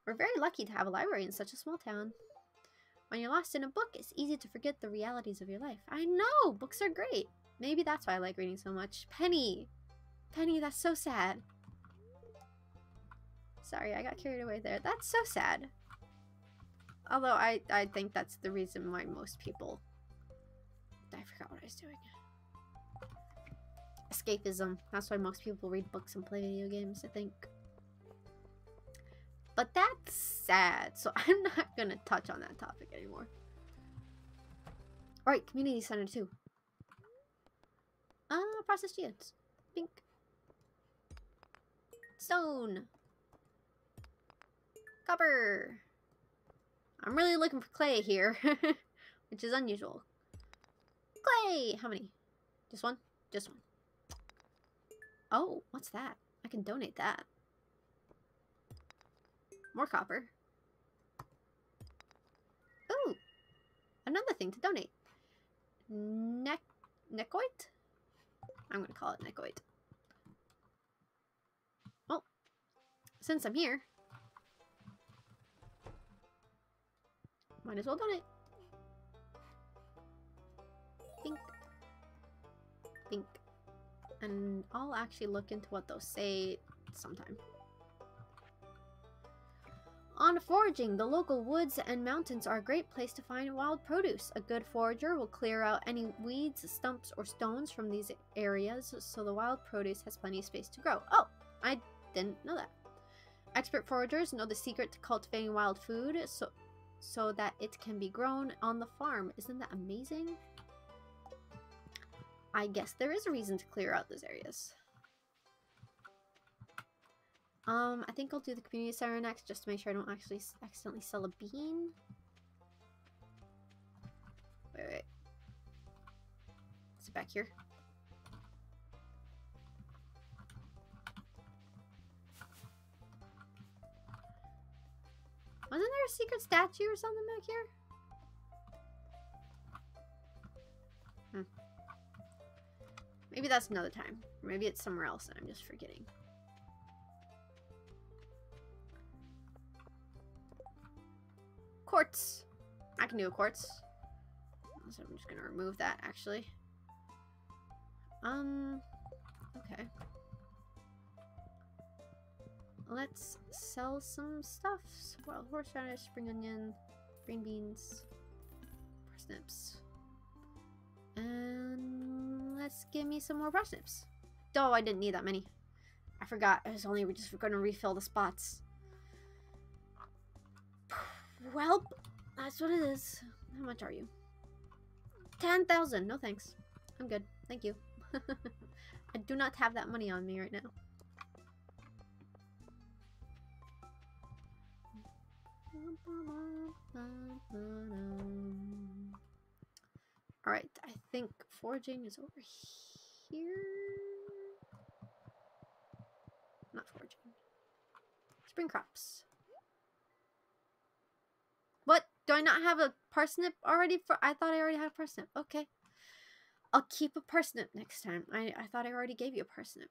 We're very lucky to have a library in such a small town. When you're lost in a book, it's easy to forget the realities of your life. I know! Books are great. Maybe that's why I like reading so much. Penny! Penny, that's so sad. Sorry, I got carried away there. That's so sad. Although I, I think that's the reason why most people... I forgot what I was doing. Escapism. That's why most people read books and play video games, I think. But that's sad, so <laughs> I'm not gonna touch on that topic anymore. Alright, community center too. Ah, uh, processed geodes. Pink. Stone. Copper! I'm really looking for clay here, <laughs> which is unusual. Clay! How many? Just one? Just one. Oh, what's that? I can donate that. More copper. Ooh! Another thing to donate. Neck... Nekoite? I'm gonna call it Nekoite. Well, since I'm here, Might as well donate. Pink. Pink. And I'll actually look into what those say sometime. On foraging, the local woods and mountains are a great place to find wild produce. A good forager will clear out any weeds, stumps, or stones from these areas so the wild produce has plenty of space to grow. Oh, I didn't know that. Expert foragers know the secret to cultivating wild food so so that it can be grown on the farm. Isn't that amazing? I guess there is a reason to clear out those areas. Um, I think I'll do the community center next just to make sure I don't actually accidentally sell a bean. Wait, wait. Is it back here? Wasn't there a secret statue or something back here? Hmm. Maybe that's another time. maybe it's somewhere else and I'm just forgetting. Quartz. I can do a quartz. So I'm just gonna remove that actually. Um, okay. Let's sell some stuff. Wild horseradish, spring onion, green beans, parsnips. And let's give me some more parsnips. Oh, I didn't need that many. I forgot. I was only just going to refill the spots. Well, that's what it is. How much are you? 10,000. No thanks. I'm good. Thank you. <laughs> I do not have that money on me right now. Alright, I think foraging is over here. Not foraging. Spring crops. Do I not have a parsnip already? For I thought I already had a parsnip. Okay. I'll keep a parsnip next time. I, I thought I already gave you a parsnip.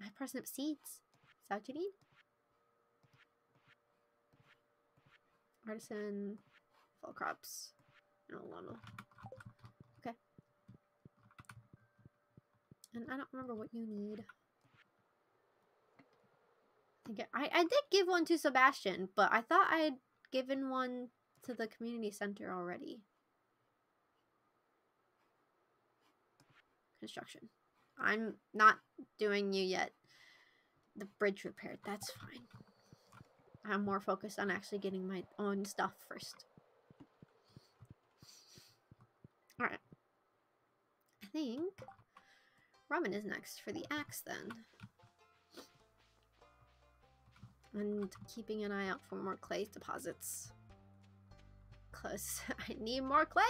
I have parsnip seeds. Is that what you need? Artisan, fall crops, and a llama. Okay. And I don't remember what you need. I, I, I did give one to Sebastian, but I thought I had given one to the community center already. Construction. I'm not doing you yet. The bridge repaired. That's fine. I'm more focused on actually getting my own stuff first. Alright. I think Robin is next for the axe then. And keeping an eye out for more clay deposits. Because <laughs> I need more clay.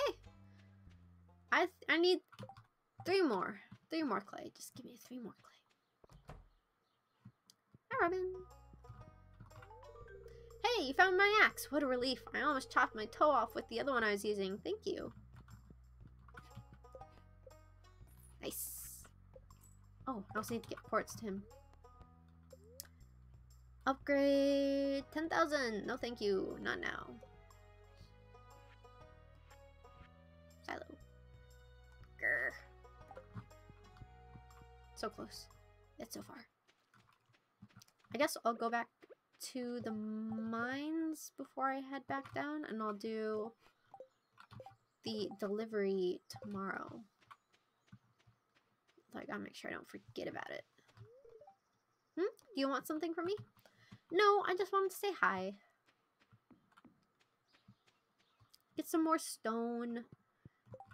I, I need three more. Three more clay. Just give me three more clay. Hi, Robin. Hey, you found my axe. What a relief. I almost chopped my toe off with the other one I was using. Thank you. Nice. Oh, I also need to get ports to him. Upgrade 10,000. No, thank you. Not now. Silo. Grr. So close. It's so far. I guess I'll go back to the mines before I head back down, and I'll do the delivery tomorrow. I gotta make sure I don't forget about it. Hmm? Do you want something from me? No, I just wanted to say hi. Get some more stone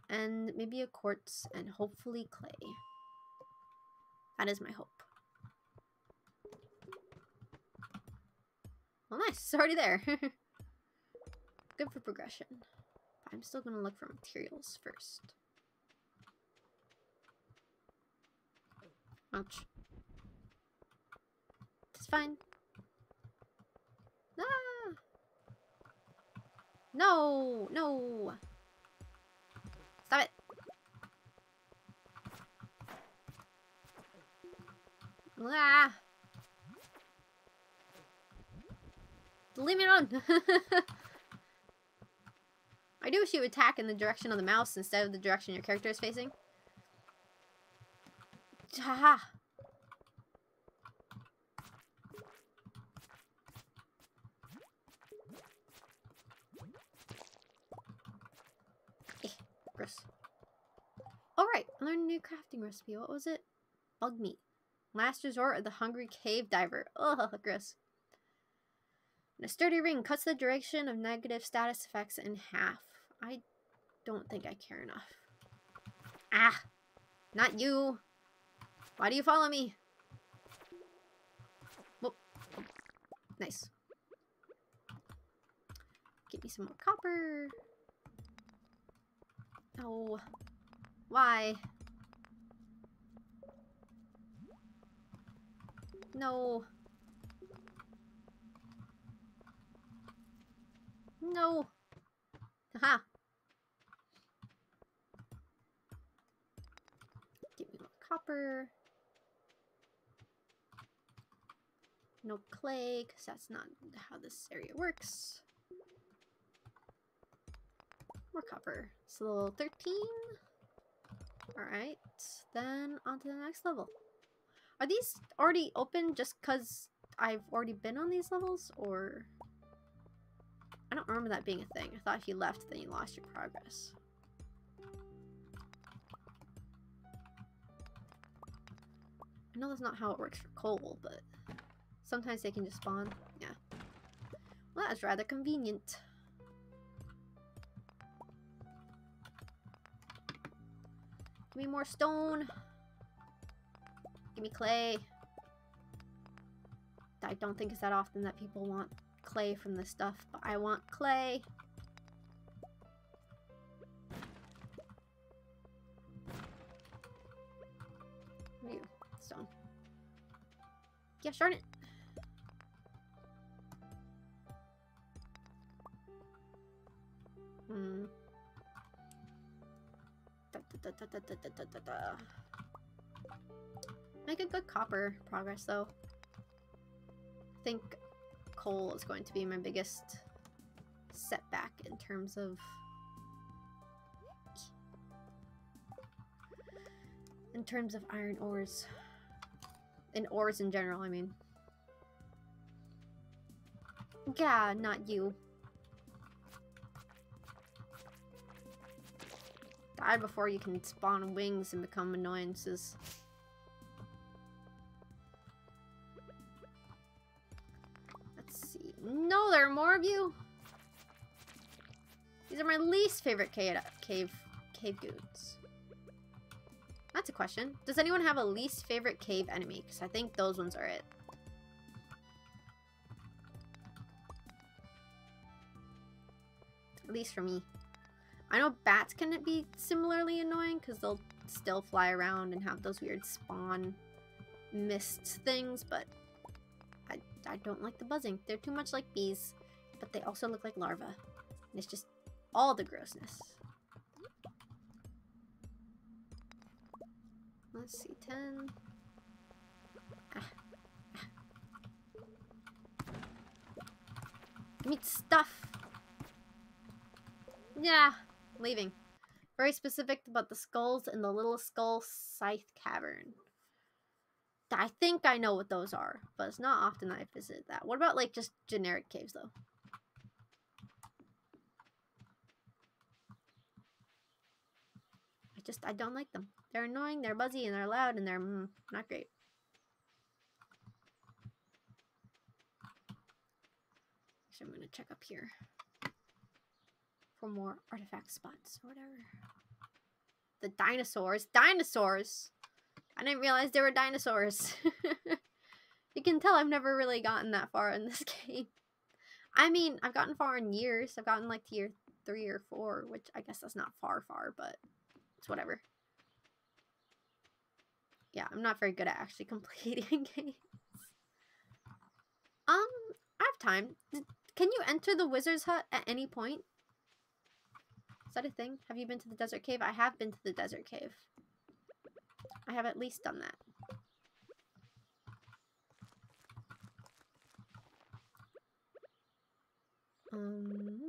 and maybe a quartz and hopefully clay. That is my hope. Well, nice. It's already there. <laughs> Good for progression. I'm still going to look for materials first. Ouch. It's fine. Ah! No! No! Stop it! Ah! Leave me alone! <laughs> I do wish you would attack in the direction of the mouse instead of the direction your character is facing. Haha! Eh. Alright, learned a new crafting recipe. What was it? Bug meat. Last resort of the hungry cave diver. Ugh, gross. And a sturdy ring cuts the duration of negative status effects in half. I don't think I care enough. Ah! Not you! Why do you follow me? Whoop. Nice. Give me some more copper. Oh. Why? No. No. Haha. Give me more copper. No clay, because that's not how this area works. More copper. So level 13. Alright, then on to the next level. Are these already open just because I've already been on these levels, or... I don't remember that being a thing. I thought if you left, then you lost your progress. I know that's not how it works for coal, but sometimes they can just spawn. Yeah. Well, that's rather convenient. Give me more stone. Give me clay. I don't think it's that often that people want clay from this stuff, but I want clay. Stone. Yeah, darn it. Hmm. Da, da, da, Make a good copper progress though. I think coal is going to be my biggest setback in terms of in terms of iron ores. In ores in general I mean. Yeah not you die before you can spawn wings and become annoyances Let's see. No, there are more of you. These are my least favorite cave cave cave goons. That's a question. Does anyone have a least favorite cave enemy? Because I think those ones are it. At least for me. I know bats can be similarly annoying because they'll still fly around and have those weird spawn mist things, but I I don't like the buzzing. They're too much like bees, but they also look like larvae. And it's just all the grossness. Let's see, 10. Ah. Ah. Stuff. Yeah, leaving. Very specific about the skulls in the Little Skull Scythe Cavern. I think I know what those are, but it's not often I visit that. What about like just generic caves though? I just, I don't like them. They're annoying, they're buzzy, and they're loud, and they're mm, not great. So I'm gonna check up here for more artifact spots or whatever. The dinosaurs. Dinosaurs! I didn't realize there were dinosaurs. <laughs> you can tell I've never really gotten that far in this <laughs> game. I mean, I've gotten far in years. I've gotten like tier 3 or 4, which I guess that's not far far, but it's whatever. Yeah, I'm not very good at actually <laughs> completing games. Um, I have time. Can you enter the wizard's hut at any point? That a thing? Have you been to the desert cave? I have been to the desert cave. I have at least done that. Um,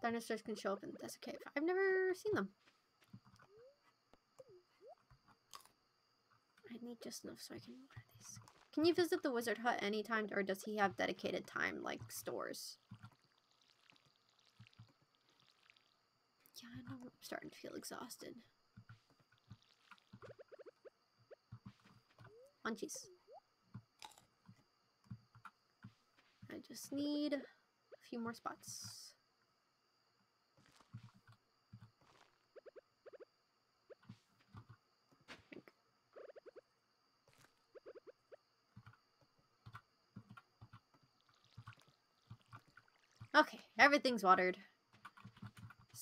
dinosaurs can show up in the desert cave. I've never seen them. I need just enough so I can order these. Can you visit the wizard hut anytime or does he have dedicated time like stores? Yeah, I know I'm starting to feel exhausted. Munchies. I just need a few more spots. Okay, everything's watered.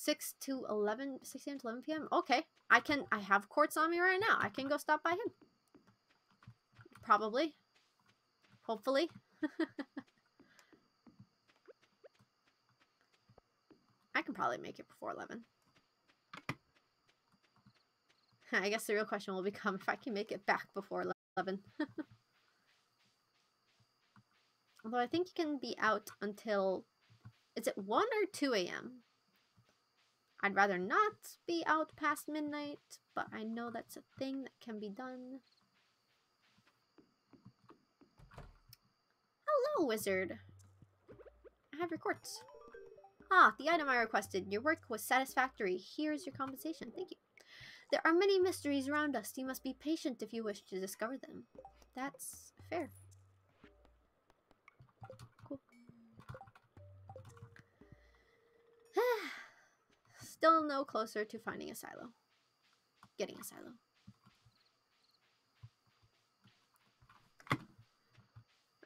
6 to 11, 6 a.m. to 11 p.m. Okay, I can, I have quartz on me right now. I can go stop by him. Probably. Hopefully. <laughs> I can probably make it before 11. <laughs> I guess the real question will become if I can make it back before 11. <laughs> Although I think you can be out until is it 1 or 2 a.m.? I'd rather not be out past midnight, but I know that's a thing that can be done. Hello, wizard. I have your quartz. Ah, the item I requested. Your work was satisfactory. Here's your compensation. Thank you. There are many mysteries around us. You must be patient if you wish to discover them. That's fair. Still no closer to finding a silo. Getting a silo.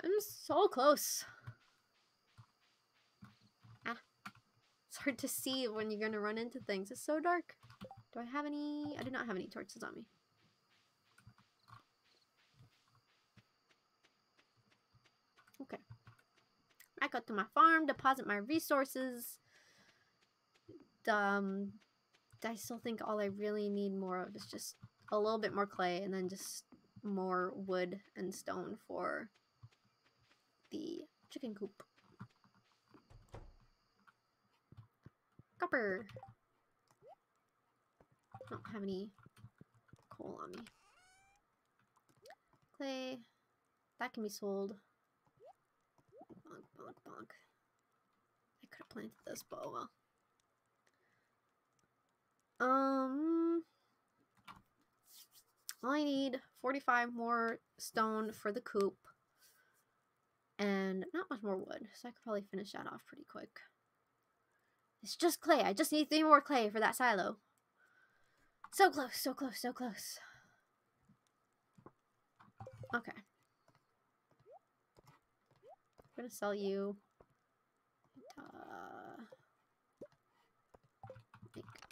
I'm so close. Ah. It's hard to see when you're gonna run into things. It's so dark. Do I have any? I do not have any torches on me. Okay. I go to my farm, deposit my resources um, I still think all I really need more of is just a little bit more clay and then just more wood and stone for the chicken coop. Copper! I don't have any coal on me. Clay. That can be sold. Bonk, bonk, bonk. I could have planted this, but oh well. Um, I need 45 more stone for the coop. And not much more wood, so I could probably finish that off pretty quick. It's just clay. I just need three more clay for that silo. So close, so close, so close. Okay. I'm gonna sell you. Uh,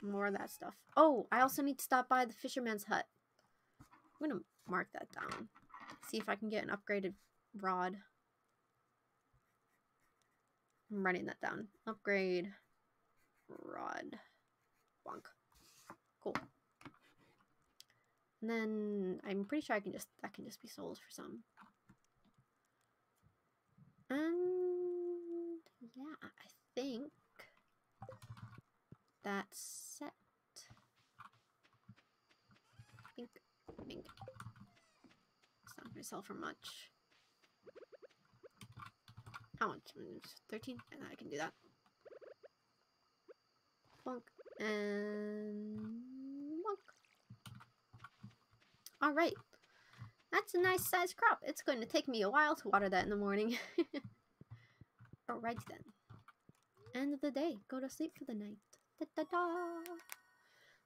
more of that stuff. Oh, I also need to stop by the fisherman's hut. I'm going to mark that down. See if I can get an upgraded rod. I'm writing that down. Upgrade rod. Bonk. Cool. And then I'm pretty sure I can just that can just be sold for some. And yeah, I think that's set. Bink, bink. It's not gonna sell for much. How much? 13? And I can do that. Bonk. And bonk. Alright. That's a nice sized crop. It's going to take me a while to water that in the morning. <laughs> Alright then. End of the day. Go to sleep for the night. Da, da, da.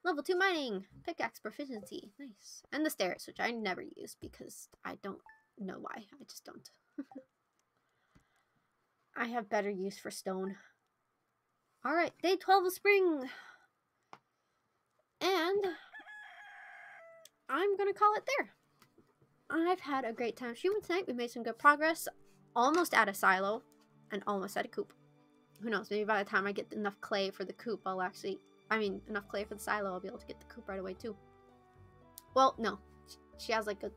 Level 2 mining. Pickaxe proficiency. Nice. And the stairs, which I never use because I don't know why. I just don't. <laughs> I have better use for stone. Alright, day 12 of spring. And I'm going to call it there. I've had a great time streaming tonight. We made some good progress. Almost at a silo and almost at a coop who knows, maybe by the time I get enough clay for the coop, I'll actually, I mean, enough clay for the silo, I'll be able to get the coop right away too. Well, no. She has like a,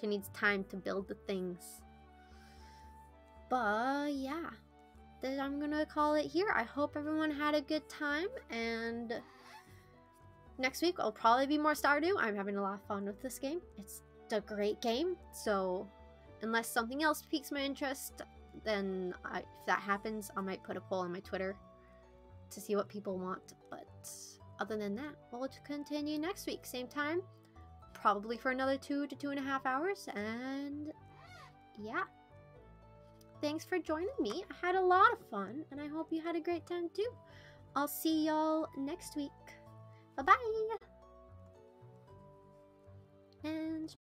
she needs time to build the things. But yeah, then I'm gonna call it here. I hope everyone had a good time and next week I'll probably be more Stardew. I'm having a lot of fun with this game. It's a great game, so unless something else piques my interest, then I, if that happens, I might put a poll on my Twitter to see what people want. But other than that, we'll continue next week, same time, probably for another two to two and a half hours. And yeah, thanks for joining me. I had a lot of fun, and I hope you had a great time too. I'll see y'all next week. Bye bye. And